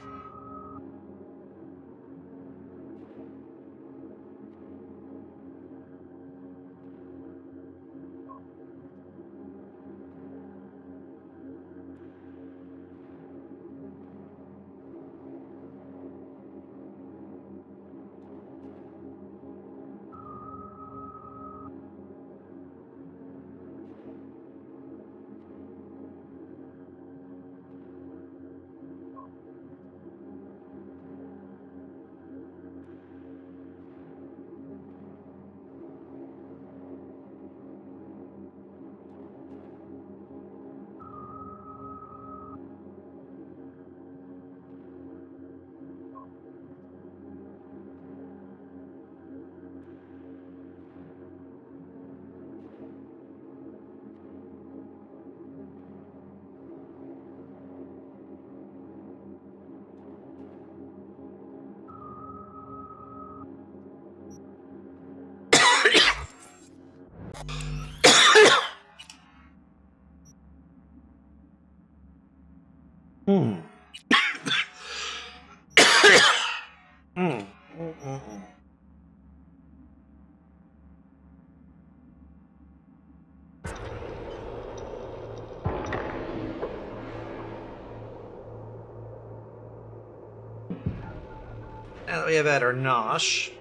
That we have nosh.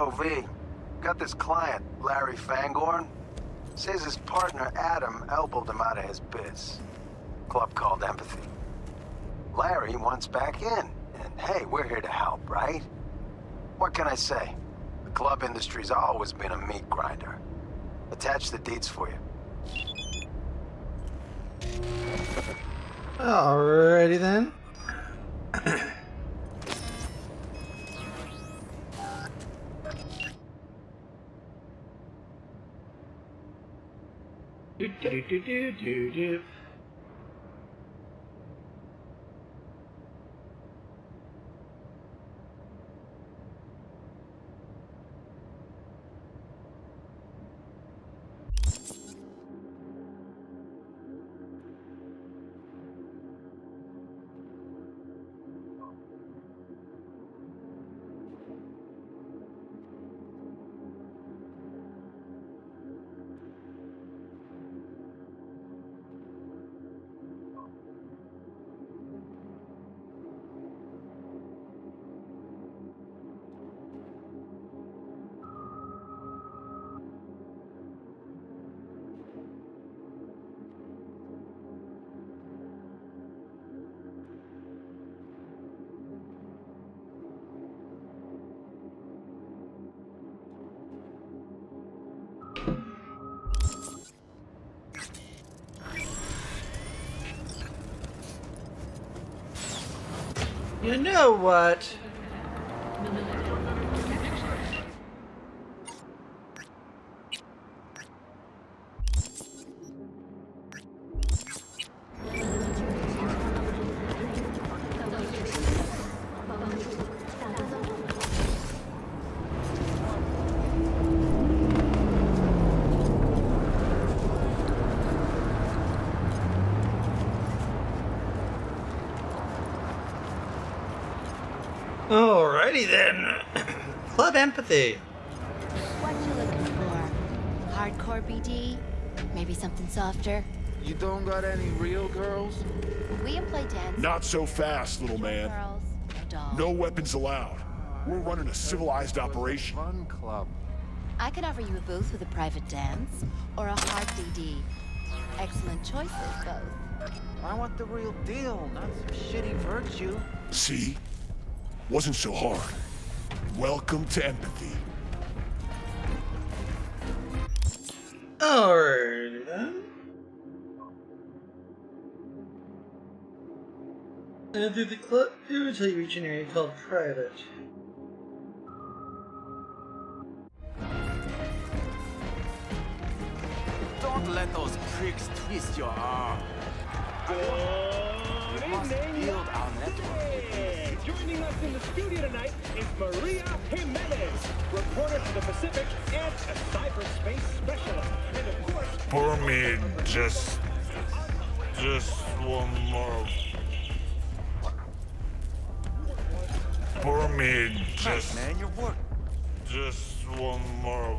Yo, V. Got this client, Larry Fangorn. Says his partner, Adam, elbowed him out of his biz. Club called Empathy. Larry wants back in. And hey, we're here to help, right? What can I say? The club industry's always been a meat grinder. Attach the deeds for you. Alrighty then. Do, do, do, do, know what? Club Empathy. What you looking for? Hardcore BD? Maybe something softer? You don't got any real girls? We employ dance. Not so fast, little man. Girls. No weapons allowed. We're running a civilized operation. Fun club. I can offer you a booth with a private dance or a hard BD. Excellent choices, both. I want the real deal, not some shitty virtu. See? Wasn't so hard. Welcome to empathy. Alrighty then. Enter the club until you reach an area called private. Don't let those pricks twist your arm. We must build our network. Joining us in the studio tonight is Maria Jimenez, reporter for the Pacific and a cyberspace specialist. And of course, For me, just... Just one more... For me, just... man, your work. Just one more...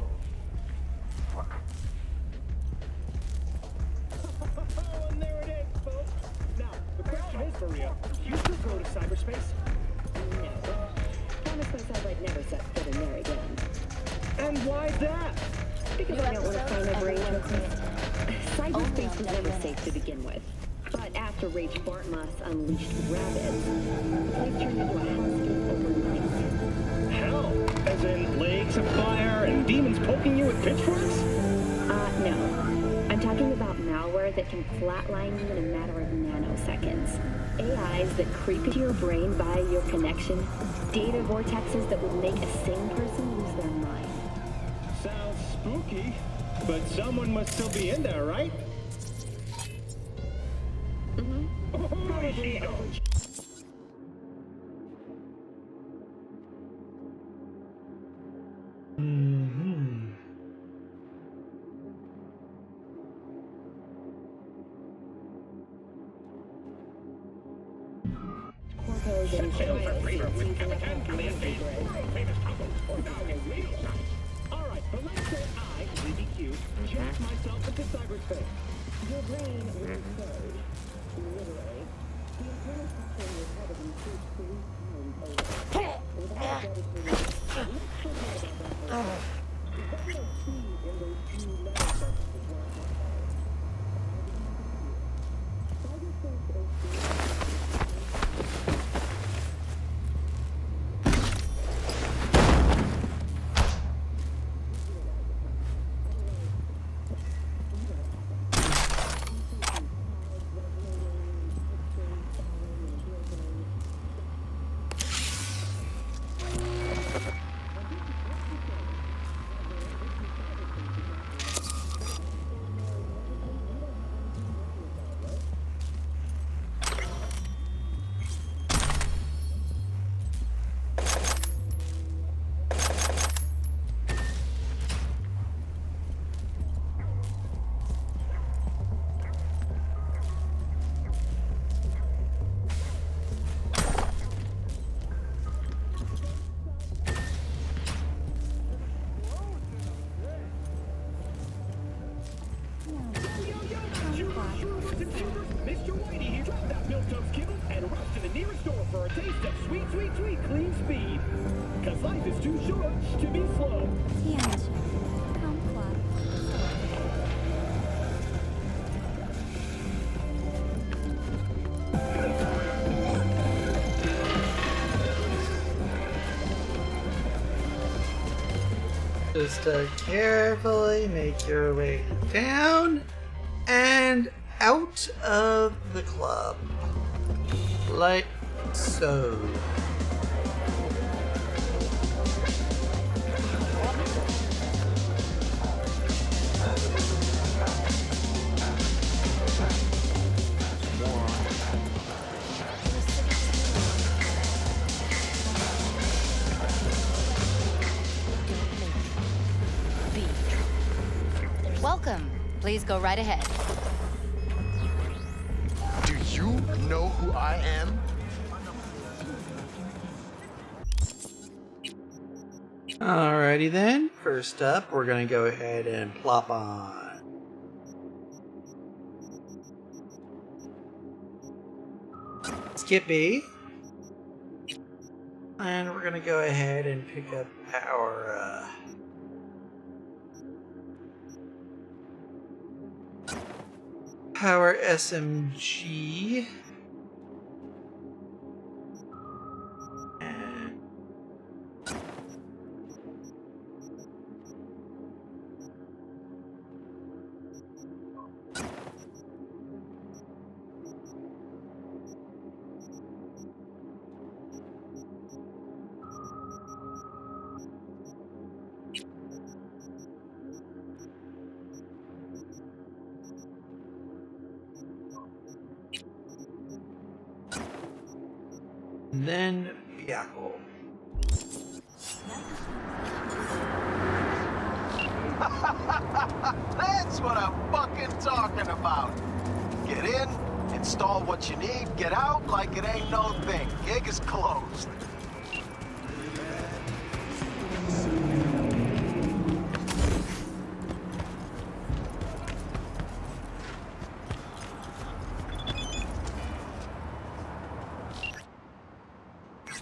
Just uh, carefully make your way down and out of the club. Like So. Go right ahead. Do you know who I am? Alrighty then. First up, we're gonna go ahead and plop on. Skippy. And we're gonna go ahead and pick up our uh, power SMG. Then Biako.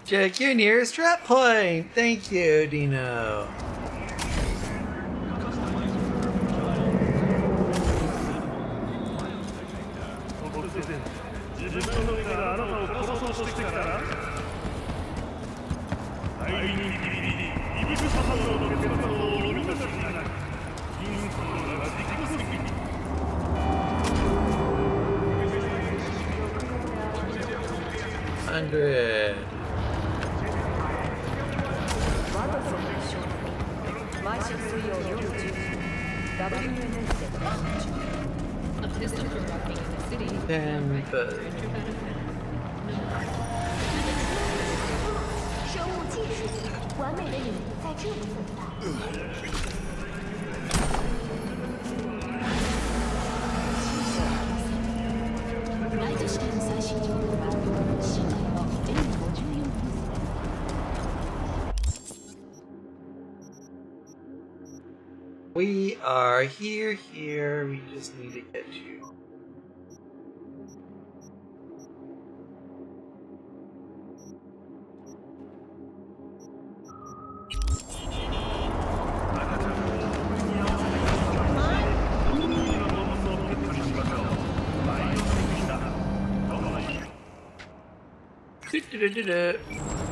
Check your nearest drop point. Thank you, Dino.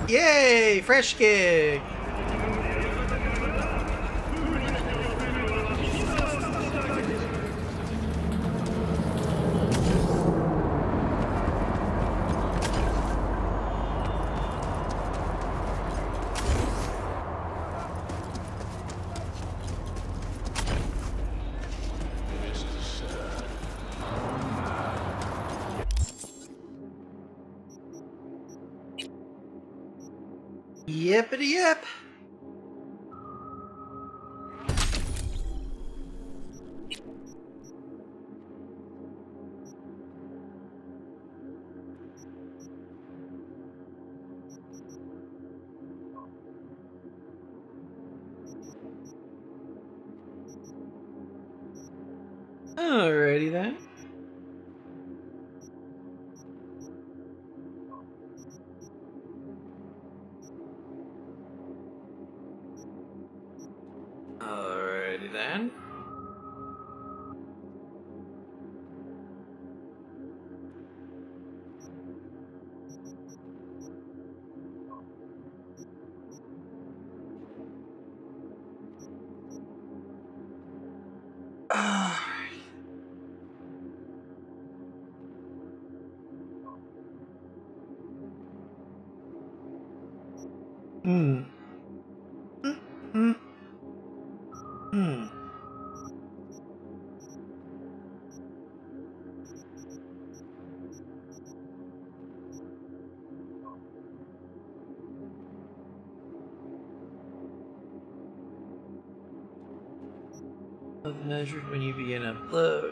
Yay! Fresh gig! Yippity yip! Measured when you begin a upload.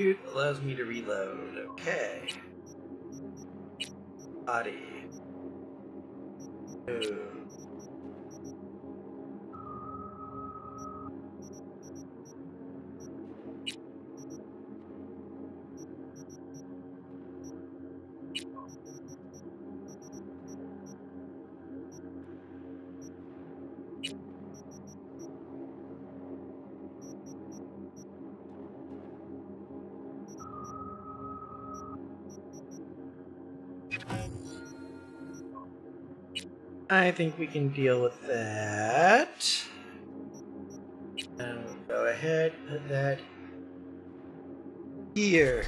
It allows me to reload. Okay. Body. Ooh. I think we can deal with that. And we'll go ahead, put that here.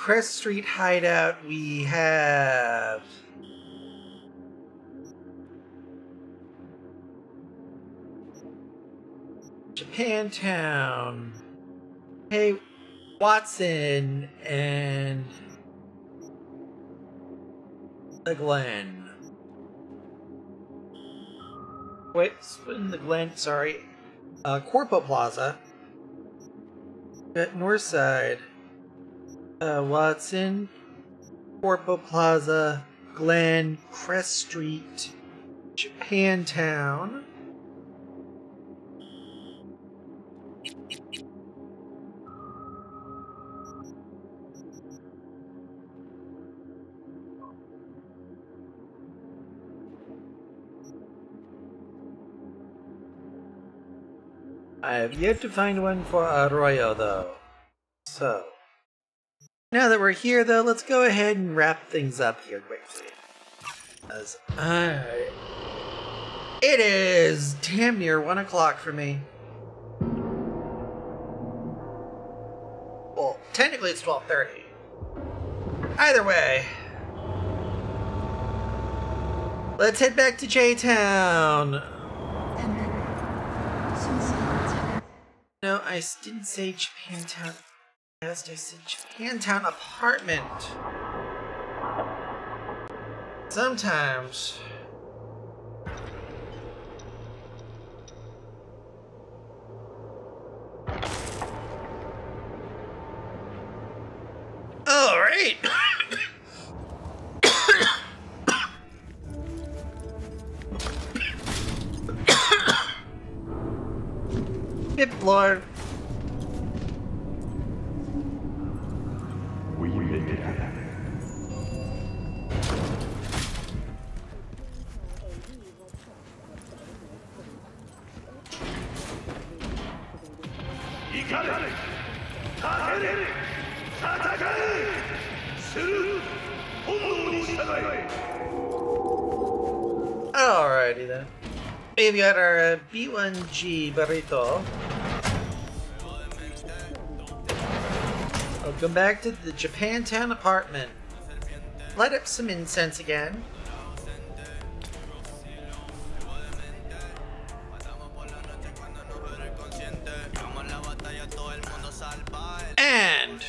Crest Street hideout. We have. Japantown. Hey, Watson and. The Glen. Wait, in the Glen, sorry. Uh, Corpo Plaza. At North Side uh, Watson, Corpo Plaza, Glen, Crest Street, Japantown. I have yet to find one for Arroyo, though. So. Now that we're here, though, let's go ahead and wrap things up here quickly. As I... It is damn near 1 o'clock for me. Well, technically it's 12.30. Either way. Let's head back to J-Town. No, I didn't say Japantown. Yes, there's Japantown apartment. Sometimes. All right. Lord. We've got our uh, B1G burrito. Welcome back to the Japantown apartment. Light up some incense again. And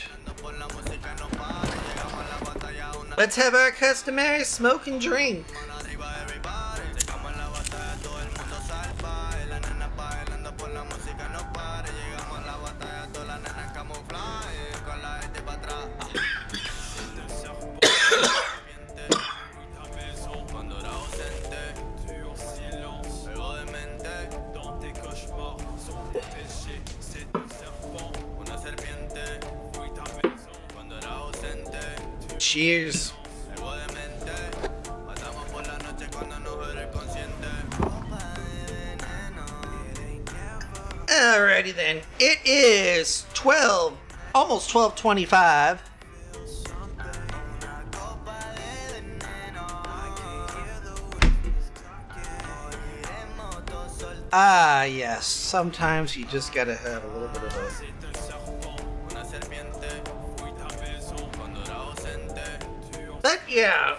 let's have our customary smoke and drink. 25. Ah, yes. Sometimes you just gotta have a little bit of a But yeah.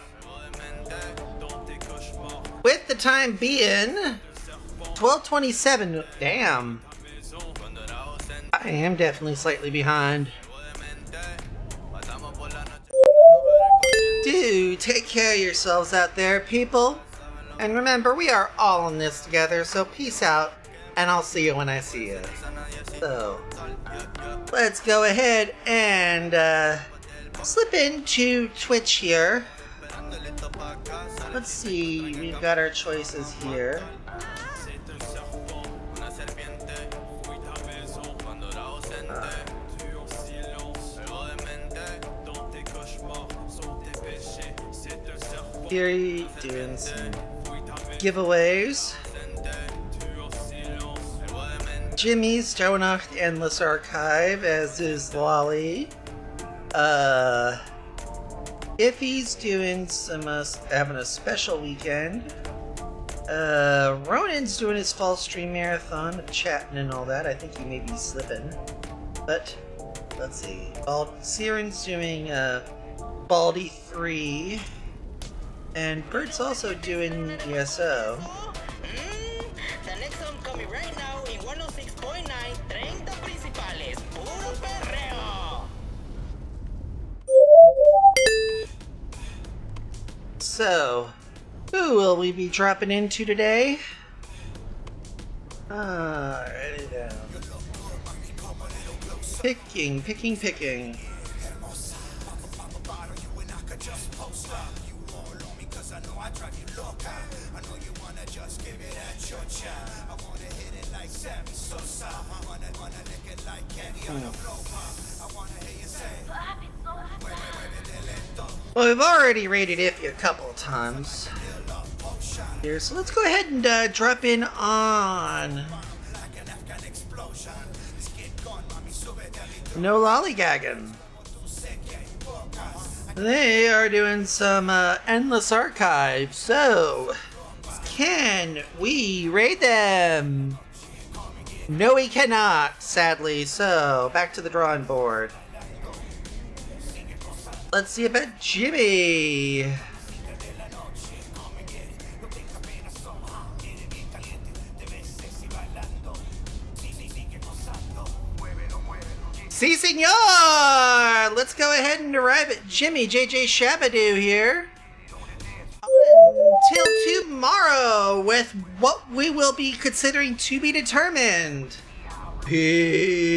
With the time being 1227 damn. I am definitely slightly behind. Do take care of yourselves out there, people. And remember, we are all in this together, so peace out, and I'll see you when I see you. So, let's go ahead and uh, slip into Twitch here. Let's see, we've got our choices here. Here doing some giveaways. Jimmy's the Endless Archive, as is Lolly. Uh, Iffy's doing some, uh, having a special weekend. Uh, Ronan's doing his fall stream marathon, chatting and all that. I think he may be slipping. But, let's see. Bald Siren's doing, uh, Baldy 3. And Bert's also doing E ESO. The next song coming right now in 106.9 30 Principales. Puro perreo. So, who will we be dropping into today? Ah, Alrighty then. Picking, picking, picking. Well, we've already rated Iffy a couple of times here, so let's go ahead and uh, drop in on. No lollygagging. They are doing some uh, endless archive, so can we raid them? No, we cannot, sadly. So back to the drawing board. Let's see about Jimmy. Si, senor! Let's go ahead and arrive at Jimmy JJ Shabadoo here. Until tomorrow with what we will be considering to be determined. Peace.